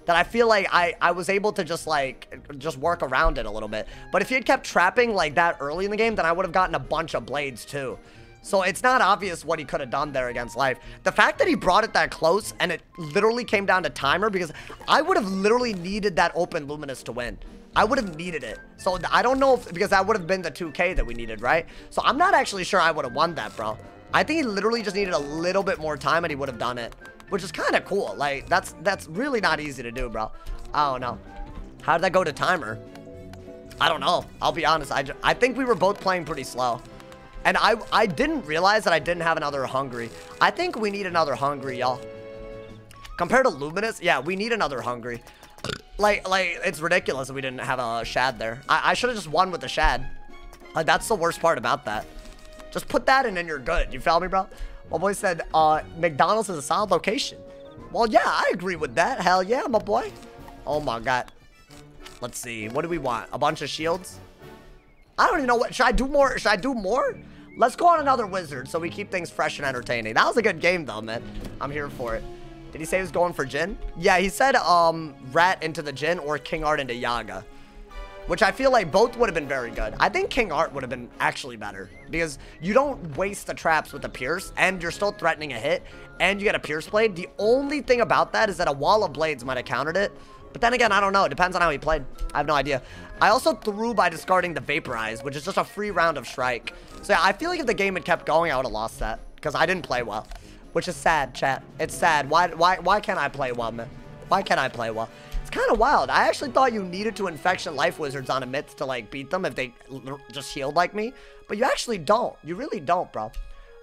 that I feel like I, I was able to just like, just work around it a little bit. But if he had kept trapping like that early in the game, then I would have gotten a bunch of blades too. So it's not obvious what he could have done there against life. The fact that he brought it that close and it literally came down to timer because I would have literally needed that open luminous to win. I would have needed it. So I don't know if, because that would have been the 2k that we needed, right? So I'm not actually sure I would have won that, bro. I think he literally just needed a little bit more time and he would have done it, which is kind of cool. Like that's, that's really not easy to do, bro. I don't know. How did that go to timer? I don't know. I'll be honest. I, I think we were both playing pretty slow. And I, I didn't realize that I didn't have another Hungry. I think we need another Hungry, y'all. Compared to Luminous, yeah, we need another Hungry. Like, like it's ridiculous that we didn't have a Shad there. I, I should have just won with the Shad. Like, that's the worst part about that. Just put that in and you're good. You feel me, bro? My boy said, uh, McDonald's is a solid location. Well, yeah, I agree with that. Hell yeah, my boy. Oh my god. Let's see. What do we want? A bunch of shields? I don't even know what. Should I do more? Should I do more? Let's go on another wizard so we keep things fresh and entertaining. That was a good game though, man. I'm here for it. Did he say he was going for Jinn? Yeah, he said um Rat into the Jhin or King Art into Yaga. Which I feel like both would have been very good. I think King Art would have been actually better. Because you don't waste the traps with the Pierce, and you're still threatening a hit, and you get a Pierce Blade. The only thing about that is that a Wall of Blades might have countered it. But then again, I don't know. It depends on how he played. I have no idea. I also threw by discarding the Vaporize, which is just a free round of Strike. So yeah, I feel like if the game had kept going, I would have lost that. Because I didn't play well. Which is sad, chat. It's sad. Why, why, why can't I play well, man? Why can't I play well? It's kind of wild. I actually thought you needed to Infection Life Wizards on a myth to, like, beat them if they just healed like me. But you actually don't. You really don't, bro.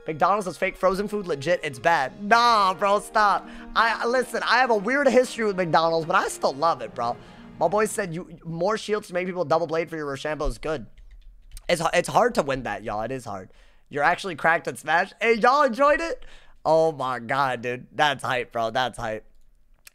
McDonald's is fake frozen food legit. It's bad. Nah, bro, stop. I Listen, I have a weird history with McDonald's, but I still love it, bro. My boy said you more shields to make people double blade for your Rochambeau is good. It's, it's hard to win that, y'all. It is hard. You're actually cracked at Smash. Hey, y'all enjoyed it? Oh my god, dude. That's hype, bro. That's hype.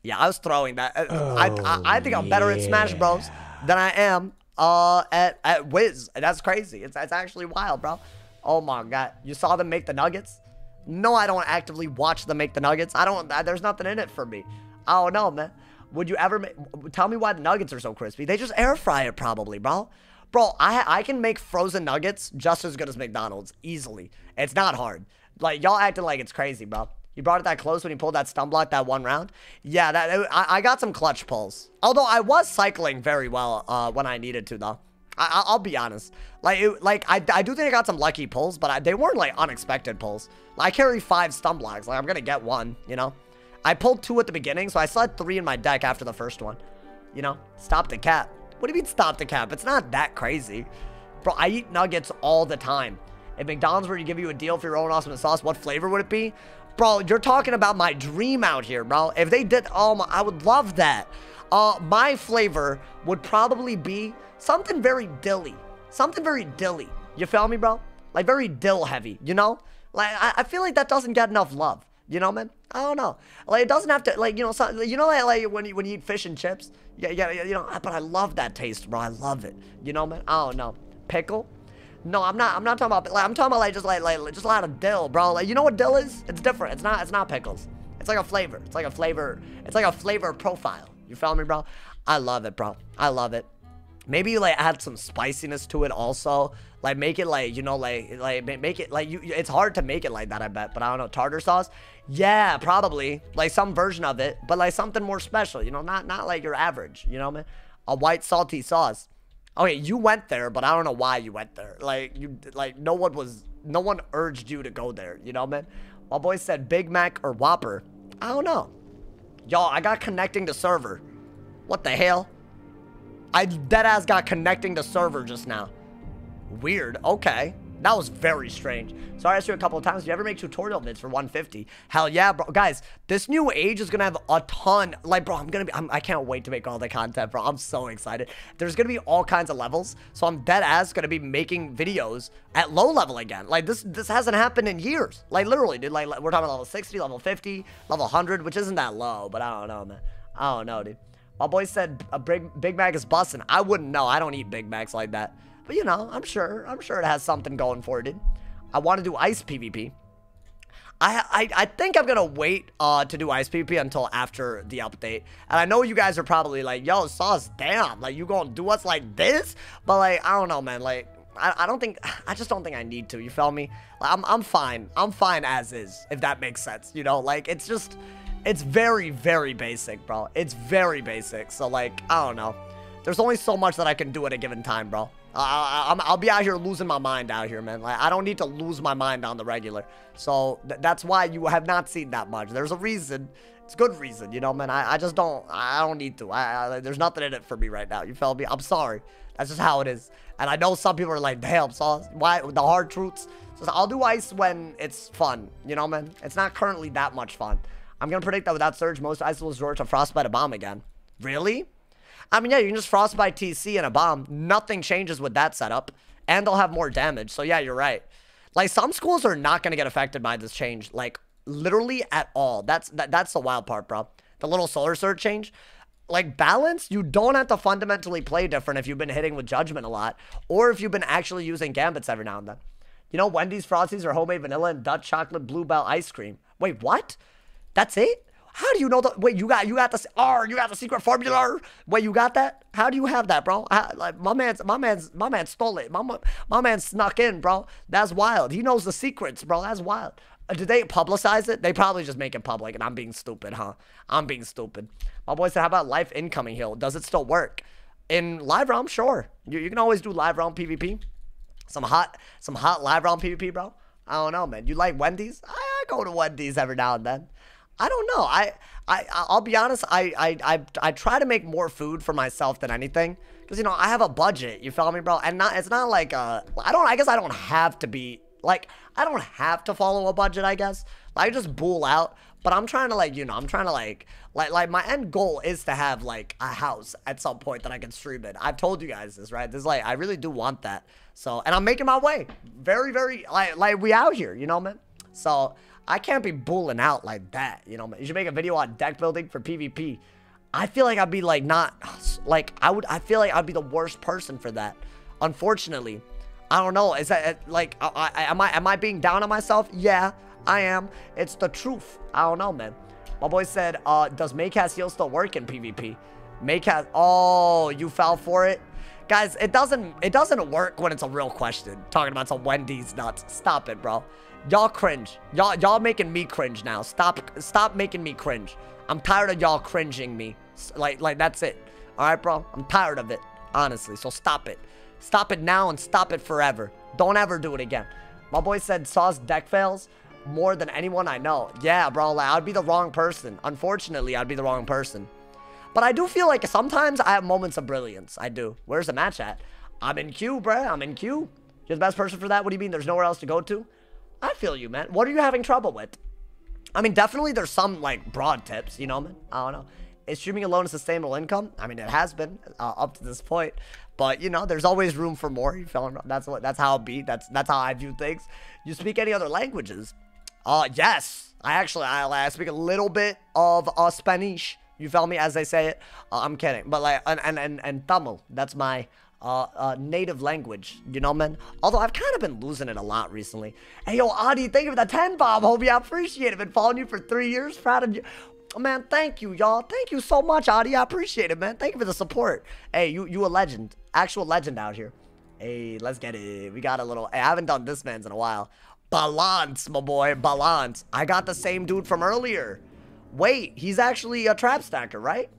Yeah, I was throwing that. Oh, I, I, I think I'm better yeah. at Smash Bros than I am uh at at Wiz. That's crazy. It's it's actually wild, bro. Oh my god. You saw them make the nuggets? No, I don't actively watch them make the nuggets. I don't there's nothing in it for me. I don't know, man. Would you ever make, tell me why the nuggets are so crispy? They just air fry it probably, bro. Bro, I I can make frozen nuggets just as good as McDonald's easily. It's not hard. Like y'all acting like it's crazy, bro. You brought it that close when you pulled that stun block that one round. Yeah, that I, I got some clutch pulls. Although I was cycling very well uh, when I needed to, though. I, will be honest. Like, it, like I, I do think I got some lucky pulls, but I, they weren't like unexpected pulls. Like, I carry five stun blocks. Like I'm gonna get one. You know, I pulled two at the beginning, so I still had three in my deck after the first one. You know, stop the cap. What do you mean stop the cap? It's not that crazy, bro. I eat nuggets all the time. If McDonald's were to give you a deal for your own awesome sauce, what flavor would it be? Bro, you're talking about my dream out here, bro. If they did, oh my, I would love that. Uh, my flavor would probably be something very dilly. Something very dilly. You feel me, bro? Like very dill heavy, you know? Like, I, I feel like that doesn't get enough love. You know, man? I don't know. Like, it doesn't have to, like, you know, so, you know, like, like when, you, when you eat fish and chips? Yeah, yeah, you know, but I love that taste, bro. I love it. You know, man? I don't know. Pickle? No, I'm not. I'm not talking about. Like, I'm talking about like just like like just a lot of dill, bro. Like you know what dill is? It's different. It's not. It's not pickles. It's like a flavor. It's like a flavor. It's like a flavor profile. You follow me, bro? I love it, bro. I love it. Maybe you like add some spiciness to it also. Like make it like you know like like make it like you. It's hard to make it like that, I bet. But I don't know tartar sauce. Yeah, probably like some version of it, but like something more special. You know, not not like your average. You know, what I mean? A white salty sauce. Okay, you went there, but I don't know why you went there. Like you, like no one was, no one urged you to go there. You know, man. My boy said Big Mac or Whopper. I don't know. Y'all, I got connecting to server. What the hell? I deadass got connecting to server just now. Weird. Okay. That was very strange. So I asked you a couple of times, do you ever make tutorial vids for 150? Hell yeah, bro. Guys, this new age is going to have a ton. Like, bro, I'm going to be, I'm, I can not wait to make all the content, bro. I'm so excited. There's going to be all kinds of levels. So I'm dead ass going to be making videos at low level again. Like, this this hasn't happened in years. Like, literally, dude. Like, we're talking level 60, level 50, level 100, which isn't that low, but I don't know, man. I don't know, dude. My boy said a Big, Big Mac is busting. I wouldn't know. I don't eat Big Macs like that. But, you know, I'm sure. I'm sure it has something going for it, dude. I want to do ice PvP. I, I, I think I'm gonna wait uh, to do Ice PvP until after the update. And I know you guys are probably like, yo, Sauce, damn, like, you gonna do us like this? But, like, I don't know, man, like, I, I don't think, I just don't think I need to, you feel me? Like, I'm, I'm fine. I'm fine as is, if that makes sense, you know? Like, it's just, it's very, very basic, bro. It's very basic, so, like, I don't know. There's only so much that I can do at a given time, bro. I, will be out here losing my mind out here, man. Like, I don't need to lose my mind on the regular. So, th that's why you have not seen that much. There's a reason. It's good reason, you know, man. I, I just don't, I don't need to. I, I, there's nothing in it for me right now. You feel me? I'm sorry. That's just how it is. And I know some people are like, damn, so why, the hard truths. So I'll do ice when it's fun, you know, man. It's not currently that much fun. I'm going to predict that without Surge, most ice will resort to Frostbite a bomb again. Really? I mean, yeah, you can just Frostbite TC and a bomb. Nothing changes with that setup. And they'll have more damage. So, yeah, you're right. Like, some schools are not going to get affected by this change. Like, literally at all. That's that, that's the wild part, bro. The little Solar Surge change. Like, balance, you don't have to fundamentally play different if you've been hitting with Judgment a lot. Or if you've been actually using Gambits every now and then. You know, Wendy's Frosties are homemade vanilla and Dutch chocolate bluebell ice cream. Wait, what? That's it? How do you know the wait? You got you got the R. You got the secret formula. Wait, you got that? How do you have that, bro? How, like my man's my man's my man stole it. My my man snuck in, bro. That's wild. He knows the secrets, bro. That's wild. Uh, did they publicize it? They probably just make it public, and I'm being stupid, huh? I'm being stupid. My boy said, "How about life incoming hill? Does it still work?" In live realm, sure. You, you can always do live realm PvP. Some hot some hot live realm PvP, bro. I don't know, man. You like Wendy's? I, I go to Wendy's every now and then. I don't know. I, I, I'll be honest. I, I, I, I try to make more food for myself than anything. Cause you know, I have a budget. You feel me, bro? And not, it's not like, uh, I don't, I guess I don't have to be, like, I don't have to follow a budget, I guess. I just bull out. But I'm trying to like, you know, I'm trying to like, like, like my end goal is to have like a house at some point that I can stream in. I've told you guys this, right? This is like, I really do want that. So, and I'm making my way. Very, very, like, like we out here, you know, man? So, I can't be bulling out like that, you know. You should make a video on deck building for PvP. I feel like I'd be like not like I would I feel like I'd be the worst person for that. Unfortunately. I don't know. Is that like I, I, am I am I being down on myself? Yeah, I am. It's the truth. I don't know, man. My boy said, uh, does Maycast heal still work in PvP? Maycast oh, you fell for it? Guys, it doesn't it doesn't work when it's a real question. Talking about some Wendy's nuts. Stop it, bro. Y'all cringe. Y'all y'all making me cringe now. Stop stop making me cringe. I'm tired of y'all cringing me. Like like that's it. All right, bro? I'm tired of it, honestly. So stop it. Stop it now and stop it forever. Don't ever do it again. My boy said Sauce deck fails more than anyone I know. Yeah, bro, like, I'd be the wrong person. Unfortunately, I'd be the wrong person. But I do feel like sometimes I have moments of brilliance. I do. Where's the match at? I'm in queue, bro. I'm in queue. You're the best person for that? What do you mean there's nowhere else to go to? I feel you, man. What are you having trouble with? I mean, definitely there's some, like, broad tips, you know, man? I don't know. Is streaming alone a sustainable income? I mean, it has been uh, up to this point. But, you know, there's always room for more. You feel? That's, what, that's how it be. That's, that's how I view things. You speak any other languages? Uh, yes. I actually, I, I speak a little bit of uh, Spanish. You feel me? As they say it. Uh, I'm kidding. But, like, and, and, and, and Tamil. That's my uh, uh, native language, you know, man? Although I've kind of been losing it a lot recently. Hey, yo, Adi, thank you for the 10 bomb, homie. I appreciate it. Been following you for three years. Proud of you. Man, thank you, y'all. Thank you so much, Adi. I appreciate it, man. Thank you for the support. Hey, you you a legend. Actual legend out here. Hey, let's get it. We got a little... Hey, I haven't done this man's in a while. Balance, my boy. Balance. I got the same dude from earlier. Wait, he's actually a trap stacker, right?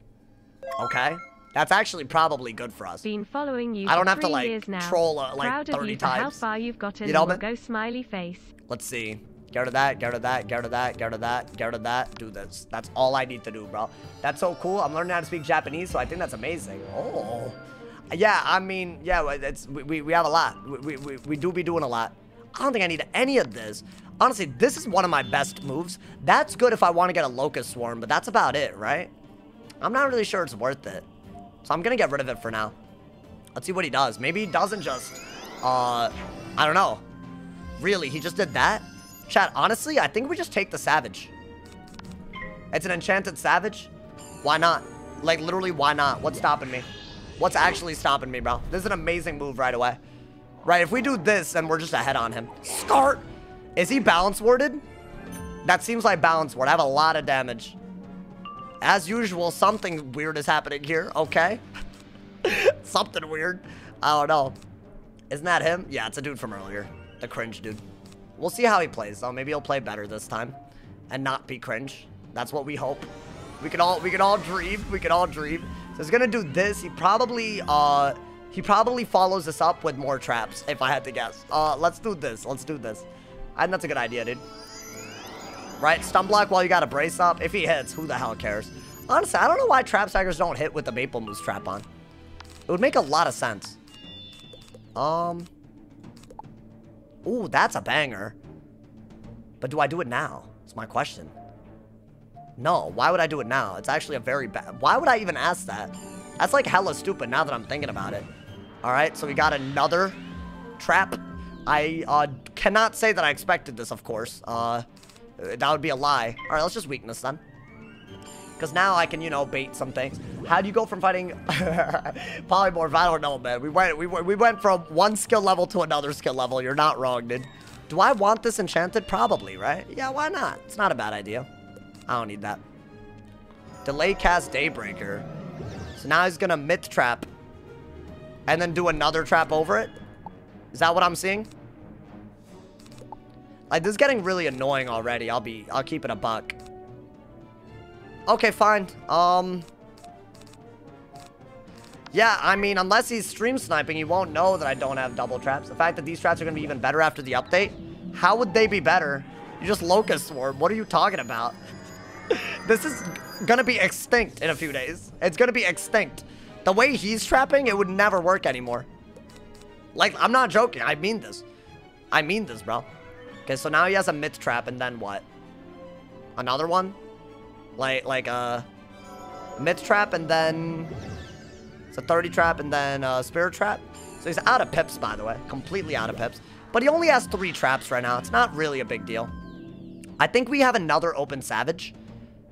Okay. That's actually probably good for us. Been following you I don't have to like troll uh, like Proud 30 of you times. How far you've gotten. You know, man? Go smiley face. Let's see. Get rid of that, get rid of that, get rid of that, get rid of that, get rid of that. Do this. That's all I need to do, bro. That's so cool. I'm learning how to speak Japanese, so I think that's amazing. Oh. Yeah, I mean, yeah, it's we, we have a lot. We, we, we do be doing a lot. I don't think I need any of this. Honestly, this is one of my best moves. That's good if I want to get a Locust Swarm, but that's about it, right? I'm not really sure it's worth it. So I'm going to get rid of it for now. Let's see what he does. Maybe he doesn't just, uh, I don't know. Really, he just did that? Chat, honestly, I think we just take the Savage. It's an Enchanted Savage. Why not? Like, literally, why not? What's stopping me? What's actually stopping me, bro? This is an amazing move right away. Right, if we do this, then we're just ahead on him. Start! Is he balance warded? That seems like balance ward. I have a lot of damage. As usual, something weird is happening here. Okay. something weird. I don't know. Isn't that him? Yeah, it's a dude from earlier. The cringe dude. We'll see how he plays, though. Maybe he'll play better this time. And not be cringe. That's what we hope. We can all we can all dream. We can all dream. So he's gonna do this. He probably uh he probably follows this up with more traps, if I had to guess. Uh let's do this. Let's do this. Think that's a good idea, dude. Right? Stun block while you got a brace up. If he hits, who the hell cares? Honestly, I don't know why trap stackers don't hit with the maple moose trap on. It would make a lot of sense. Um Ooh, that's a banger. But do I do it now? It's my question. No, why would I do it now? It's actually a very bad... Why would I even ask that? That's like hella stupid now that I'm thinking about it. Alright, so we got another trap. I uh, cannot say that I expected this, of course. Uh, that would be a lie. Alright, let's just weakness then. Because now I can, you know, bait some things. How do you go from fighting polymorph? I don't know, man. We went, we, we went from one skill level to another skill level. You're not wrong, dude. Do I want this enchanted? Probably, right? Yeah, why not? It's not a bad idea. I don't need that. Delay cast Daybreaker. So now he's gonna myth trap. And then do another trap over it? Is that what I'm seeing? Like, this is getting really annoying already. I'll be, I'll keep it a buck. Okay, fine. Um... Yeah, I mean, unless he's stream sniping, he won't know that I don't have double traps. The fact that these traps are going to be even better after the update, how would they be better? You just Locust Swarm. What are you talking about? this is gonna be extinct in a few days. It's gonna be extinct. The way he's trapping, it would never work anymore. Like, I'm not joking. I mean this. I mean this, bro. Okay, so now he has a myth trap, and then what? Another one? Like, like a myth trap, and then it's a 30 trap, and then a spirit trap. So he's out of pips, by the way. Completely out of pips. But he only has three traps right now. It's not really a big deal. I think we have another open savage.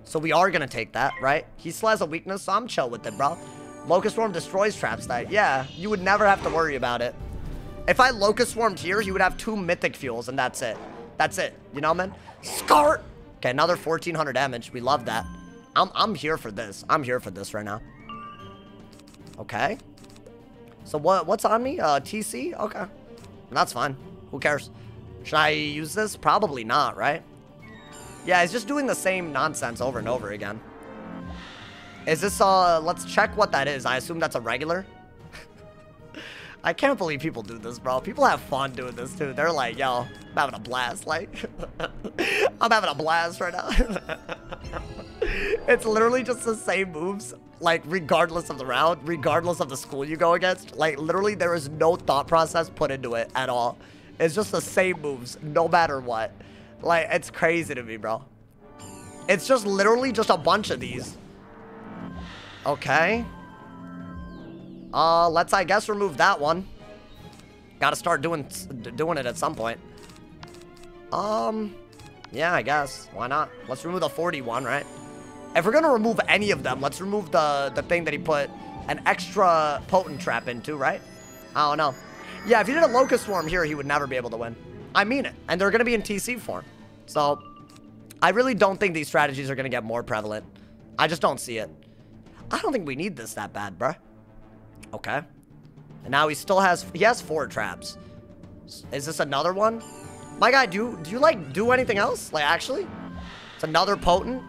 So we are going to take that, right? He still has a weakness, so I'm chill with it, bro. Locust Swarm destroys traps that. Yeah, you would never have to worry about it. If I Locust Swarmed here, he would have two Mythic Fuels, and that's it. That's it. You know, man? Scart! Okay, another 1,400 damage. We love that. I'm, I'm here for this. I'm here for this right now. Okay. So what? what's on me? Uh, TC? Okay. That's fine. Who cares? Should I use this? Probably not, right? Yeah, he's just doing the same nonsense over and over again. Is this, uh, let's check what that is. I assume that's a regular. I can't believe people do this, bro. People have fun doing this, too. They're like, yo, I'm having a blast. Like, I'm having a blast right now. it's literally just the same moves, like, regardless of the round, regardless of the school you go against. Like, literally, there is no thought process put into it at all. It's just the same moves, no matter what. Like, it's crazy to me, bro. It's just literally just a bunch of these. Okay. Uh, let's, I guess, remove that one. Gotta start doing, doing it at some point. Um, yeah, I guess. Why not? Let's remove the 41, right? If we're gonna remove any of them, let's remove the, the thing that he put an extra potent trap into, right? I don't know. Yeah, if he did a Locust Swarm here, he would never be able to win. I mean it. And they're to be in TC form. So, I really don't think these strategies are to get more prevalent. I just don't see it. I don't think we need this that bad, bruh. Okay. And now he still has... He has four traps. Is this another one? My guy, do you, do you, like, do anything else? Like, actually? It's another potent?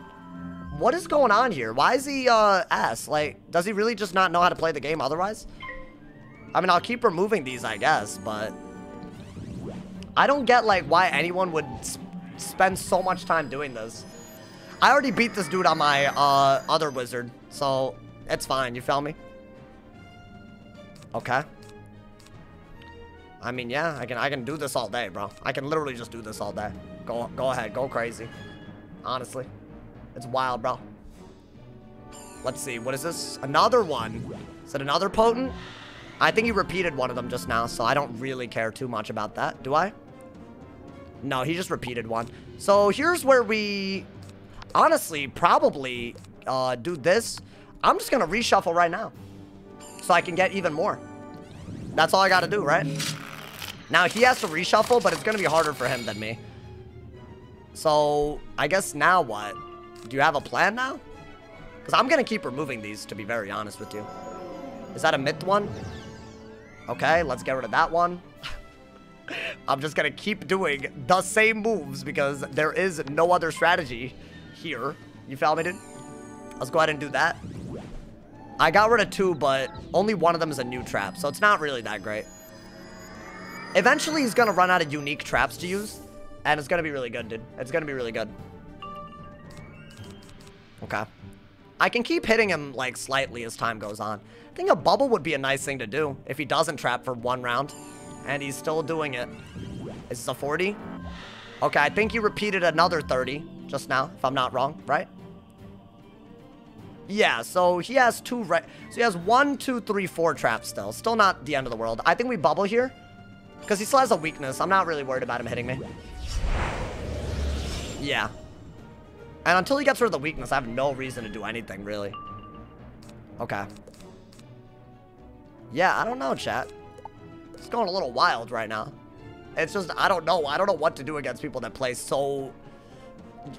What is going on here? Why is he, uh, ass? Like, does he really just not know how to play the game otherwise? I mean, I'll keep removing these, I guess, but... I don't get, like, why anyone would spend so much time doing this. I already beat this dude on my uh, other wizard, so it's fine. You feel me? Okay. I mean, yeah, I can I can do this all day, bro. I can literally just do this all day. Go go ahead, go crazy. Honestly, it's wild, bro. Let's see, what is this? Another one. Is it another potent? I think he repeated one of them just now, so I don't really care too much about that. Do I? No, he just repeated one. So here's where we, honestly, probably uh, do this. I'm just going to reshuffle right now. So I can get even more. That's all I got to do, right? Now, he has to reshuffle, but it's to be harder for him than me. So, I guess now what? Do you have a plan now? Because I'm to keep removing these, to be very honest with you. Is that a myth one? Okay, let's get rid of that one. I'm just to keep doing the same moves because there is no other strategy here. You feel me, dude? Let's go ahead and do that. I got rid of two, but only one of them is a new trap, so it's not really that great. Eventually, he's going to run out of unique traps to use, and it's going to be really good, dude. It's going to be really good. Okay. I can keep hitting him, like, slightly as time goes on. I think a bubble would be a nice thing to do if he doesn't trap for one round, and he's still doing it. Is this a 40? Okay, I think he repeated another 30 just now, if I'm not wrong, right? Yeah, so he has two right. So he has one, two, three, four traps still. Still not the end of the world. I think we bubble here. Because he still has a weakness. I'm not really worried about him hitting me. Yeah. And until he gets rid of the weakness, I have no reason to do anything, really. Okay. Yeah, I don't know, chat. It's going a little wild right now. It's just, I don't know. I don't know what to do against people that play so...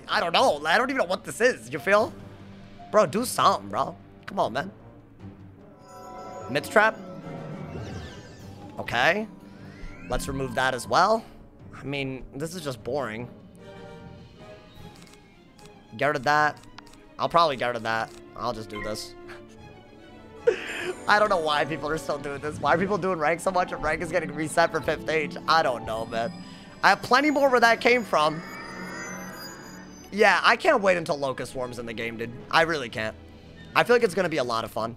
I don't know. I don't even know what this is. You feel? Bro, do something, bro. Come on, man. Myth trap. Okay. Let's remove that as well. I mean, this is just boring. Get rid of that. I'll probably get rid of that. I'll just do this. I don't know why people are still doing this. Why are people doing rank so much rank is getting reset for 5th age? I don't know, man. I have plenty more where that came from. Yeah, I can't wait until Locust Swarm's in the game, dude. I really can't. I feel like it's going to be a lot of fun.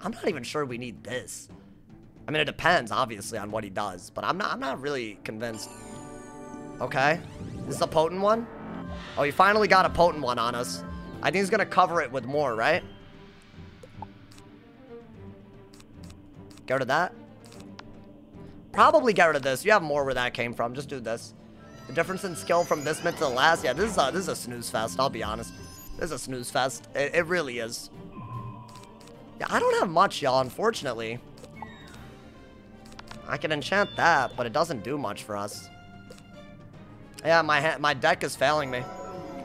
I'm not even sure we need this. I mean, it depends, obviously, on what he does. But I'm not, I'm not really convinced. Okay. This is a potent one? Oh, he finally got a potent one on us. I think he's going to cover it with more, right? Get rid of that. Probably get rid of this. You have more where that came from. Just do this. The difference in skill from this mid to the last. Yeah, this is a, this is a snooze fest. I'll be honest. This is a snooze fest. It, it really is. Yeah, I don't have much, y'all, unfortunately. I can enchant that, but it doesn't do much for us. Yeah, my my deck is failing me.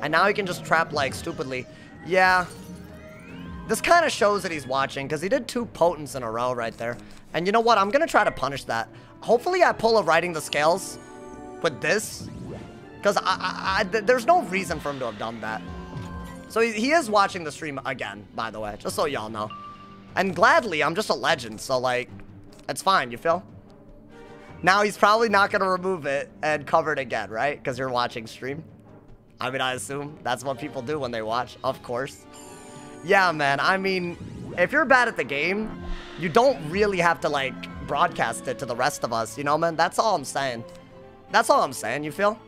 And now he can just trap, like, stupidly. Yeah. This kind of shows that he's watching, because he did two potents in a row right there. And you know what? I'm going to try to punish that. Hopefully I pull a Riding the Scales with this. Because there's no reason for him to have done that. So he, he is watching the stream again, by the way. Just so y'all know. And gladly, I'm just a legend. So, like, it's fine. You feel? Now he's probably not going to remove it and cover it again, right? Because you're watching stream. I mean, I assume that's what people do when they watch, of course. Yeah, man. I mean, if you're bad at the game, you don't really have to, like, broadcast it to the rest of us. You know, man? That's all I'm saying. That's all I'm saying, you feel?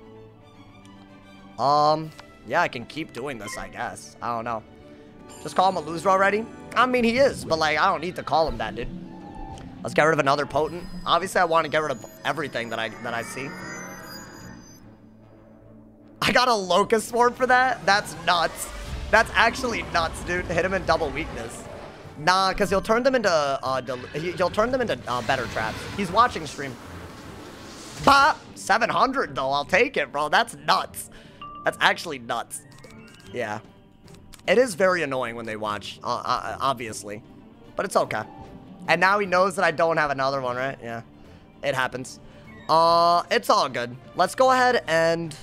Um, yeah, I can keep doing this, I guess. I don't know. Just call him a loser already? I mean, he is, but, like, I don't need to call him that, dude. Let's get rid of another potent. Obviously, I want to get rid of everything that I that I see. I got a Locust Swarm for that? That's nuts. That's actually nuts, dude. Hit him in double weakness. Nah, because he'll turn them into, uh, he'll turn them into uh, better traps. He's watching stream. Bah! 700 though, I'll take it, bro. That's nuts. That's actually nuts. Yeah. It is very annoying when they watch, uh, uh, obviously. But it's okay. And now he knows that I don't have another one, right? Yeah. It happens. Uh, it's all good. Let's go ahead and...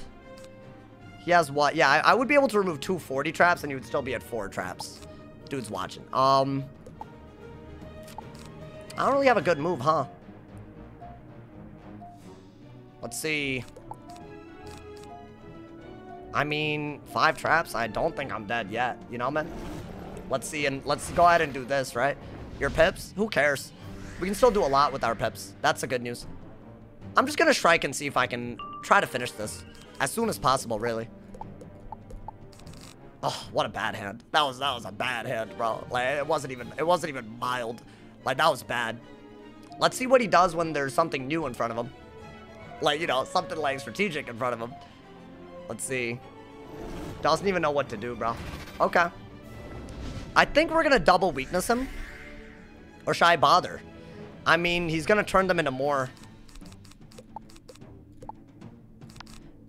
He has what? Yeah, I, I would be able to remove two 40 traps and he would still be at four traps. Dude's watching. Um... I don't really have a good move, huh? Let's see. I mean, five traps? I don't think I'm dead yet. You know, man? Let's see, and let's go ahead and do this, right? Your pips? Who cares? We can still do a lot with our pips. That's the good news. I'm just gonna strike and see if I can try to finish this. As soon as possible, really. Oh, what a bad hand. That was that was a bad hand, bro. Like it wasn't even it wasn't even mild. Like that was bad. Let's see what he does when there's something new in front of him. Like, you know, something like strategic in front of him. Let's see. Doesn't even know what to do, bro. Okay. I think we're to double weakness him. Or should I bother? I mean, he's to turn them into more.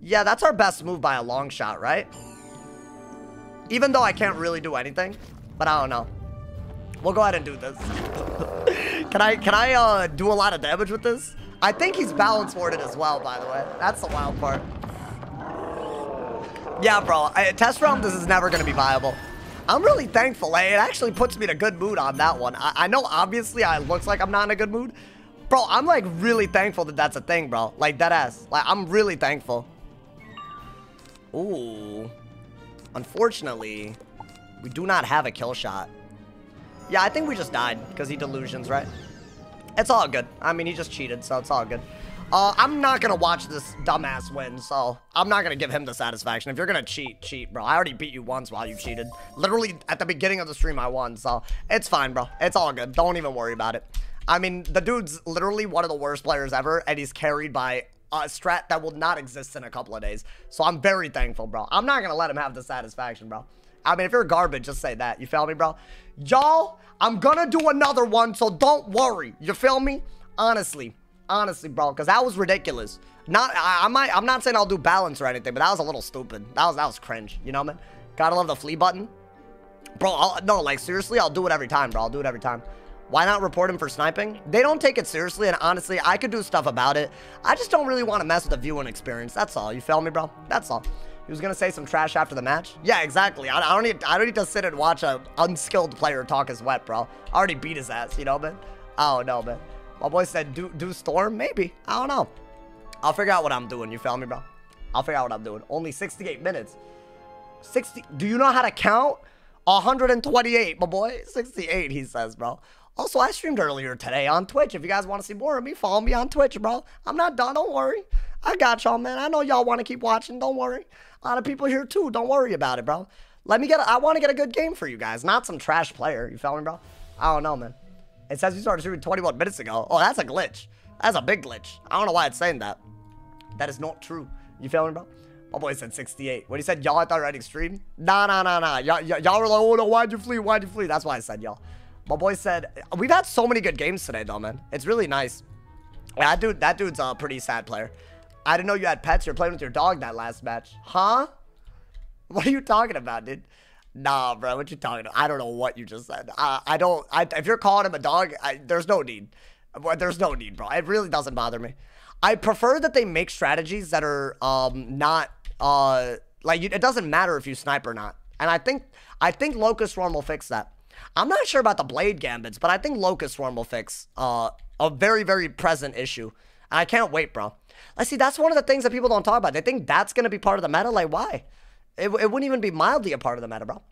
Yeah, that's our best move by a long shot, right? Even though I can't really do anything. But I don't know. We'll go ahead and do this. can I can I uh, do a lot of damage with this? I think he's balance warded as well, by the way. That's the wild part. Yeah, bro. I, test realm, this is never going to be viable. I'm really thankful. Eh? It actually puts me in a good mood on that one. I, I know, obviously, I looks like I'm not in a good mood. Bro, I'm, like, really thankful that that's a thing, bro. Like, that ass. Like, I'm really thankful. Ooh. Unfortunately, we do not have a kill shot. Yeah, I think we just died because he delusions, right? It's all good. I mean, he just cheated, so it's all good. Uh, I'm not to watch this dumbass win, so I'm not to give him the satisfaction. If you're to cheat, cheat, bro. I already beat you once while you cheated. Literally, at the beginning of the stream, I won, so it's fine, bro. It's all good. Don't even worry about it. I mean, the dude's literally one of the worst players ever, and he's carried by a strat that will not exist in a couple of days. So I'm very thankful, bro. I'm not to let him have the satisfaction, bro. I mean, if you're garbage, just say that. You feel me, bro? Y'all, I'm gonna do another one, so don't worry. You feel me? Honestly. Honestly, bro, because that was ridiculous. Not, I, I, might, I'm not saying I'll do balance or anything, but that was a little stupid. That was, that was cringe. You know, man? Gotta love the flee button. Bro, I'll, no, like, seriously, I'll do it every time, bro. I'll do it every time. Why not report him for sniping? They don't take it seriously, and honestly, I could do stuff about it. I just don't really want to mess with the viewing experience. That's all. You feel me, bro? That's all. He was gonna say some trash after the match. Yeah, exactly. I, I, don't need. I don't need to sit and watch a unskilled player talk his wet, bro. I already beat his ass. You know, man. I don't know, man. My boy said, "Do do storm? Maybe. I don't know. I'll figure out what I'm doing. You feel me, bro? I'll figure out what I'm doing. Only 68 minutes. 60. Do you know how to count? 128, my boy. 68, he says, bro. Also, I streamed earlier today on Twitch. If you guys want to see more of me, follow me on Twitch, bro. I'm not done. Don't worry. I got y'all, man. I know y'all want to keep watching. Don't worry. A lot of people here too. Don't worry about it, bro. Let me get. A, I want to get a good game for you guys, not some trash player. You feel me, bro? I don't know, man. It says you started shooting 21 minutes ago. Oh, that's a glitch. That's a big glitch. I don't know why it's saying that. That is not true. You feel me, bro? My boy said 68. When he said y'all, I thought red extreme. Nah, nah, nah, nah. Y'all were like, oh no, why'd you flee? Why'd you flee? That's why I said y'all. My boy said, we've had so many good games today, though, man. It's really nice. That dude, that dude's a pretty sad player. I didn't know you had pets. You're playing with your dog that last match. Huh? What are you talking about, dude? Nah, bro. What you talking about? I don't know what you just said. I, I don't. I, if you're calling him a dog, I, there's no need. There's no need, bro. It really doesn't bother me. I prefer that they make strategies that are um not uh like it doesn't matter if you snipe or not. And I think I think Locust Swarm will fix that. I'm not sure about the Blade Gambits, but I think Locust Swarm will fix uh a very very present issue. And I can't wait, bro. Let's see. That's one of the things that people don't talk about. They think that's gonna be part of the meta. Like why? It, it wouldn't even be mildly a part of the meta, bro.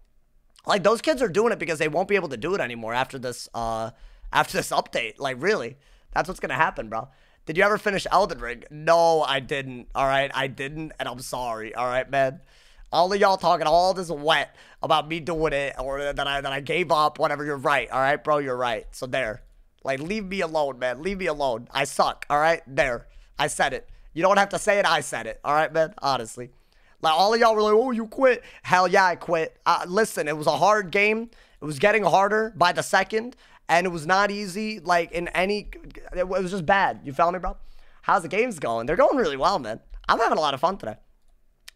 Like those kids are doing it because they won't be able to do it anymore after this uh after this update. Like really, that's what's gonna happen, bro. Did you ever finish Elden Ring? No, I didn't. All right, I didn't, and I'm sorry. All right, man. All of y'all talking all this wet about me doing it or that I that I gave up. Whatever. You're right. All right, bro. You're right. So there. Like, leave me alone, man. Leave me alone. I suck. All right, there. I said it. You don't have to say it. I said it. All right, man. Honestly. Like all of y'all were like, "Oh, you quit." Hell yeah, I quit. Uh, listen, it was a hard game. It was getting harder by the second, and it was not easy. Like in any, it was just bad. You feel me, bro? How's the games going? They're going really well, man. I'm having a lot of fun today.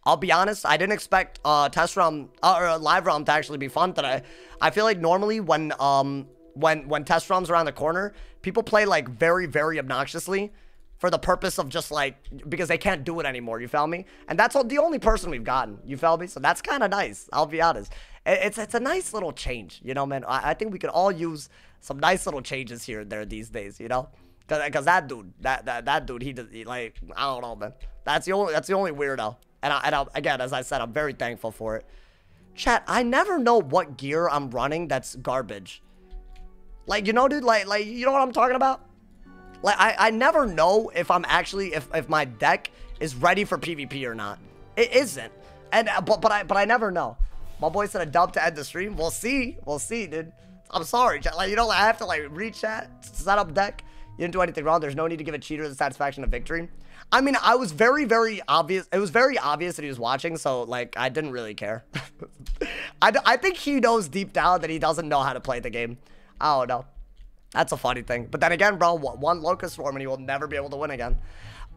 I'll be honest, I didn't expect uh, test realm uh, or live realm to actually be fun today. I feel like normally when um when when test realm's around the corner, people play like very very obnoxiously for the purpose of just like because they can't do it anymore. You feel me? And that's all, the only person we've gotten. You feel me? So that's kind of nice. I'll be honest. It's it's a nice little change, you know, man. I, I think we could all use some nice little changes here and there these days, you know. Cause, that dude, that, that that dude, he, he like I don't know, man. That's the only that's the only weirdo. And I, and I, again, as I said, I'm very thankful for it. Chat, I never know what gear I'm running that's garbage. Like, you know, dude, like, like you know what I'm talking about? Like, I, I never know if I'm actually, if, if my deck is ready for PvP or not. It isn't. And, uh, but, but I, but I never know. My boy said a dub to end the stream. We'll see. We'll see, dude. I'm sorry. Like, you know, I have to, like, reach chat, set up deck. You didn't do anything wrong. There's no need to give a cheater the satisfaction of victory. I mean, I was very, very obvious. It was very obvious that he was watching, so, like, I didn't really care. I, I think he knows deep down that he doesn't know how to play the game. I don't know. That's a funny thing. But then again, bro, one Locust Swarm and you will never be able to win again.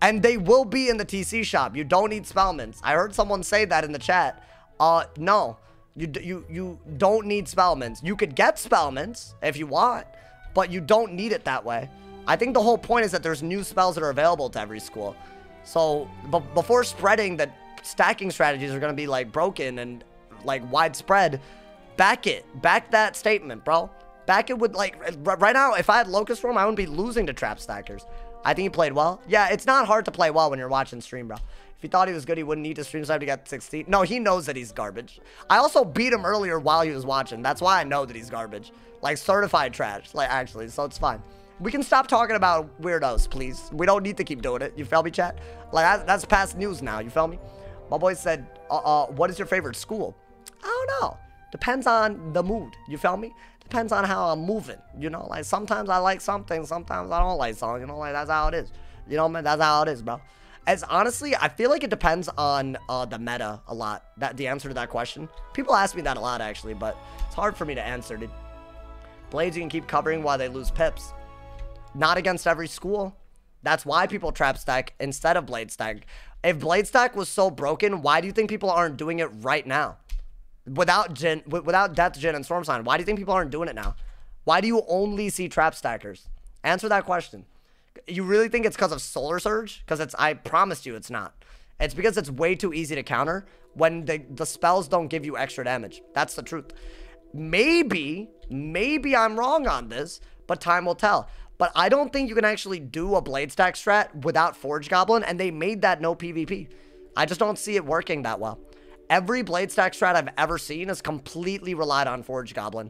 And they will be in the TC shop. You don't need Spellements. I heard someone say that in the chat. Uh, no. You, you, you don't need Spellements. You could get Spellements if you want, but you don't need it that way. I think the whole point is that there's new spells that are available to every school. So before spreading that stacking strategies are going to be like broken and like widespread, back it. Back that statement, bro. Back it would like right now, if I had Locust Swarm, I wouldn't be losing to Trap Stackers. I think he played well. Yeah, it's not hard to play well when you're watching stream, bro. If he thought he was good, he wouldn't need to stream snipe to get 16. No, he knows that he's garbage. I also beat him earlier while he was watching. That's why I know that he's garbage. Like certified trash, like actually, so it's fine. We can stop talking about weirdos, please. We don't need to keep doing it. You feel me, chat? Like, that's past news now. You feel me? My boy said, uh, uh, what is your favorite school? I don't know. Depends on the mood. You feel me? Depends on how I'm moving. You know, like sometimes I like something, sometimes I don't like something. You know, like that's how it is. You know, man, that's how it is, bro. As honestly, I feel like it depends on uh, the meta a lot. That the answer to that question. People ask me that a lot actually, but it's hard for me to answer, dude. Blades you can keep covering while they lose pips. Not against every school. That's why people trap stack instead of blade stack. If blade stack was so broken, why do you think people aren't doing it right now? Without Jinn, without Death Jinn and Storm Sign, why do you think people aren't doing it now? Why do you only see trap stackers? Answer that question. You really think it's because of Solar Surge? Because it's, I promised you it's not. It's because it's way too easy to counter when the, the spells don't give you extra damage. That's the truth. Maybe, maybe I'm wrong on this, but time will tell. But I don't think you can actually do a blade stack strat without Forge Goblin, and they made that no PvP. I just don't see it working that well. Every blade stack strat I've ever seen is completely relied on Forge Goblin.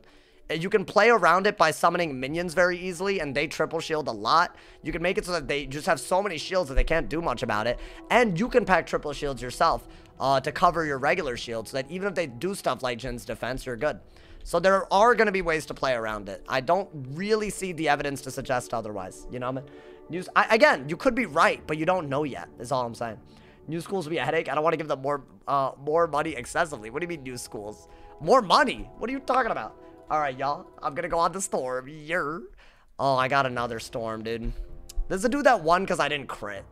You can play around it by summoning minions very easily, and they triple shield a lot. You can make it so that they just have so many shields that they can't do much about it. And you can pack triple shields yourself uh, to cover your regular shield, so that even if they do stuff like Jinn's defense, you're good. So there are going to be ways to play around it. I don't really see the evidence to suggest otherwise. You know what I mean? News, I, again, you could be right, but you don't know yet, is all I'm saying. New schools will be a headache. I don't want to give them more uh, more money excessively. What do you mean new schools? More money? What are you talking about? All right, y'all. I'm going to go on the storm. Yeah. Oh, I got another storm, dude. This is a dude that won because I didn't crit.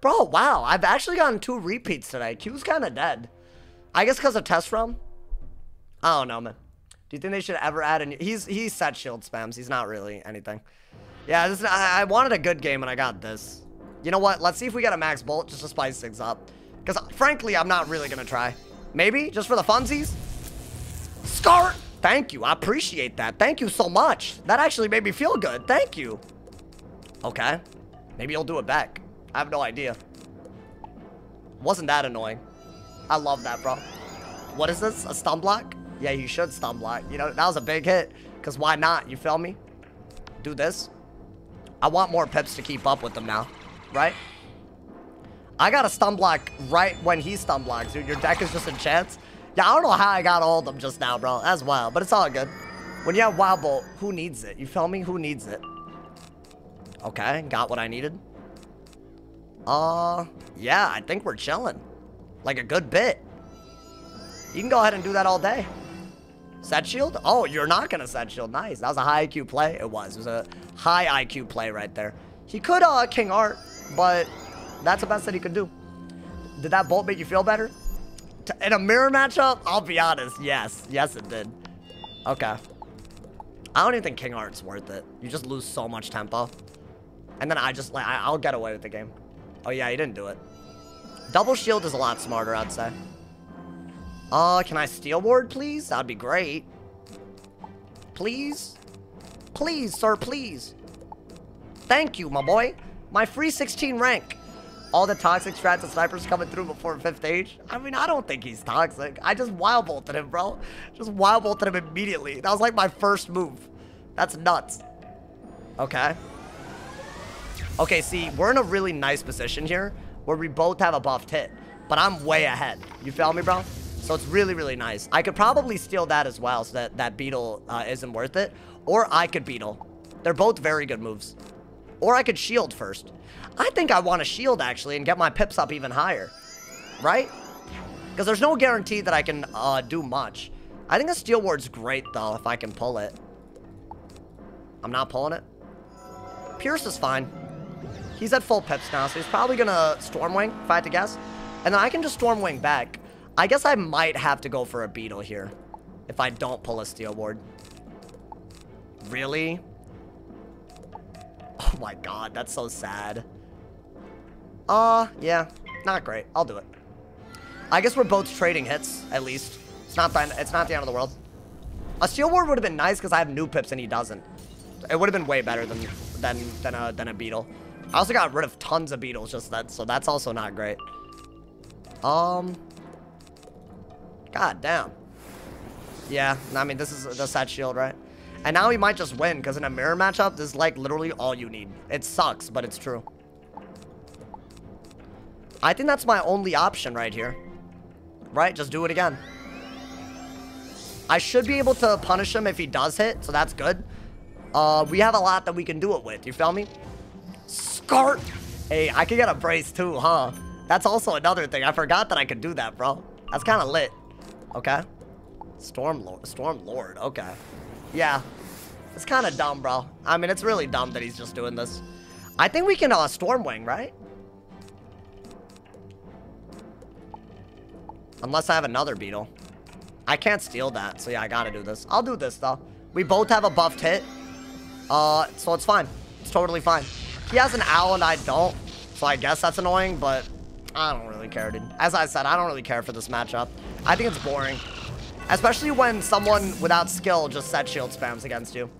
Bro, wow. I've actually gotten two repeats today. Q's kind of dead. I guess because of test realm. I don't know, man. Do you think they should ever add a new... He's, he's set shield spams. He's not really anything. Yeah, this, I, I wanted a good game and I got this. You know what? Let's see if we get a max bolt just to spice things up. Because uh, frankly, I'm not really going to try. Maybe? Just for the funsies? Scar! Thank you. I appreciate that. Thank you so much. That actually made me feel good. Thank you. Okay. Maybe you'll do it back. I have no idea. Wasn't that annoying. I love that, bro. What is this? A stun block? Yeah, you should stun block. You know, that was a big hit. Because why not? You feel me? Do this. I want more pips to keep up with them now. Right? I got a stun block right when he stun blocks, dude. Your deck is just a chance. Yeah, I don't know how I got all of them just now, bro. That's wild, but it's all good. When you have Wild Bolt, who needs it? You feel me? Who needs it? Okay, got what I needed. Uh, yeah, I think we're chilling. Like a good bit. You can go ahead and do that all day. Set shield? Oh, you're not going to set shield. Nice. That was a high IQ play. It was. It was a high IQ play right there. He could uh, King Art, but that's the best that he could do. Did that bolt make you feel better? In a mirror matchup? I'll be honest. Yes. Yes, it did. Okay. I don't even think King Art's worth it. You just lose so much tempo. And then I just, like, I'll get away with the game. Oh, yeah, he didn't do it. Double shield is a lot smarter, I'd say. Uh, can I steal ward, please? That'd be great. Please? Please, sir, please. Thank you, my boy. My free 16 rank. All the toxic strats and snipers coming through before 5th age. I mean, I don't think he's toxic. I just wild bolted him, bro. Just wild bolted him immediately. That was like my first move. That's nuts. Okay. Okay, see, we're in a really nice position here where we both have a buffed hit, but I'm way ahead. You feel me, bro? So it's really, really nice. I could probably steal that as well so that that beetle uh, isn't worth it. Or I could beetle. They're both very good moves. Or I could shield first. I think I want to shield, actually, and get my pips up even higher. Right? Because there's no guarantee that I can uh, do much. I think a Steel Ward's great, though, if I can pull it. I'm not pulling it. Pierce is fine. He's at full pips now, so he's probably going to Stormwing, if I had to guess. And then I can just Stormwing back. I guess I might have to go for a Beetle here. If I don't pull a Steel Ward. Really? Oh my god, that's so sad. Uh, yeah. Not great. I'll do it. I guess we're both trading hits, at least. It's not the, it's not the end of the world. A Steel Ward would have been nice because I have new pips and he doesn't. It would have been way better than than than a than a beetle. I also got rid of tons of beetles just that, so that's also not great. Um. God damn. Yeah, I mean this is the set shield, right? And now he might just win because in a mirror matchup, this is like literally all you need. It sucks, but it's true. I think that's my only option right here. Right? Just do it again. I should be able to punish him if he does hit, so that's good. Uh, we have a lot that we can do it with. You feel me? Skart! Hey, I could get a brace too, huh? That's also another thing. I forgot that I could do that, bro. That's kind of lit. Okay. Storm Lord. Storm Lord. Okay. Yeah. It's kind of dumb, bro. I mean, it's really dumb that he's just doing this. I think we can uh, Stormwing, right? Unless I have another beetle. I can't steal that, so yeah, I gotta do this. I'll do this, though. We both have a buffed hit. Uh, so it's fine. It's totally fine. He has an owl and I don't, so I guess that's annoying, but I don't really care, dude. As I said, I don't really care for this matchup. I think it's boring. Especially when someone without skill just set shield spams against you.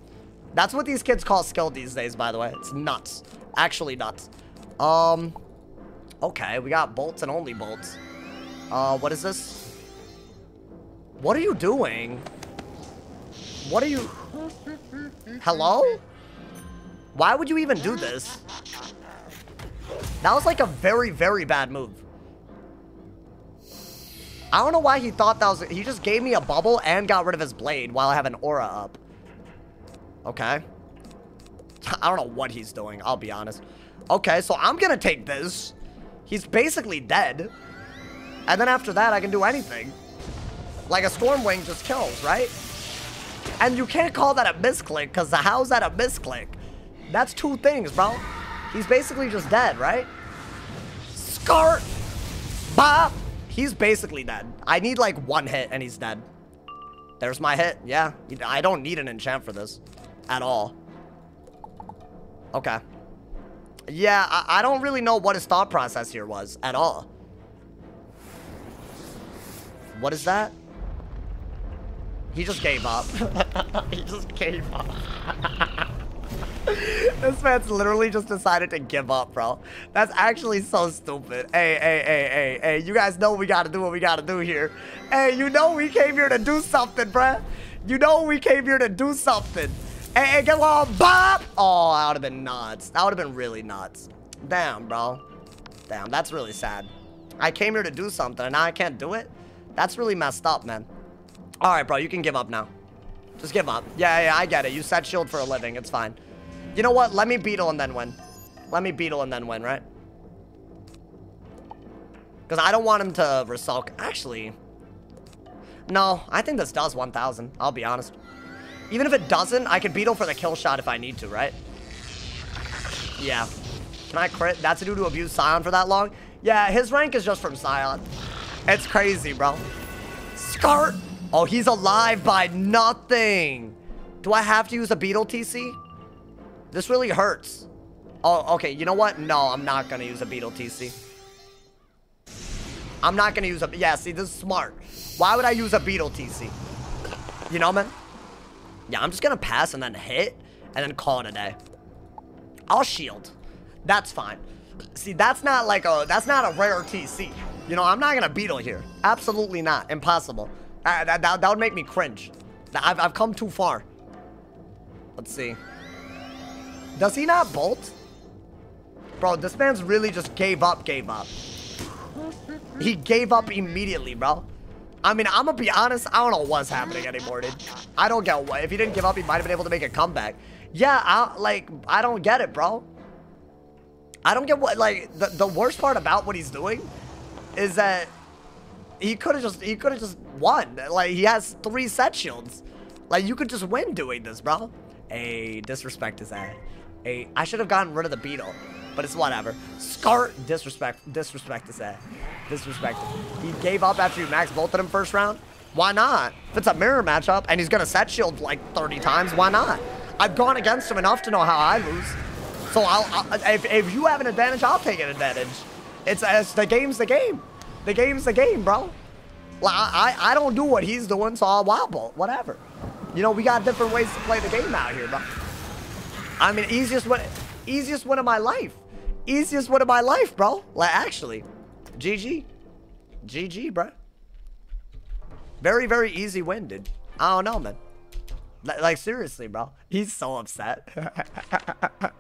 That's what these kids call skill these days, by the way. It's nuts. Actually nuts. Um, okay, we got bolts and only bolts. Uh, what is this? What are you doing? What are you... Hello? Why would you even do this? That was like a very, very bad move. I don't know why he thought that was... He just gave me a bubble and got rid of his blade while I have an aura up. Okay. I don't know what he's doing, I'll be honest. Okay, so I'm gonna take this. He's basically dead. And then after that, I can do anything. Like a Stormwing just kills, right? And you can't call that a misclick, because how's that a misclick? That's two things, bro. He's basically just dead, right? Scart! Bop! He's basically dead. I need like one hit and he's dead. There's my hit. Yeah. I don't need an enchant for this. At all. Okay. Yeah, I, I don't really know what his thought process here was at all. What is that? He just gave up. he just gave up. this man's literally just decided to give up, bro. That's actually so stupid. Hey, hey, hey, hey, hey. You guys know we gotta do what we gotta do here. Hey, you know we came here to do something, bruh. You know we came here to do something. Hey, hey, get on, bop! Oh, that would've been nuts. That would've been really nuts. Damn, bro. Damn, that's really sad. I came here to do something, and now I can't do it? That's really messed up, man. All right, bro, you can give up now. Just give up. Yeah, yeah, I get it. You set shield for a living. It's fine. You know what? Let me beetle and then win. Let me beetle and then win, right? Because I don't want him to resulk. Actually, no. I think this does 1,000. I'll be honest. Even if it doesn't, I can beetle for the kill shot if I need to, right? Yeah. Can I crit? That's due to abuse Sion for that long? Yeah, his rank is just from Sion. It's crazy, bro. Scart! Oh, he's alive by nothing. Do I have to use a Beetle TC? This really hurts. Oh, okay. You know what? No, I'm not going to use a Beetle TC. I'm not going to use a... Yeah, see, this is smart. Why would I use a Beetle TC? You know, man? Yeah, I'm just going to pass and then hit and then call it a day. I'll shield. That's fine. See, that's not like a... That's not a rare TC. You know, I'm not going to Beetle here. Absolutely not. Impossible. Uh, that, that, that would make me cringe. I've, I've come too far. Let's see. Does he not bolt? Bro, this man's really just gave up, gave up. He gave up immediately, bro. I mean, I'm gonna be honest, I don't know what's happening anymore, dude. I don't get what. If he didn't give up, he might have been able to make a comeback. Yeah, I, like, I don't get it, bro. I don't get what, like, the, the worst part about what he's doing is that he could have just, he could have just won. Like, he has three set shields. Like, you could just win doing this, bro. A disrespect is that. A, I should have gotten rid of the beetle, but it's whatever. Scart, disrespect, disrespect is that. Disrespect. He gave up after you both of them first round. Why not? If it's a mirror matchup and he's gonna set shield like 30 times, why not? I've gone against him enough to know how I lose. So I'll, I'll if, if you have an advantage, I'll take an advantage. It's, it's the game's the game. The game's the game, bro. Well, I, I don't do what he's doing, so I'll wobble. Whatever. You know, we got different ways to play the game out here, bro. I mean, easiest one, easiest one of my life. Easiest one of my life, bro. Like, actually. GG. GG, bro. Very, very easy win, dude. I don't know, man. Like, seriously, bro. He's so upset.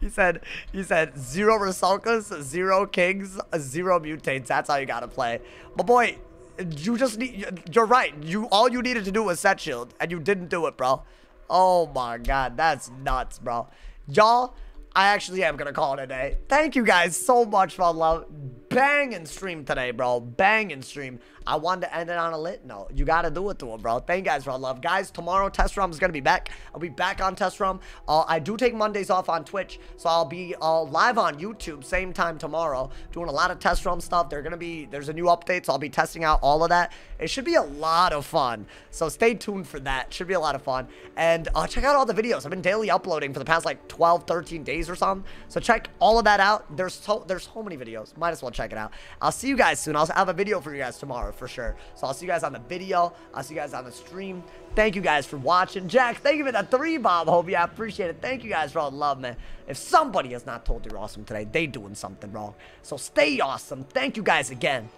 he said, he said, zero Rusalkas, zero Kings, zero Mutates. That's how you gotta play. But boy, you just need, you're right. You All you needed to do was set shield, and you didn't do it, bro. Oh my god, that's nuts, bro. Y'all, I actually am gonna call it a day. Thank you guys so much for all love. Bang and stream today, bro. Bang and stream. I wanted to end it on a lit note. You got to do it to him, bro. Thank you guys for all love. Guys, tomorrow Test Realm is going to be back. I'll be back on Test Realm. Uh, I do take Mondays off on Twitch, so I'll be uh, live on YouTube same time tomorrow, doing a lot of Test Realm stuff. They're going to be, there's a new update, so I'll be testing out all of that. It should be a lot of fun, so stay tuned for that. Should be a lot of fun. And uh, check out all the videos. I've been daily uploading for the past like 12, 13 days or something. So check all of that out. There's so, there's so many videos. Might as well check it out. I'll see you guys soon. I'll have a video for you guys tomorrow for sure. So I'll see you guys on the video. I'll see you guys on the stream. Thank you guys for watching. Jack, thank you for the three bomb, Hobie. I appreciate it. Thank you guys for all the love, man. If somebody has not told you you're awesome today, they doing something wrong. So stay awesome. Thank you guys again.